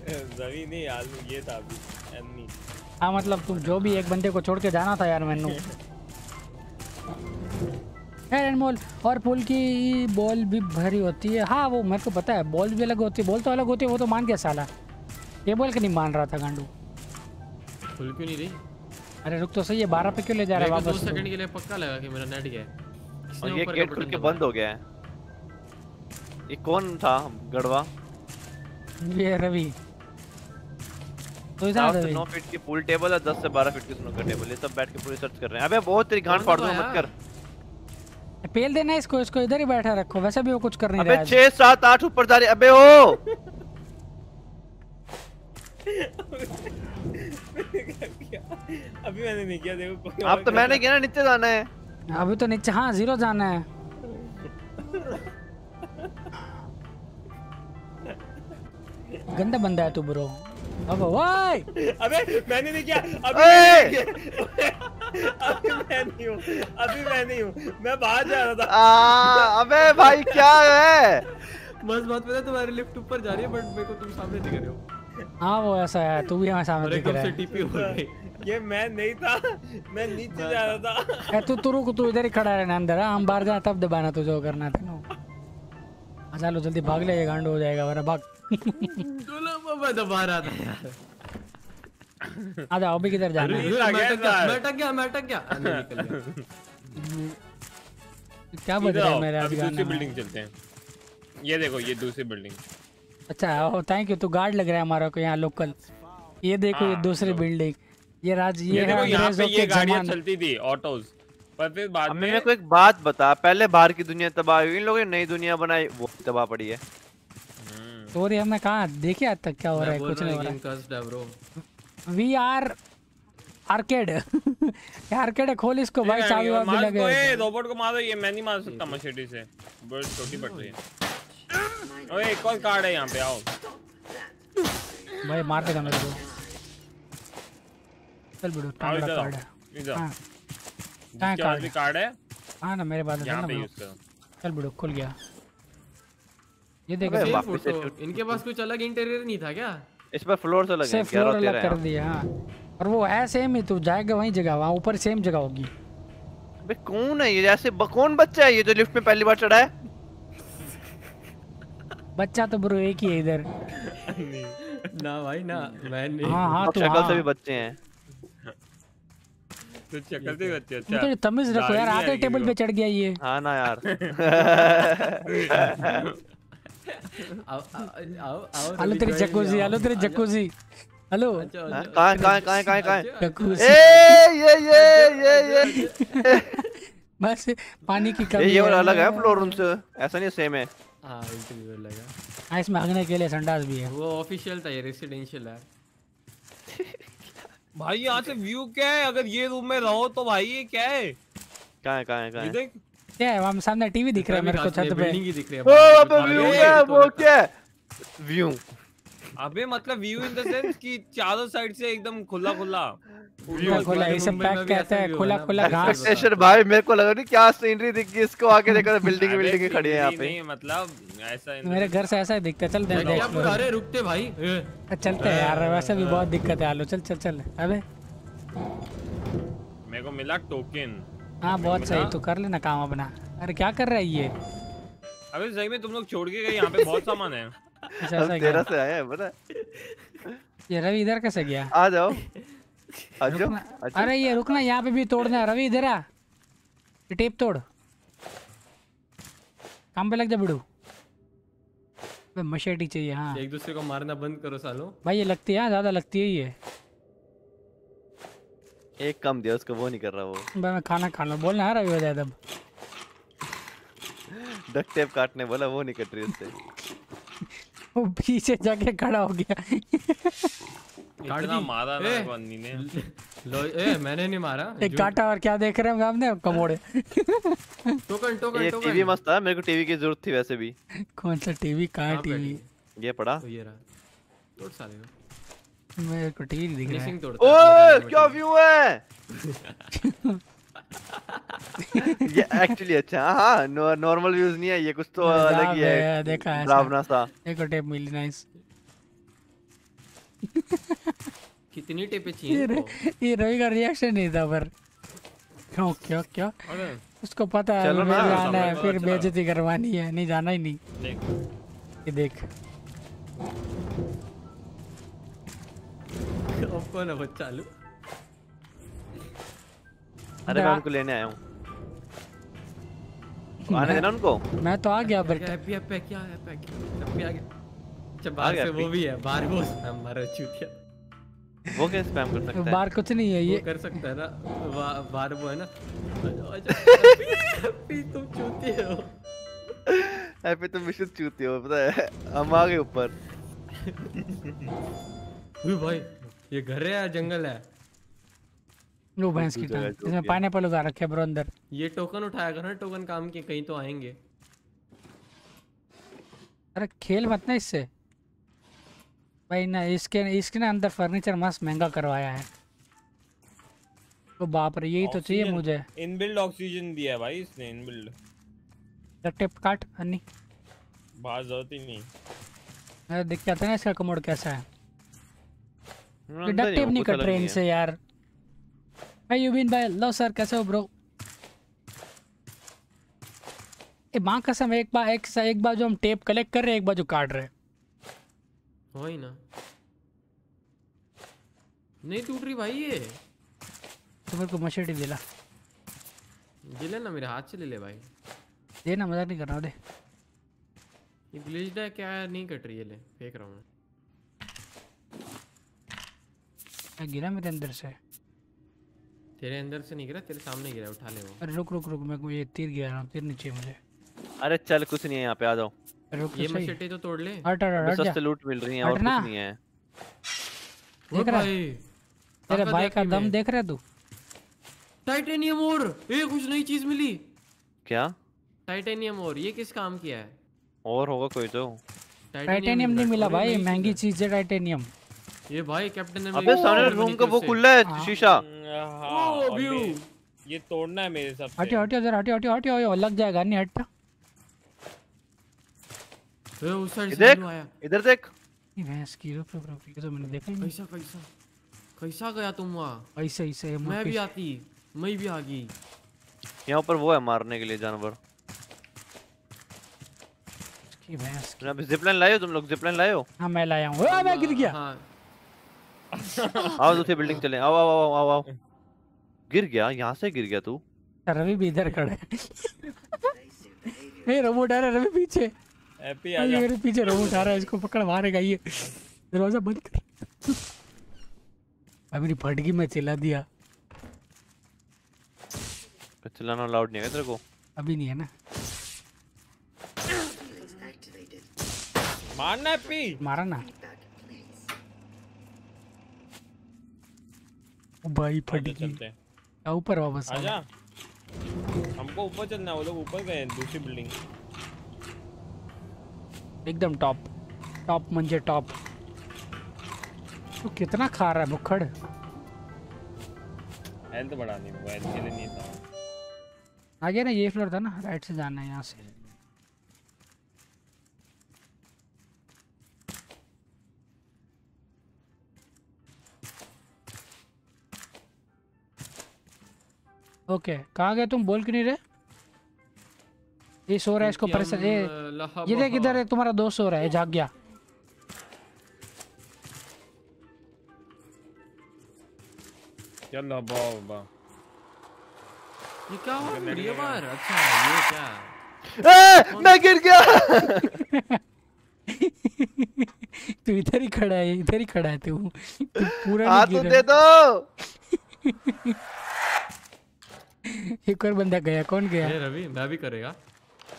रवि नहीं आलू ये था अभी एनी हाँ मतलब तुम जो भी एक बंदे को छोड़ के जाना था यार मैनू। यार अनमोल और पुल की बॉल भी भरी होती है। हाँ वो मेरे को पता है बॉल भी अलग होती है बॉल तो अलग होती है वो तो मान गया साला। टेबल के नहीं मान रहा था गांडू। खुल क्यों नहीं रही? अरे रुक तो सही है बारह पे क्यों ले जा रहा है को दो वापस सेकंड के लिए पक्का लगा कि मेरा नेट गया है। और ये गेट खुल के बंद हो गया है। ये कौन था गढ़वा? ये रवि। तो सात से रवि नौ फीट की पूल टेबल है दस से बारह फीट की स्नूकर टेबल ये सब बैठ के पूरी सर्च कर रहे हैं। अबे बहुत तेरी गांड फाड़ दूँ दबाया? मत कर। पेल देना इसको इसको इधर ही बैठा रखो वैसे भी वो कुछ कर नहीं रहा है छह सात आठ ऊपर जा रही अबे ओ! अभी मैंने नहीं किया देखो आप तो मैंने किया ना नीचे जाना है। अभी तो नीचे हाँ ज़ीरो जाना है। गंदा बंदा है तू ब्रो अब ओए! अबे मैंने नहीं किया। अभी मैंने नहीं किया। अभी मैं नहीं हूँ। अभी मैं नहीं हूँ। मैं बाहर जा रहा था। आ, अबे भाई क्या है? बस बात पता है तुम्हारी लिफ्ट ऊपर जा रही है बट मेरे को तुम सामने दिख रहे हो। हाँ वो ऐसा है। तू भी हमारे सामने दिख रहा से है टीपी हो? गई ये मैं नहीं था। मैं नीचे जा रहा था। ए, तू तू रुक तू इधर ही खड़ा रहना अंदर। हाँ, हम बाहर जा तब दबाना तुझे करना था। ना। हाँ, चलो जल्दी भाग ले ये गांड हो जाएगा वरना भाग। मैं दबा रहा था यार आ जाओ अभी किधर जाना है अरे, मैं अटक गया मैं अटक गया। मैं हाँ, निकल गया। क्या बज रहा है मेरे अभी दूसरी बिल्डिंग चलते हैं। ये देखो ये दूसरी बिल्डिंग अच्छा ओ थैंक यू तू गार्ड लग रहा है हमारा को यहाँ लोकल ये देखो ये हाँ, दूसरी बिल्डिंग ये राज ये ये देखो यहाँ पे ये गाड़ियाँ चलती थी ऑटोज पर फिर बाद में मेरे को एक बात बता पहले बाहर की दुनिया तबाह हुई इन लोगों ने नई दुनिया बनाई वो तबाह पड़ी है। स्टोरी हमने कहा देखी आज तक क्या हो रहा है कुछ नहीं हो कस्ट है ब्रो रहा वी आर आर्केड आर्केड खोल इसको भाई चाबी वाबी मार लगे दो ए रोबोट को मारो ये मैं नहीं मार सकता मशीटी से। बहुत छोटी पड़ रही है। ओए एक और कार्ड है यहाँ पे आओ। भाई मार देगा मेरे को। चल बिड़ो कार्ड है। इधर हाँ। कार्ड है? कार्ड है? हाँ ना मेरे पास है ना यूज़ करो। चल बिड़ो खुल गया। ये देख इनके पास कुछ अलग इंटीरियर नहीं था क्या? इस पर फ्लोर से लगे से हैं, फ्लोर ग्यारह अलग कर दिया हाँ। और वो है सेम ही तू जाएगा वहीं जगह वहाँ ऊपर सेम जगह होगी। अबे कौन है ये? जैसे ब- कौन बच्चा है ये जो लिफ्ट में पहली बार चढ़ा है? बच्चा तो ब्रो एक ही है इधर। ना भाई ना मैं नहीं। हाँ हाँ अब तू शक्ल हाँ। से भी बच्चे हैं। तो शक्ल से बच्चे अच्छा। तो तमीज रखो यार आधे टेबल। पे चढ़ गया ये। हाँ ना यार। आओ आओ हेलो तेरी जकूजी हेलो तेरी जकूजी हेलो। हाँ। कहाँ कहाँ कहाँ कहाँ कहाँ? है, है? जकूजी ए ये ये ये ये। बस पानी की कमी ये वाला अलग है फ्लोर रूम से। ऐसा नहीं सेम है। हाँ इंटरव्यू लगा हाँ। इसमें हगने के लिए संडास भी है। वो ऑफिशियल था ये रेसिडेंशियल है। भाई यहाँ से व्यू क्या है? अगर ये रूम में रहो तो भाई ये क्या है? कहाँ है कहाँ है कहाँ ये है देख क्या है वहाँ सामने टीवी दिख रहा है मेरे को छत पे। बिल्डिंग ही दिख रही है ओ अबे व्यू क्या है वो क्या? है व्यू अबे मतलब व्यू इन द सेंस कि चारों साइड से एकदम खुला खुला। खुला खुला इसे पैक कहते हैं खुला खुला घास। एक्सपेक्टेशन भाई मेरे को लगा नहीं क्या सीनरी दिख गई इसको आके देखा बिल्डिंग बिल्डिंग खड़ी है यहाँ पे। नहीं मतलब ऐसा मेरे घर से ऐसा ही दिखता चल देख देख अरे रुकते भाई। चलते हैं यार वैसे भी बहुत दिक्कत है आलू। चल चल चल। अबे। मेरे को मिला टोकन हाँ बहुत सही। तो कर लेना काम अपना। अरे क्या कर रहा है ये? अबे सही में तुम लोग छोड़ के गए यहाँ पे बहुत सामान है। अच्छा ऐसा से आए हैं पता ये रवि इधर कैसे गया? आ जाओ। आ जाओ। जाओ अरे ये रुकना यहाँ पे भी तोड़ना रवि इधर आ। टेप तोड़। काम पे लग जा बिड़ू मशेटी चाहिए हाँ। एक दूसरे को मारना बंद करो सालो। भाई ये लगती है हाँ, ज़्यादा लगती है ये। एक कम दिया उसको वो नहीं कर रहा वो। भाई मैं खाना खा लूँ। बोलना है रवि हो जाए डक टेप काटने बोला वो नहीं कट रही उससे। वो पीछे जाके खड़ा हो गया। इतना मारा ना ने। लो ए मैंने नहीं मारा एक काटा और क्या देख रहे हैं सामने कमोड़े। टोकन टोकन ये टीवी टोकन मस्त था मेरे को टीवी की ज़रूरत थी वैसे भी। कौन सा टीवी? कहाँ टीवी? ये पड़ा तो ये रहा। तोड़ साले को। मेरे को टीवी दिख रहा है। है ओए क्या व्यू है? ये एक्चुअली अच्छा है, हाँ नॉर्मल व्यूज़ नहीं है ये कुछ तो अलग ही है देखा ऐसा। डरावना सा एक और टेप मिली नाइस कितनी टेपे चाहिए ये रवि का रिएक्शन नहीं था पर। क्यों क्यों क्यों? उसको पता है चलो ना, आना है फिर बेइज्जती करवानी है नहीं जाना ही नहीं। देख। ये देख। अब कौन है वो चालू अरे मैं उनको लेने आया हूँ। आने देना उनको? मैं तो आ गया बट हैप्पी हैप्पी क्या हैप्पी हैप्पी आ गया। अच्छा बाहर से वो भी है बाहर वो हमारा चूतिया। वो कैसे स्पैम कर सकता है? बाहर कुछ नहीं है वो ये कर सकता है ना बाहर वो है ना। हैप्पी तुम चूतिए हो। हैप्पी तुम विशुद्ध चूती हो पता है। हम आ गए ऊपर। भाई ये घर है या जंगल है? लो भैंस की टांग। इसमें। पाइनएप्पल उगा रखे ब्रो अंदर। ये टोकन उठाया करो ना टोकन काम के कहीं तो आएँगे। अरे खेल मत ना इससे। भाई ना इसके इसके ना अंदर फर्नीचर मस्त महँगा करवाया है। तो बाप रे यही तो चाहिए मुझे। इनबिल्ड ऑक्सीजन दिया है भाई इसने इनबिल्ड टेप काट अन्नी बाहर ज़रूरत ही नहीं। अरे देख के आता है ना इसका कमोड कैसा है। हूँ, नहीं कट रहे इनसे यार भाई यूबिन भाई लो सर कैसे हो ब्रो ए माँ कसम एक बार एक सा एक बार जो हम टेप कलेक्ट कर रहे हैं एक बार जो काट रहे हैं वही ना नहीं टूट रही भाई ये। तो मेरे को मशीटी दिला ये ले ना मेरे हाथ से ले ले भाई। दे ना मज़ाक नहीं कर रहा दे। ये ग्लिच्ड है क्या नहीं कट रही है ले फेंक रहा हूँ। मैं मैं गिरा मेरे अंदर से। तेरे अंदर से नहीं गिरा तेरे सामने गिरा उठा ले वो। अरे रुक रुक रुक मेरे को ये तीर गिरा रहा हूँ तीर नीचे मुझे। अरे चल कुछ नहीं है यहाँ पे आ जाओ। अरे रुक ये मशेटे तो तोड़ ले। हट हट हट सस्ते लूट मिल रही है और कुछ नहीं है। देख रहा है? तेरे भाई का दम देख रहा है तू? टाइटेनियम और ये कुछ नई चीज़ मिली। क्या? टाइटेनियम और ये किस काम किया है? और होगा कोई तो। टाइटेनियम नहीं मिला भाई महँगी चीज़ है टाइटेनियम। ये भाई कैप्टन अबे सामने रूम का वो खुला है शीशा। हाँ ओ, और view। मैं- ये तोड़ना है मेरे हिसाब से। हटियो हटियो जरा हटियो हटियो हटियो हटियो, लग जाएगा नहीं हटता। ए उस साइड से देख आया। इधर देख। ये भैंस की रुक रुक रुक ये तो मैंने देखा ही नहीं। कैसा कैसा? कैसा गया तुम वहाँ? ऐसे ऐसे मैं भी आती मैं भी आ गई। यहाँ ऊपर वो है मारने के लिए जानवर। की भैंस की। अभी जिपलाइन लाए हो तुम लोग जिपलाइन लाए हो? हाँ मैं लाया हूँ। ओए, मैं गिर गया। हाँ। आओ दूसरी बिल्डिंग चले। आओ आओ आओ आओ आओ। गिर गया? यहाँ से गिर गया तू? रवि भी इधर खड़ा है। रोबोट आ रहा है रवि पीछे। हैप्पी अरे आजा मेरे पीछे रोबोट आ रहा है इसको पकड़ मारेगा ये। दरवाज़ा बंद कर। अभी नहीं फटगी में चिल्ला दिया। चिल्लाना लाउड नहीं है तेरे को? अभी नहीं है ना। मारना हैप्पी मारा ना। भाई हैं आ, ऊपर वापस आ। आजा हमको ऊपर चलना है वो लोग ऊपर गए हैं दूसरी बिल्डिंग एकदम टॉप टॉप मंजे टॉप तो कितना खा रहा है भुखड़ हेल्थ बढ़ानी वो हेल्थ के लिए नहीं था। आगे ना ये फ्लोर था ना राइट से जाना है यहाँ से। ओके कहाँ गए तुम? बोल क्यों नहीं रहे? ये सो रहा है इसको परेशान ये ये देख इधर है तुम्हारा दोस्त सो रहा है जाग गया। ये क्या हुआ? वीडियो बार अच्छा ये क्या? ए, मैं गिर गया! तू इधर ही खड़ा है इधर ही खड़ा है तू। तू पूरा हाथ तो दे दो। एक और बंदा गया कौन गया? ये रवि मैं भी करेगा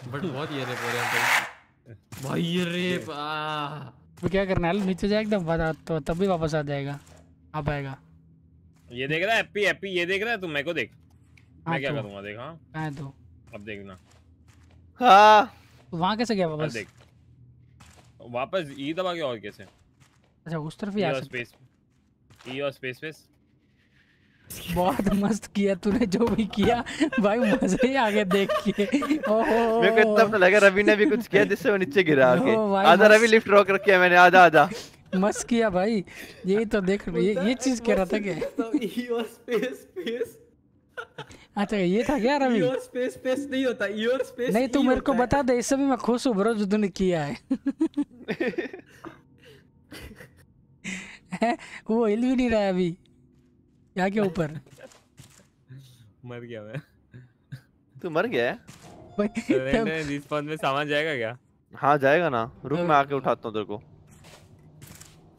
बट बहुत ये रेप हो रहे हैं भाई। ये रेप आ तो क्या करना है? नीचे जाए एकदम बता तो तब भी वापस आ जाएगा आ पाएगा। ये देख रहा है हैप्पी हैप्पी ये देख रहा है तू? मेरे को देख। मैं क्या तो। करूँगा देख हाँ? है तू। अब देखना। हाँ। तू वहाँ कैसे गया वापस? देख। वापस ई दबा के और कैसे? अच्छा उस तरफ़ ही आ और सकता स्पेस ई और स्पेस स्पेस बहुत मस्त किया तूने जो भी किया। भाई मज़े ही आ गया देख के। ओहो। मेरे को इतना पता लगा रवि ने भी कुछ किया जिससे वो नीचे गिरा आके आधा रवि लिफ्ट रोक रखी है मैंने आधा आधा। मस्त किया भाई। यही तो देख ये ये चीज़ कह रहा था क्या? तो ईओ स्पेस स्पेस अच्छा ये था क्या रवि? ईओ स्पेस स्पेस नहीं होता ईओ स्पेस नहीं तू मेरे को बता दे इससे भी मैं खुश हूँ ब्रो जो तूने किया है। वो हिल भी नहीं रहा अभी। क्या के ऊपर। मर गया मैं। तू मर गया है? रिस्पॉन्स में सामान जाएगा क्या? हाँ जाएगा ना। रुक मैं आके उठाता हूँ तेरे को।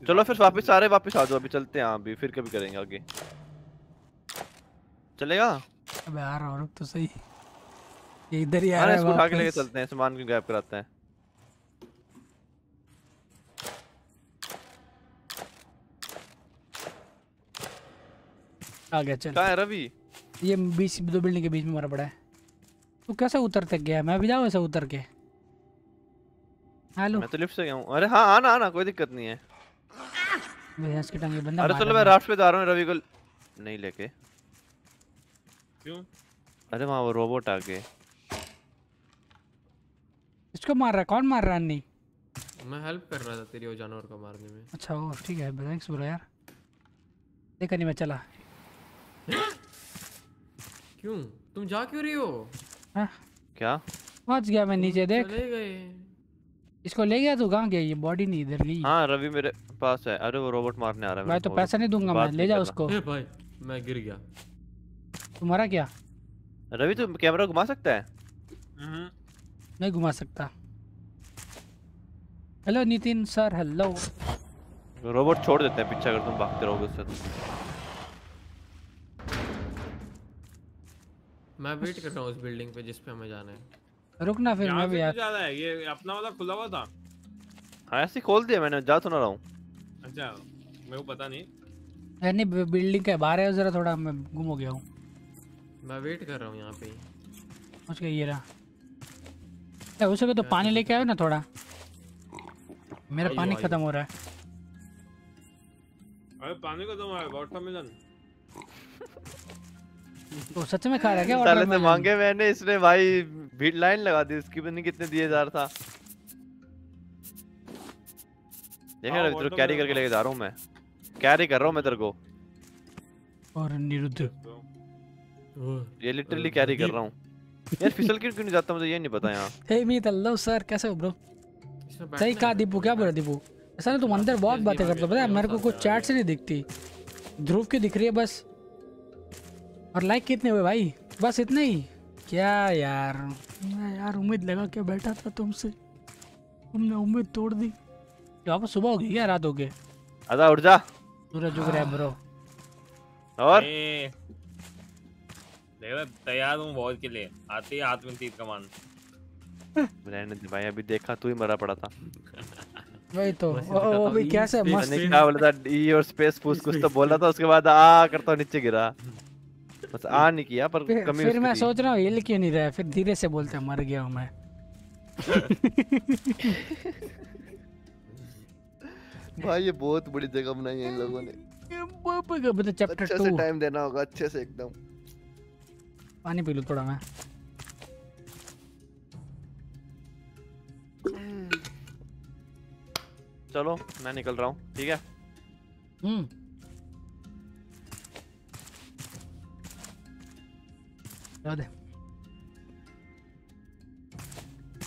चलो फिर वापस सारे वापस आ जाओ अभी चलते हैं अभी फिर कभी करेंगे आगे। चलेगा? अबे आ रहा हूँ रुक तो सही। ये इधर ही आ हाँ रहा है इसको उठा के लेके चलते हैं सामान क्यों गायब कराते हैं। आ गया चल। कहाँ है रवि? ये बीच दो बिल्डिंग के बीच में मरा पड़ा है। तू कैसे उतर तक गया? मैं भी जाऊँ ऐसे उतर के? हेलो। मैं तो लिफ्ट से गया हूँ। अरे हाँ आना आना कोई दिक्कत नहीं है। भैंस के टांगे बंदा अरे चलो मैं राफ्ट पे जा रहा हूँ रवि को नहीं लेके। क्यों? अरे वहाँ वो रोबोट आ गए इसको मार रहा है कौन मार रहा है अन्नी? मैं हेल्प कर रहा था तेरी वो जानवर को मारने में। अच्छा वो ठीक है थैंक्स ब्रो यार। देखा नहीं मैं चला। क्यों? तुम जा क्यों रही हो? हाँ। क्या? पहुँच गया मैं नीचे देख। चले गए। इसको ले गया तू? कहाँ गया? ये बॉडी नहीं इधर गई। हाँ रवि मेरे पास है। अरे वो रोबोट मारने आ रहा है मैं तो पैसा नहीं दूँगा मैं ले जा उसको। ए भाई मैं गिर गया। तुम्हारा क्या? रवि तू कैमरा घुमा सकता है? नहीं घुमा सकता। Hello Nitin sir hello robot छोड़ देते हैं पीछे अगर तुम भागते रहोगे उससे मैं वेट कर रहा हूँ उस बिल्डिंग पे जिस पे हमें जाना है। रुक ना फिर मैं भी यार जा रहा है ये अपना वाला खुला हुआ था। हाँ ऐसे खोल दिया मैंने जा तो ना रहा हूँ। अच्छा मेरे को पता नहीं। यार नहीं बिल्डिंग के बाहर है जरा थोड़ा मैं गुम हो गया हूँ। मैं वेट कर रहा हूँ यहाँ पे ही। पहुँच गया ये रहा। ए, उसे को तो पानी लेके आयो ना थोड़ा। मेरा पानी खत्म हो रहा है। अरे पानी को तुम वाटरमेलन तो सच में खा रहा है क्या साले से मांगे मैंने इसने भाई भीड़ लाइन लगा दी इसकी पता नहीं कितने दिए जा रहा था। देख हाँ, रहा तेरे watermelon कैरी करके लेके जा रहा हूँ मैं। कैरी कर रहा हूँ मैं तेरे को। और निरुद्ध। ये लिटरली कैरी कर रहा हूँ। यार फिसल क्यों क्यों नहीं जाता मुझे ये नहीं पता यहाँ। हे मीत हेलो सर कैसे हो ब्रो सही कहा दीपू क्या बोला दीपू? ऐसा ना तुम अंदर बहुत बातें करते हो पता है मेरे को कुछ चैट से नहीं दिखती। ध्रुव की दिख रही है बस? और लाइक कितने हुए भाई? बस इतने ही? क्या यार? मैं यार उम्मीद लगा के बैठा था तुमसे। तुमने उम्मीद तोड़ दी। क्या वापस सुबह हो गई क्या? रात हो गई? आजा उठ जा। सूरज उग रहा है ब्रो। और? देखो तैयार हूँ वॉर के लिए। आते ही हाथ में तीर कमान दे भाई अभी देखा तू ही मरा पड़ा था। वही तो। ओ, हूँ, अभी कैसे मस्त क्या बोला था? ई और स्पेस पूछ कुछ तो बोला था उसके बाद आ करता हूँ नीचे गिरा। बस आ नहीं किया पर फिर, कमी फिर मैं सोच रहा हूँ हिल क्यों नहीं रहा फिर धीरे से बोलते हैं मर गया हूँ मैं। भाई ये बहुत बड़ी जगह बनाई है इन लोगों ने। मतलब चैप्टर अच्छे से टाइम देना होगा अच्छे से एकदम। पानी पी लूँ थोड़ा मैं? चलो मैं निकल रहा हूँ ठीक है? हम्म। जाओ दे।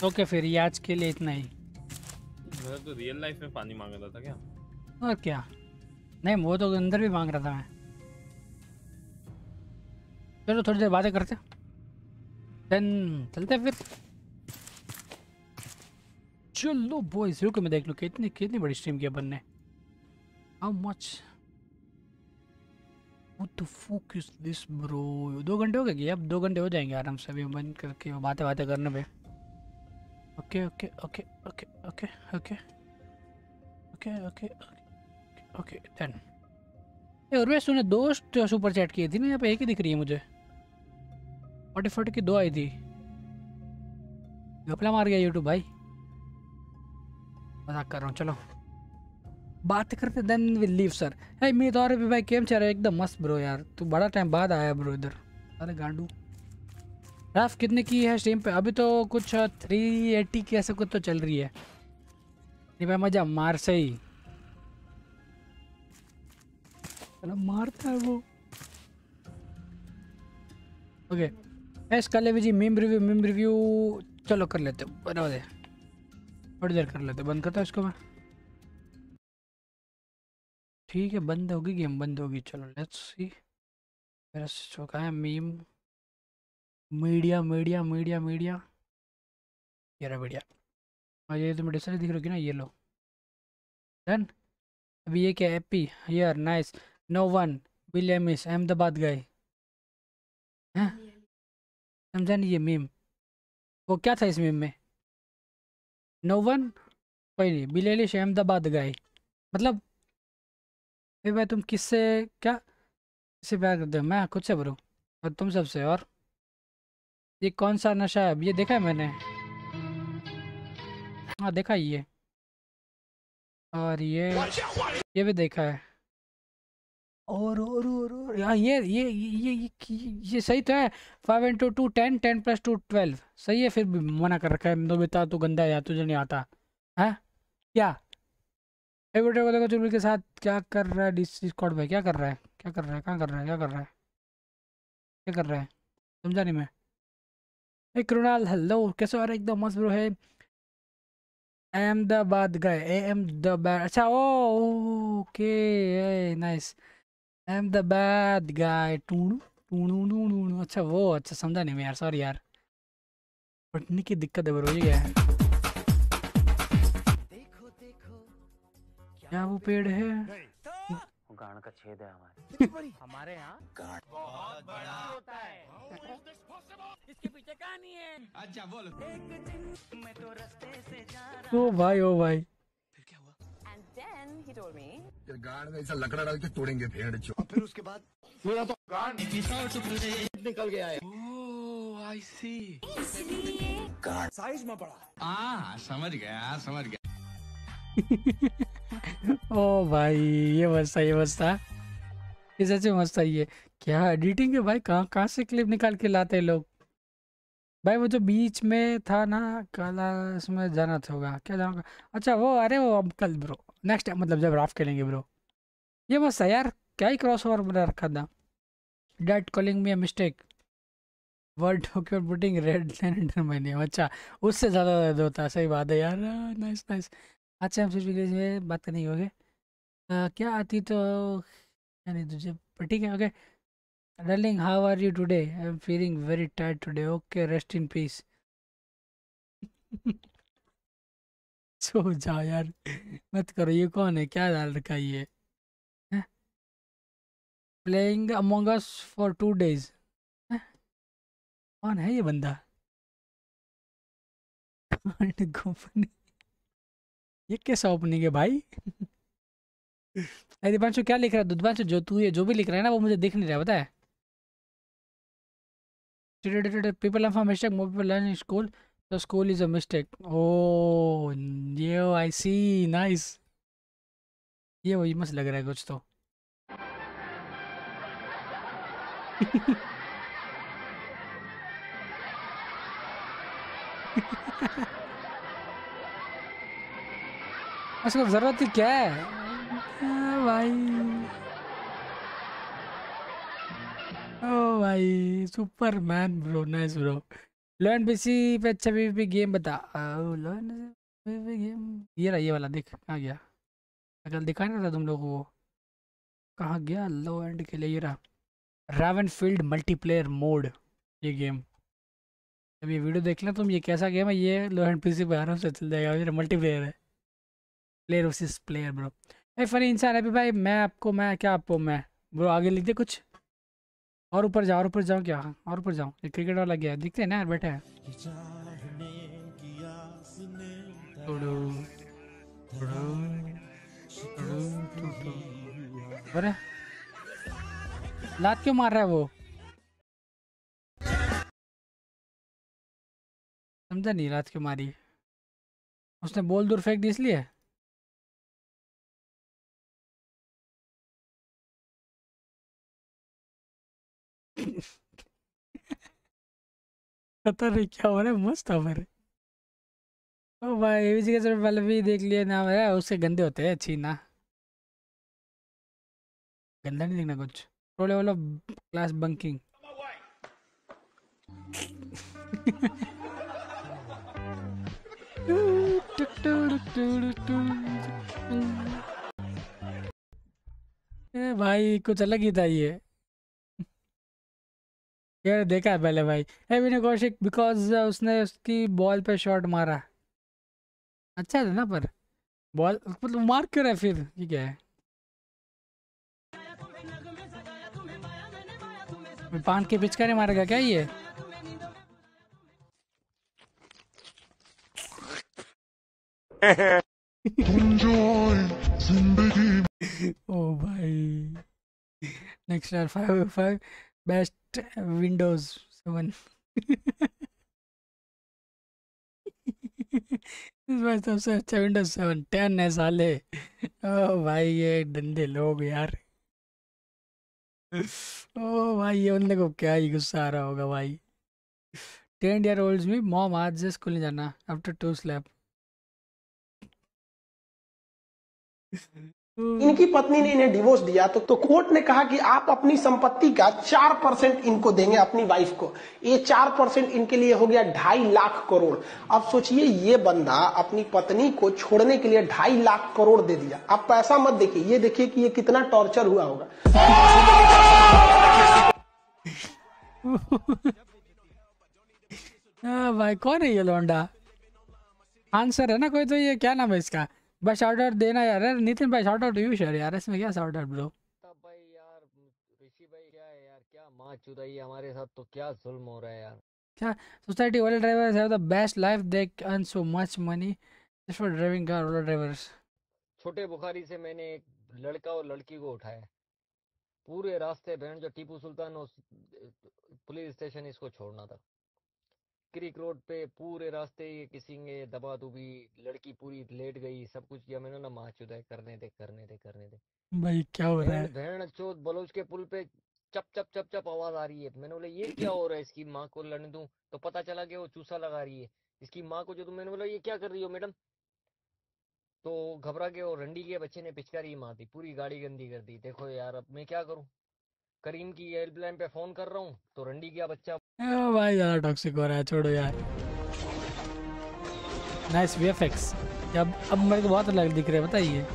ओके फिर ये आज के लिए इतना ही। मैंने तो रियल लाइफ में पानी मांगा था क्या? और क्या? नहीं वो तो अंदर भी मांग रहा था मैं। चलो थोड़ी देर बातें करते देन चलते फिर। चलो बॉयज़ रुको मैं देख लूँ कितनी कितनी बड़ी स्ट्रीम की अपन ने। How much The fuck is this दो घंटे हो गए कि अब दो घंटे हो जाएँगे आराम से अभी बंद करके बातें बातें करने पे okay okay okay okay okay okay okay okay okay done ए और वैसे तूने दो सुपर चैट किए थी ना यहाँ पे एक ही दिख रही है मुझे फोर्टी फोर्टी की दो आई थी घपला मार गया यूट्यूब भाई मज़ाक कर रहा हूँ चलो बात करते देन विल लीव सर है मीत और भी भाई केम चल एकदम मस्त ब्रो यार तू बड़ा टाइम बाद आया ब्रो इधर अरे गांडू राफ कितने की है स्ट्रीम पे अभी तो कुछ थ्री एट्टी की ऐसे कुछ तो चल रही है नहीं भाई मज़ा मार से ही चलो मारता है वो ओके एस कल जी मीम रिव्यू मीम रिव्यू चलो कर लेते बना दे थोड़ी देर कर लेते बंद करता हूँ इसको मैं ठीक है, बंद होगी, गेम बंद होगी। चलो लेट्स सी मेरा चौका है meme media media media media ये रहा मीडिया और ये तुम्हें डिस्प्ले दिख रही है ना, ये लो। डन अभी ये क्या AP here nice no one विलियमिस Ahmedabad गए हैं? समझा नहीं ये मीम वो क्या था इस मीम में? नो वन कोई नहीं. बिलेलिश अहमदाबाद गए मतलब ए भाई तुम किससे क्या? किससे प्यार करते हो? मैं खुद से बोलूँ? और तुम सबसे और? ये कौन सा नशा है? ये देखा है मैंने। हाँ देखा है ये। और ये ये भी देखा है। और और और और हाँ ये ये ये ये ये, सही तो है। Five into two ten ten plus two twelve. सही है फिर भी मना कर रखा है। नोबिता तू गंदा है या तुझे नहीं आता। है? क्या? एक बेटे को देखो चुलबुल के साथ क्या कर रहा है डिस्कॉर्ड पे? क्या कर रहा है? क्या कर रहा है? कहाँ कर रहा है? क्या कर रहा है? क्या कर रहा है? समझा नहीं मैं। एक कृणाल हेलो कैसे रहा एकदम मस्त ब्रो है अहमदाबाद गए ए एम द अच्छा ओ ओके नाइस अहमदाबाद गाय टूणू टूणू टूणू अच्छा वो अच्छा समझा नहीं मैं यार सॉरी यार. पटनी की दिक्कत है ब्रो ये क्या है? क्या वो पेड़ है? गान का छेद है हमारे। हमारे यहाँ बहुत बड़ा। होता है इसके पीछे कहानी है। अच्छा बोल। मैं तो रास्ते से जा रहा ओ भाई ओ भाई। And then he told me, गाड़ में ऐसा लकड़ा डाल के तोड़ेंगे भेड़ चो फिर उसके बाद मेरा तो गाड़। निकल गया है। ओह आई सी साइज़ में बड़ा हाँ समझ गया समझ गया। ओ भाई, ये मस्त था ये मस्त था ये सच में मस्त था ये। क्या एडिटिंग है भाई? कहाँ कहाँ से क्लिप निकाल के लाते हैं लोग? भाई, वो जो बीच में था ना, काला इसमें जाना था होगा। क्या जाना होगा? अच्छा वो, अरे वो अब कल ब्रो नेक्स्ट टाइम मतलब जब राफ खेलेंगे ब्रो ये मस्त है यार। क्या ही क्रॉस ओवर बना रखा था। That calling me a mistake word document putting red line मैंने अच्छा उससे ज़्यादा दर्द होता है। सही बात है यार। नाइस नाइस अच्छा हम सिर्फ़ इंग्लिश में बात करने की क्या आती तो नहीं तुझे पर ठीक है, okay. Darling how are you today I am feeling very tired today okay rest in peace सो जाओ यार, मत करो, ये कौन है? क्या डाल रखा ये? Playing among us for two days कौन है ये बंदा? गोपन ये कैसा ओपनिंग है भाई? अरे दीपांशु क्या लिख रहा है? दुधवांशु जो तू ये जो भी लिख रहा है ना, वो मुझे दिख नहीं रहा बताए people am for mistake more people learn school तो school is a mistake oh yeah I see nice ये वही मस्त लग रहा है कुछ तो। उसको ज़रूरत ही क्या? है भाई। ओ भाई, superman bro, nice bro. Learn PC पे अच्छा पीवीपी गेम बता। Learn PVP game. ये रहा, ये वाला देख, कहाँ गया? कल दिखा नहीं था तुम लोगों को? कहाँ गया? लो एंड के लिए ये रहा। रावन फ़ील्ड मल्टीप्लेयर मोड ये गेम। ये वीडियो देख लें तुम, ये कैसा गेम है? ये लो एंड पीसी पे आराम से चल जाएगा मल्टीप्लेयर है। प्लेयर वर्सेस प्लेयर ब्रो ए फनी इंसान अभी भाई मैं आपको मैं क्या आपको मैं ब्रो आगे लिख दे कुछ। और ऊपर जाओ और ऊपर जाओ क्या? और ऊपर जाओ। ये क्रिकेट वाला गया दिखते हैं ना यार बैठे हैं। अरे लात क्यों मार रहा है वो? समझा नहीं लात क्यों मारी? उसने बोल दूर फेंक दी इसलिए? पता नहीं क्या हो रहा है, मस्त खबर ओ भाई, ये भी सिर्फ़ पहले भी देख लिया ना है उसके गंदे होते हैं, अच्छी ना। गंदा नहीं देखना कुछ। लेवल ऑफ़ क्लास बंकिंग ए भाई, कुछ अलग ही था ये। ये देखा है पहले भाई। है विनय कौशिक बिकॉज़ उसने उसकी बॉल पे शॉट मारा। अच्छा था ना पर। बॉल मतलब मार क्यों रहा है फिर? ये क्या है? पान के पिचकारी मारेगा क्या ये? ओ भाई। नेक्स्ट यार five five best windows seven इस बार सबसे अच्छा विंडोज़ सेवन टेन है साले। ओ भाई, ये डंडे लोग यार। ओ भाई, ये उनने को क्या ही गुस्सा आ रहा होगा भाई। टेन ईयर ओल्ड में मॉम आज से स्कूल नहीं जाना। आफ्टर टू स्लैप इनकी पत्नी ने इन्हें डिवोर्स दिया तो, तो कोर्ट ने कहा कि आप अपनी संपत्ति का चार परसेंट इनको देंगे अपनी वाइफ को। ये चार परसेंट इनके लिए हो गया ढाई लाख करोड़। अब सोचिए ये बंदा अपनी पत्नी को छोड़ने के लिए ढाई लाख करोड़ दे दिया। आप पैसा मत देखिए ये देखिए कि ये कितना टॉर्चर हुआ होगा। हाँ भाई कौन है ये लौंडा? आंसर है ना कोई तो ये क्या नाम है इसका? बस शाउट आउट देना यार नितिन भाई शाउट आउट यू शेयर यार इसमें क्या शाउट आउट ब्रो भाई यार ऋषि भाई क्या है यार क्या माँ चुदाई हमारे साथ तो क्या जुल्म हो रहा है यार। क्या society Ola drivers have the best life they earn so much money just for driving car Ola drivers छोटे बुखारी से मैंने एक लड़का और लड़की को उठाया। पूरे रास्ते बहन जो टीपू सुल्तान उस पुलिस स्टेशन इसको छोड़ना था। क्रिक रोड पे पूरे रास्ते ये किसी ने दबा दुबी लड़की पूरी लेट गई सब कुछ किया मैंने ना माँ चुदा करने दे करने दे करने दे। भाई क्या हो रहा है? भेड़ चोत बलोच के पुल पे चप चप चप चप आवाज़ आ रही है। मैंने बोला ये क्या हो रहा है? इसकी माँ को लड़ने दूँ? तो पता चला कि वो चूसा लगा रही है। इसकी माँ को जो मैंने बोला ये क्या कर रही हो मैडम? तो घबरा के वो रंडी के बच्चे ने पिचकारी मार दी पूरी गाड़ी गंदी कर दी। देखो यार अब मैं क्या करूँ? करीम की हेल्पलाइन पे फ़ोन कर रहा हूँ तो रंडी का बच्चा ओ भाई, ज़्यादा टॉक्सिक हो रहा है, छोड़ो यार। नाइस वीएफएक्स अब अब मेरे को बहुत अलग दिख रहा है, बताइए।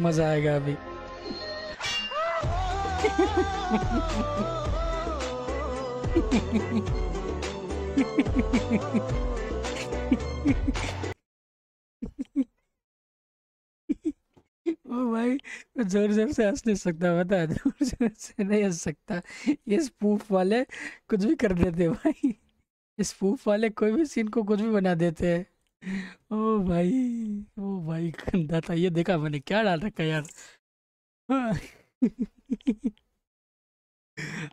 मज़ा आएगा अभी। ओ भाई ज़ोर ज़ोर से हंस नहीं सकता, बता ज़ोर ज़ोर से नहीं हंस सकता। ये स्पूफ वाले कुछ भी कर देते भाई। स्पूफ वाले कोई भी सीन को कुछ भी बना देते हैं। ओ भाई ओ भाई, गंदा था ये। देखा मैंने, क्या डाल रखा यार।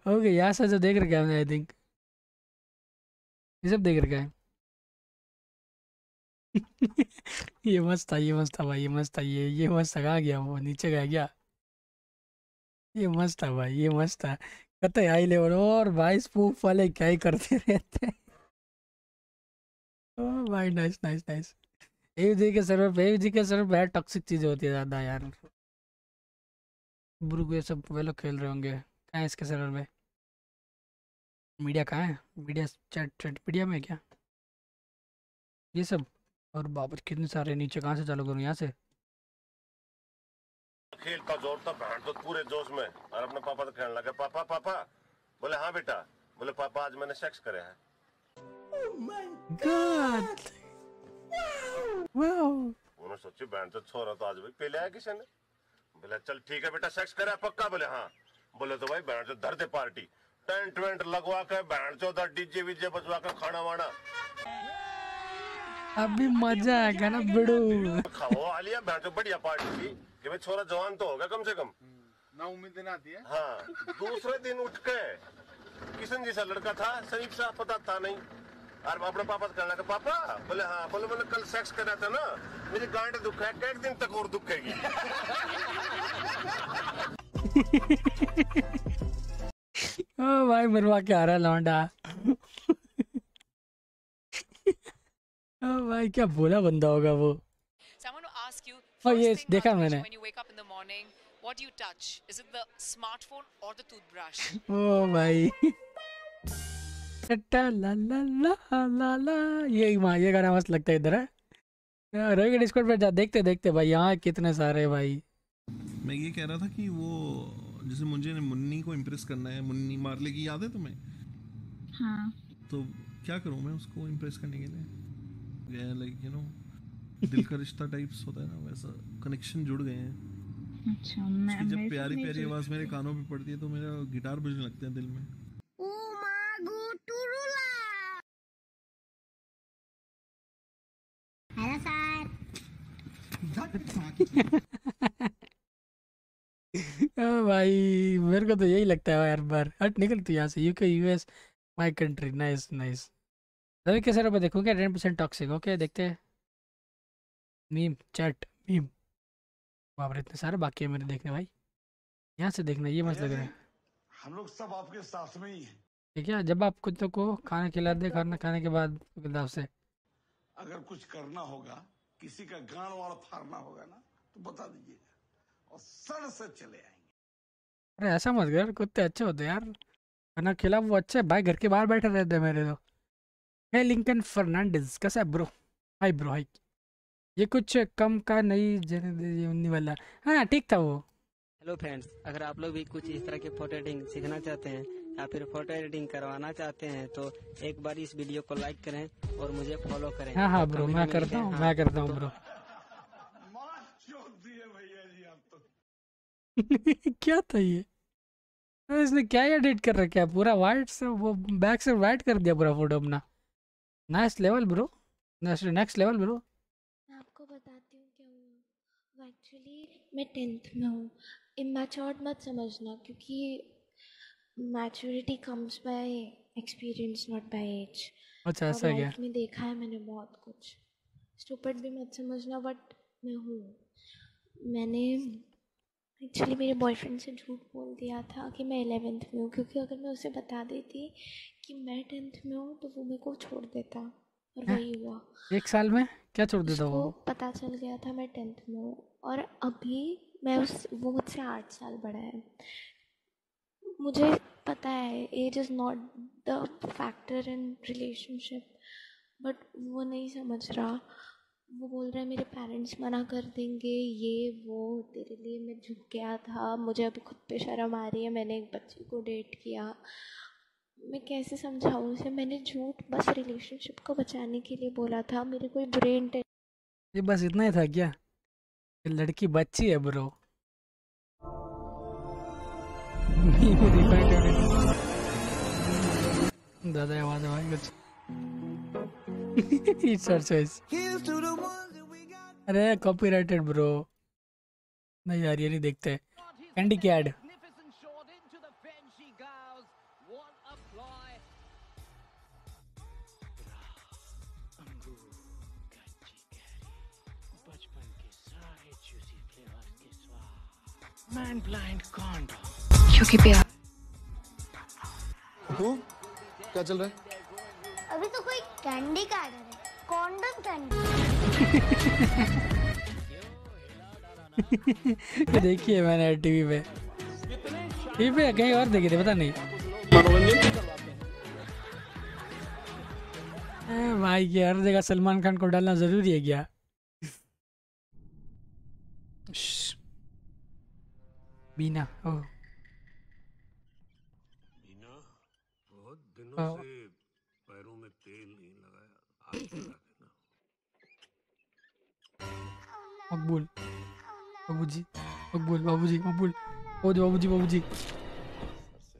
ओके यहाँ से जो देख रखा है आई थिंक ये सब देख रखा है। ये मस्त था, ये मस्त था भाई, ये मस्त था, ये ये मस्त था। कहाँ गया वो? नीचे गया क्या? ये मस्त था भाई, ये मस्त था। कहते हाई लेवल और भाई स्पूफ वाले क्या ही करते रहते हैं। भाई नाइस नाइस नाइस के सर्वर पे के सर्वर पे टॉक्सिक होती है ज़्यादा यार। ब्रुक ये सब वे लोग खेल रहे होंगे। कहाँ इसके सर्वर में? मीडिया कहाँ है? मीडिया चैट चैट मीडिया में क्या? ये सब? और बाबर कितने सारे नीचे कहाँ से चालू करूँ? यहाँ से? खेल का ज़ोर था बहन तो पूरे जोश में। और अपने पापा तो कहने लगे, पापा पापा। बोले हाँ बेटा। बोले, पापा, आज मैंने सेक्स करे है। God. Wow. उन्होंने सोची बहन तो छोरा तो आज भी पी लिया किसी ने। बोले चल ठीक है बेटा सेक्स करे पक्का? बोले हाँ. बोले तो भाई बहन तो धर दे पार्टी टेंट वेंट लगवा के बहन चौदह डीजे वीजे बजवा के खाना वाना। अभी मज़ा आएगा ना बिड़ू। खाओ आ लिया बहन तो बढ़िया पार्टी थी। कि भाई छोरा जवान तो होगा कम से कम। ना उम्मीद ना आती है। हाँ दूसरे दिन उठ के किशन जी सा लड़का था शरीफ सा पता था नहीं। और अपने पापा से कहने लगा पापा बोले हाँ बोले मैंने कल सेक्स करा था ना मेरी गांड दुख है एक दिन तक और दुखेगी ओ भाई मरवा के आ रहा है लौंडा ओ भाई क्या बोला बंदा होगा वो Oh, yes, thing, देखा मैंने। what do you touch? Is it the smartphone or the toothbrush? ओ भाई टट्टा ला ला ला ला ला। ये माँ ये गाना मस्त लगता है इधर है? रोहित डिस्कॉर्ड पे जा देखते देखते भाई यहाँ कितने सारे भाई। मैं ये कह रहा था कि वो जैसे मुझे मुन्नी को इम्प्रेस करना है मुन्नी मारले की याद है तुम्हें? हाँ। तो क्या करूँ मैं उसको इम्प्रेस करने के लिए? लाइक यू नो दिल का रिश्ता टाइप्स होता है ना वैसा कनेक्शन जुड़ गए हैं। अच्छा मैं जब प्यारी प्यारी आवाज़ मेरे कानों पे पड़ती है तो मेरा गिटार बजने लगते हैं दिल में। हेलो सर ओ भाई मेरे को तो यही लगता है हर बार हट निकल तू यहाँ से UK US my country nice nice Ravi कैसे रुपये देखोगे टेन परसेंट टॉक्सिक ओके देखते हैं। मीम चैट मीम बाप रे इतने सारे बाकी है मेरे देखने भाई। यहाँ से देखना ये मस्त लग रहा है। हम लोग सब आपके साथ में ही हैं। ठीक है जब आप कुत्तों को खाना खिला दे खाना खाने के बाद से अगर कुछ करना होगा किसी का गांड वाड़ फाड़ना होगा ना तो बता दीजिएगा। और सड़ से चले आएँगे। अरे ऐसा मत कर कुत्ते अच्छे होते यार। खाना खिला वो अच्छे भाई घर के बाहर बैठे रहते हैं मेरे तो है लिंकन फर्नांडिस कैसा है ब्रो? Hi bro hi. ये कुछ कम का नहीं जने वाला। हाँ ठीक था वो। हेलो फ्रेंड्स अगर आप लोग भी कुछ इस तरह की फ़ोटो एडिटिंग सीखना चाहते हैं या फिर फ़ोटो एडिटिंग करवाना चाहते हैं तो एक बार इस वीडियो को लाइक करें और मुझे फॉलो करें। हाँ हाँ ब्रो मैं करता हूँ मैं हाँ, करता हूँ तो ब्रो चोट दिए भैया जी आप तो क्या था ये? अरे इसने क्या एडिट कर रखा है? पूरा वाइट से वो बैक से वाइट कर दिया पूरा फ़ोटो अपना। Nice level bro next level bro मैं आपको बताती हूँ क्या हुआ। एक्चुअली मैं टेंथ में हूँ। इमेच्योर्ड मत समझना क्योंकि maturity comes by experience not by age अच्छा, ऐसा क्या? लाइफ में देखा है मैंने बहुत कुछ। स्टूपिड भी मत समझना बट मैं हूँ। मैंने एक्चुअली मेरे बॉयफ्रेंड से झूठ बोल दिया था कि मैं एलेवेंथ में हूँ क्योंकि अगर मैं उसे बता देती कि मैं टेंथ में हूँ तो वो मेरे को छोड़ देता। और? वही हुआ। एक साल में? क्या छोड़ देता वो? पता चल गया था मैं टेंथ में हूँ। और अभी मैं उस वो मुझसे आठ साल बड़ा है। मुझे पता है age is not the factor in relationship but वो नहीं समझ रहा। वो बोल रहा है, मेरे पेरेंट्स मना कर देंगे, ये, वो, तेरे लिए मैं झुक गया था, मुझे अभी खुद पे शर्म आ रही है, मैंने एक बच्चे को डेट किया। मैं कैसे समझाऊँ उसे? मैंने झूठ बस रिलेशनशिप को बचाने के लिए बोला था, मेरे कोई ब्रेन ये बस इतना ही था क्या? लड़की बच्ची है ब्रो दादा, आवाज़ आवाज़ कुछ अरे कॉपीराइटेड ब्रो नहीं यार, ये नहीं देखते। Candy CAD Man blind condom. क्योंकि प्यार क्या चल रहा है? अभी तो कोई कैंडी का ऑर्डर है। कॉन्डम कैंडी देखिए मैंने टीवी पे। टीवी पे कहीं और देखे थे पता नहीं। भाई ये हर जगह सलमान खान को डालना ज़रूरी है क्या? बीना ओ बहुत दिनों से पैरों में तेल नहीं लगाया आज लगा देना मकबूल बाबूजी मकबूल बाबूजी मकबूल बाबूजी बाबूजी बाबूजी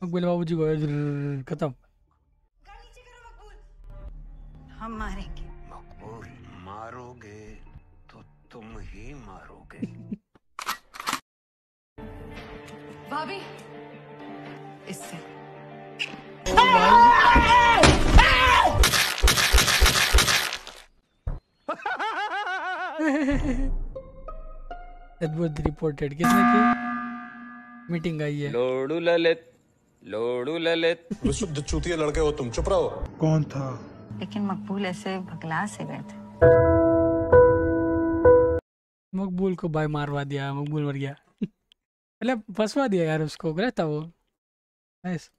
मकबूल बाबूजी खत्म हम मारेंगे अद्भुत रिपोर्टेड किसने की? मीटिंग आई है। लोड़ू ललित लोड़ू ललित। विशुद्ध चूतिया लड़के हो तुम चुप रहो। कौन था? लेकिन मकबूल ऐसे भगला से गए थे। मकबूल को भाई मारवा दिया मकबूल मर गया। मतलब फंसवा दिया यार उसको गलत था वो। नाइस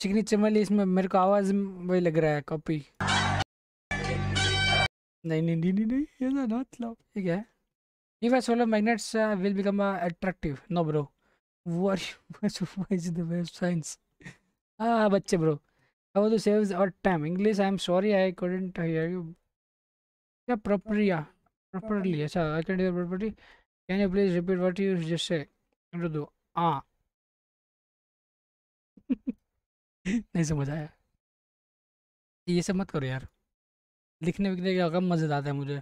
चिकनी चमली इसमें मेरे को आवाज़ वही लग रहा है कॉपी नहीं नहीं नहीं नहीं नहीं, ये ना नॉट लव ठीक है। If I solo magnets will become attractive no bro where is the waste science हाँ बच्चे bro how to save our time English I am sorry I couldn't hear you क्या प्रॉपरिया प्रॉपरली अच्छा I can do properly can you please repeat what you just say do दो आ नहीं समझ आया। ये सब मत करो यार। लिखने विखने का कम मज़ा आता है मुझे।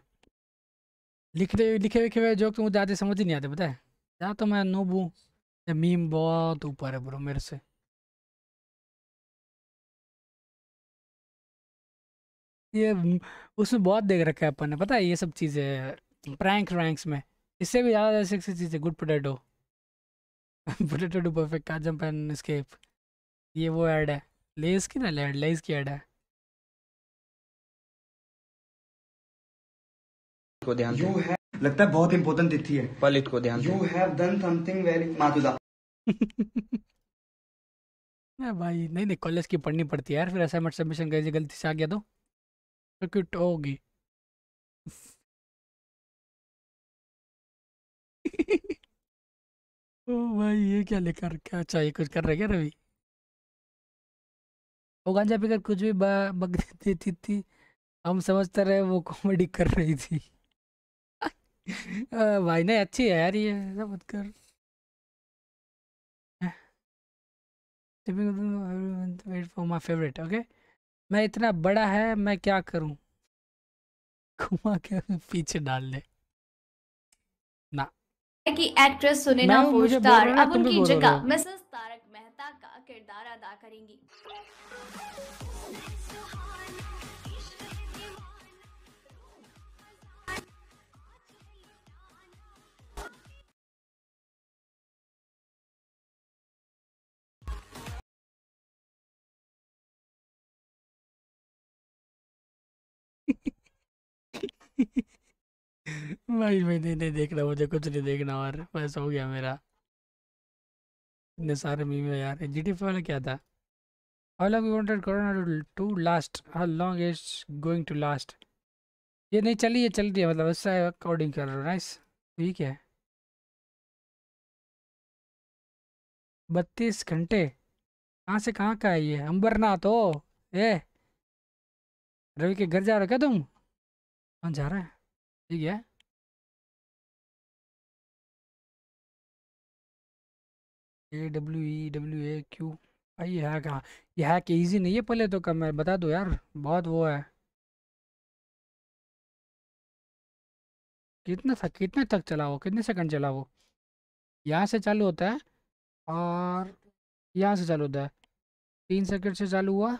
लिखने लिखे लिखे हुए जोक तो मुझे आते समझ ही नहीं आते, पता है? या तो मैं नोब हूँ मीम बहुत ऊपर है ब्रो मेरे से। ये उसमें बहुत देख रखा है अपन ने, पता है? ये सब चीज़ें, प्रैंक रैंक्स में। इससे भी ज़्यादा ऐसी चीज़ है good potato. Potato to perfect का जंप एंड escape ये वो ऐड है। लेस की ना, लेड, लेस की ऐड है। को ध्यान यू है लगता है बहुत इंपॉर्टेंट तिथि है। पलित को ध्यान you have done something very मातुदा मैं भाई नहीं नहीं कॉलेज की पढ़नी पड़ती है यार फिर असाइनमेंट सबमिशन कैसे गलती से आ गया तो। तो क्यों होगी। ओ भाई ये क्या लेकर क्या अच्छा ये कुछ कर रहा क्या रवि? वो गांजा पीकर कुछ भी ब- बक देती थी हम समझते रहे वो कॉमेडी कर रही थी। आ, भाई नहीं अच्छी है यार ये ऐसा मत कर। Wait for my favourite okay मैं इतना बड़ा है मैं क्या करूँ? घुमा के पीछे डाल दे। ना। कि एक्ट्रेस सुनैना मैं वो फोस्टार अब उनकी जगह मिसेस तारक मेहता का किरदार अदा करेंगी। भाई, मैं नहीं नहीं देखना मुझे कुछ नहीं देखना और बस हो गया मेरा। इतने सारे मीम है यार। जी टी वाला क्या था? How long wanted corona to last how long is going to last ये नहीं चली ये चल रही है मतलब इससे अकॉर्डिंग कर रहा हूँ नाइस ठीक है। बत्तीस घंटे? कहाँ से कहाँ का है ये? अंबरनाथ हो ए। रवि के घर जा रहे हो क्या तुम? कौन जा रहा है? ठीक है। A W E W A Q भाई ये है कहाँ? ये है कि ईजी नहीं है पहले तो कम है बता दो यार, बहुत वो है। कितना था, कितने तक चला वो कितने सेकंड चला वो यहाँ से चालू होता है और यहाँ से चालू होता है। तीन सेकंड से चालू हुआ,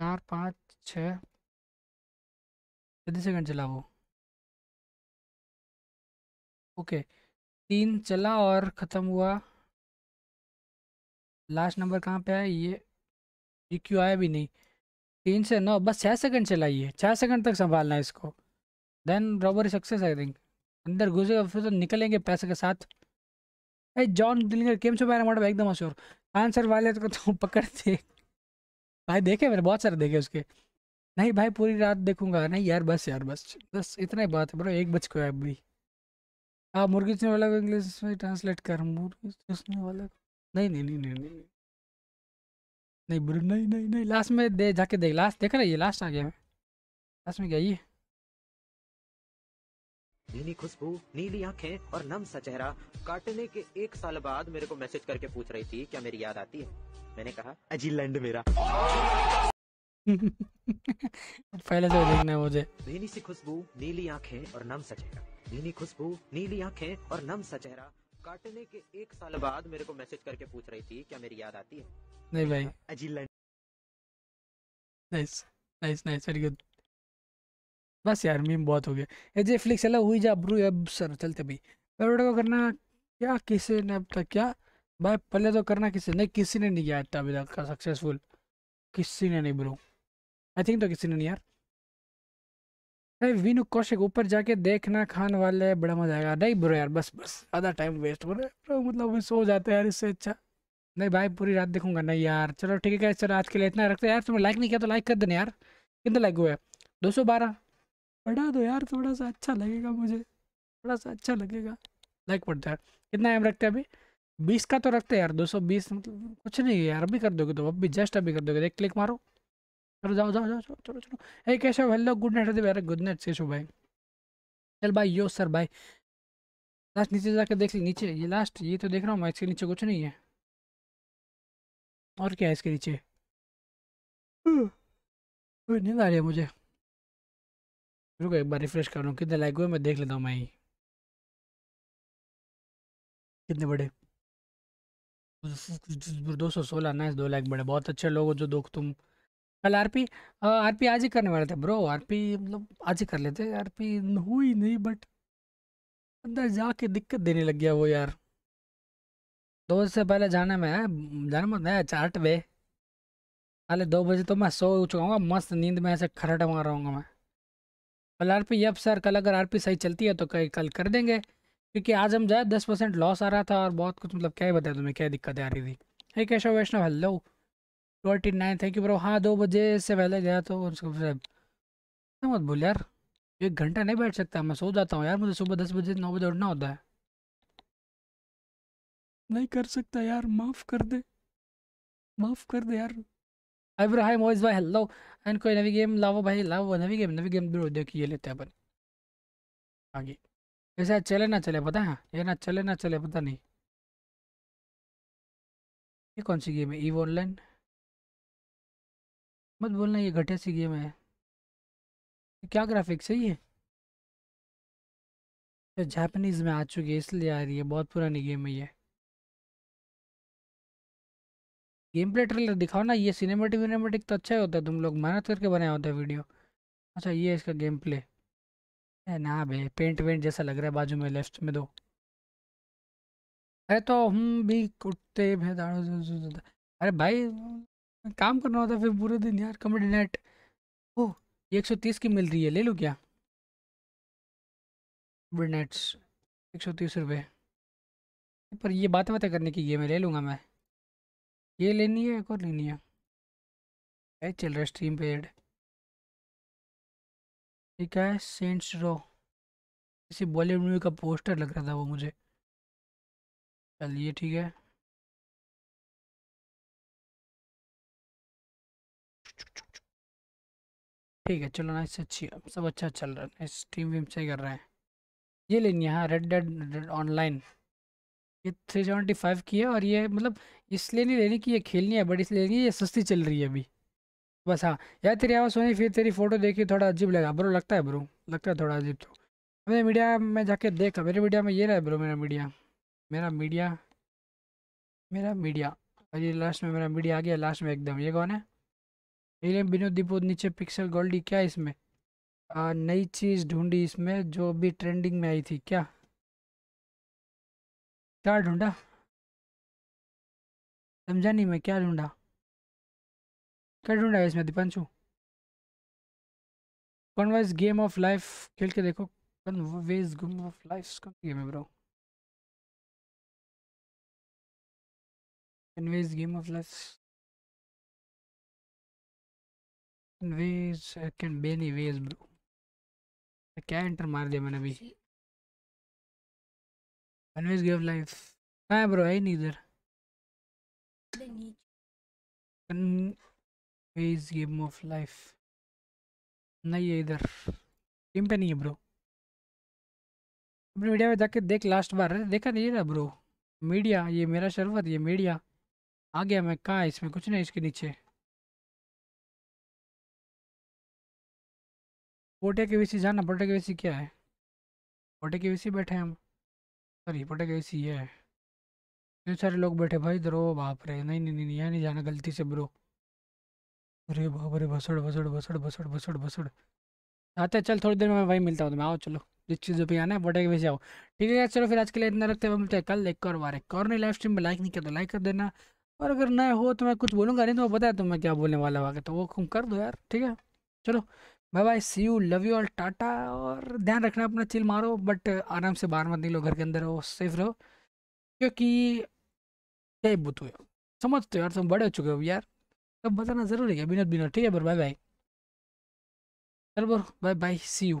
चार, पाँच, छः। कितने सेकंड चला वो ओके तीन चला और ख़त्म हुआ। लास्ट नंबर कहाँ पे है? ये ये क्यों आया भी नहीं? तीन से नौ, बस छः सेकंड चलाइए छः सेकंड तक संभालना है इसको। Then robbery success I think अंदर घुसेगा, फिर तो निकलेंगे पैसे के साथ। भाई जॉन दिलिंगर केम से मेरा मोटा, एकदम अश्योर आंसर वाले को तो पकड़ते भाई देखे मैंने, बहुत सारे देखे उसके। नहीं भाई, पूरी रात देखूँगा। नहीं यार, बस यार, बस। बस इतना ही बात है ब्रो, एक बज को अभी। हाँ मुर्गी वाला को इंग्लिश में ट्रांसलेट कर मुर्गी वाला को। नहीं नहीं नहीं नहीं नहीं। नहीं ब्रो नहीं नहीं नहीं लास्ट में दे जाके देख लास्ट देख रहा ये लास्ट आ गया मैं लास्ट में क्या ये। नीली खुशबू नीली आँखें और नम सा चेहरा। काटने के एक साल बाद मेरे को मैसेज करके पूछ रही थी क्या मेरी याद आती है? मैंने कहा अजी लैंड मेरा। पहले से देखना है मुझे। नीली सी खुशबू नीली आँखें और नम सा चेहरा। नीली खुशबू नीली आँखें और नम सा चेहरा। काटने के एक साल बाद मेरे को मैसेज करके पूछ रही थी क्या मेरी याद आती है? नहीं भाई। अजी land nice nice nice very good बस यार मीम बहुत हो गया। ये जे फ्लिक्स चला हुई जा ब्रू अब सर चलते भाई बरोडा को करना क्या किसी ने अब तक क्या? भाई पहले तो करना किसी नहीं किसी ने नहीं किया इतना अभी तक सक्सेसफुल किसी ने नहीं ब्रो। आई थिंक तो किसी ने नहीं यार। अरे वीनू कौशिक, ऊपर जाके देखना खान वाले, बड़ा मज़ा आएगा। नहीं ब्रो यार, बस बस, आधा टाइम वेस्ट हो रहा है मतलब सो जाते हैं यार, इससे अच्छा। नहीं भाई, पूरी रात देखूँगा। नहीं यार, चलो ठीक है चलो आज के लिए इतना रखते हैं यार। तुमने लाइक नहीं किया तो लाइक कर देना यार। कितना लाइक हुआ है? दो सौ बारह। बढ़ा दो यार, थोड़ा सा अच्छा लगेगा मुझे। थोड़ा सा अच्छा लगेगा। लाइक पड़ता है। कितना एम रखते हैं अभी? बीस का तो रखते हैं यार, दो सौ बीस मतलब कुछ नहीं है यार। अभी कर दोगे तो अभी जस्ट अभी कर दोगे। एक क्लिक मारो। चलो, जाओ जाओ जाओ, चलो चलो चलो। Hey Keshav hello good night अरे गुड नाइट केशव भाई। चल भाई, यो सर भाई। लास्ट नीचे जाकर देख ली, नीचे, ये लास्ट ये तो देख रहा हूँ मैं, इसके नीचे कुछ नहीं है। और क्या है इसके नीचे? नींद आ रही है मुझे। रुको, एक बार रिफ्रेश कर हूँ, कितने लाइक हुए मैं देख लेता हूँ मैं कितने बड़े? दो सौ सोलह नाइस दो लाइक बड़े, बहुत अच्छे लोग हो जो दो तुम कल आरपी आरपी आज ही करने वाले थे ब्रो। आरपी मतलब आज ही कर लेते आरपी हुई नहीं बट अंदर जाके दिक्कत देने लग गया वो यार। दो बजे से पहले जाने में है जाने मत आठ बजे पहले दो बजे तो मैं सो चुका हूँ, मस्त नींद में ऐसे खराट मार रहा हूँ मैं। कल आर पी यप सर कल अगर आर पी सही चलती है तो कल कर देंगे। क्योंकि आज हम जाए दस परसेंट लॉस आ रहा था और बहुत कुछ मतलब क्या ही बताया तुम्हें, क्या दिक्कत आ रही थी। Hey Keshav Vaishnav hello twenty nine thank you bro हाँ दो बजे से पहले गया तो मत बोल यार। एक घंटा नहीं बैठ सकता मैं, सो जाता हूँ यार मुझे सुबह दस बजे, नौ बजे उठना होता है। नहीं कर सकता यार, माफ़ कर दे। माफ़ कर दे यार। हाय ब्रो हाय मोइज भाई हेलो एंड कोई नवी गेम लाओ भाई, लाओ नवी गेम नवी गेम ब्रो, देखिए लेते हैं अपन। आगे। ऐसा चले ना चले, पता है? ये ना चले ना चले, पता नहीं। ये कौन सी गेम है? Eve online? मत बोलना, ये घटिया सी गेम है। क्या ग्राफिक्स है ये? ये जापानीज में आ चुकी है, इसलिए आ रही है, बहुत पुरानी गेम है ये। गेम प्ले ट्रेलर दिखाओ ना, ये सिनेमेटिक विनेमेटिक तो अच्छा ही होता है, तुम लोग मेहनत करके बनाया होता है वीडियो अच्छा ये है इसका गेम प्ले है ना बे पेंट वेंट जैसा लग रहा है बाजू में लेफ़्ट में दो। अरे तो हम भी कुत्ते अरे भाई काम करना होता है फिर पूरे दिन यार कमेडी नेट ओह एक सौ तीस की मिल रही है, ले लो क्या? नेट्स एक सौ तीस रुपये पर ये बातें बातें करने की गेम है ले लूँगा मैं। ये लेनी है, एक और लेनी है। क्या चल रहा है स्ट्रीम पे एड ठीक है सेंट्स रो किसी बॉलीवुड मूवी का पोस्टर लग रहा था वो मुझे। चलिए, ठीक है। ठीक है, चलो नाइस अच्छी सब अच्छा चल रहा है नाइस स्ट्रीम वीम सही कर रहे हैं। ये लेनी है हाँ रेड डेड ऑनलाइन ये थ्री सेवेंटी फाइव की है और ये मतलब इसलिए नहीं लेनी कि ये खेलनी है बट इसलिए लेनी है ये सस्ती चल रही है अभी। बस हाँ यार तेरी आवाज़ सुनी, फिर तेरी फ़ोटो देखी, थोड़ा अजीब लगा। ब्रो लगता है ब्रो लगता है थोड़ा अजीब तो। मैंने मीडिया में जाके देखा, मेरे मीडिया में ये रहा है ब्रो मेरा मीडिया मेरा मीडिया मेरा मीडिया ये लास्ट में मेरा मीडिया आ गया लास्ट में एकदम। ये कौन है? ये विनोद दीपोद नीचे पिक्सल गोल्डी क्या इसमें? नई चीज़ ढूंढी इसमें जो भी ट्रेंडिंग में आई थी, क्या? क्या ढूंढा? समझा नहीं मैं क्या ढूंढा? क्या ढूंढा इसमें Deepanshu? Conway's game of life खेल के देखो। कॉन्वेज गेम ऑफ़ लाइफ कौन गेम है bro Conway's game of life Conway's can Beni वेज ब्रो क्या एंटर मार दिया मैंने अभी? कॉन्वेज गेम ऑफ़ लाइफ कहाँ है ब्रो है नहीं इधर। कन्वेज गेम ऑफ़ लाइफ नहीं है इधर। टीम पे नहीं है ब्रो अपने मीडिया में जाके देख लास्ट बार। देखा नहीं रहा ब्रो मीडिया ये मेरा शरबत ये मीडिया आ गया मैं कहाँ इसमें कुछ नहीं इसके नीचे। पोटे के वीसी जाना पोटे के वीसी क्या है? पोटे के वीसी बैठे हम। सॉरी, पोटे के वीसी ये है। इतने सारे लोग बैठे, भाई इधर, ओ बाप रे, नहीं नहीं नहीं, यहाँ नहीं जाना, गलती से ब्रो। अरे बाप रे, भसड़ भसड़ भसड़ भसड़ भसड़ भसड़। आते चल थोड़ी देर में वहीं मिलता हूँ तुम्हें, आओ चलो। जिस चीज़ों पे आना है बटे के वैसे आओ। ठीक है, चलो फिर आज के लिए इतना रखते हैं मिलते हैं कल एक और बार, एक और नहीं लाइव स्ट्रीम में। लाइक नहीं किया तो लाइक कर देना। और अगर नए हो तो मैं कुछ बोलूँगा, नहीं तो पता है तो मैं क्या बोलने वाला वाके तो वो कर दो यार, ठीक है? चलो। Bye bye see you love you all tata और ध्यान रखना अपना चिल मारो बट आराम से बाहर मत निकलो घर के अंदर रहो सेफ़ रहो। क्योंकि, क्या ही बुत हुए समझते हो यार, तुम बड़े हो चुके हो यार। तब बताना ज़रूरी है बिना बिना ठीक है बाय बाय चलो bye bye see you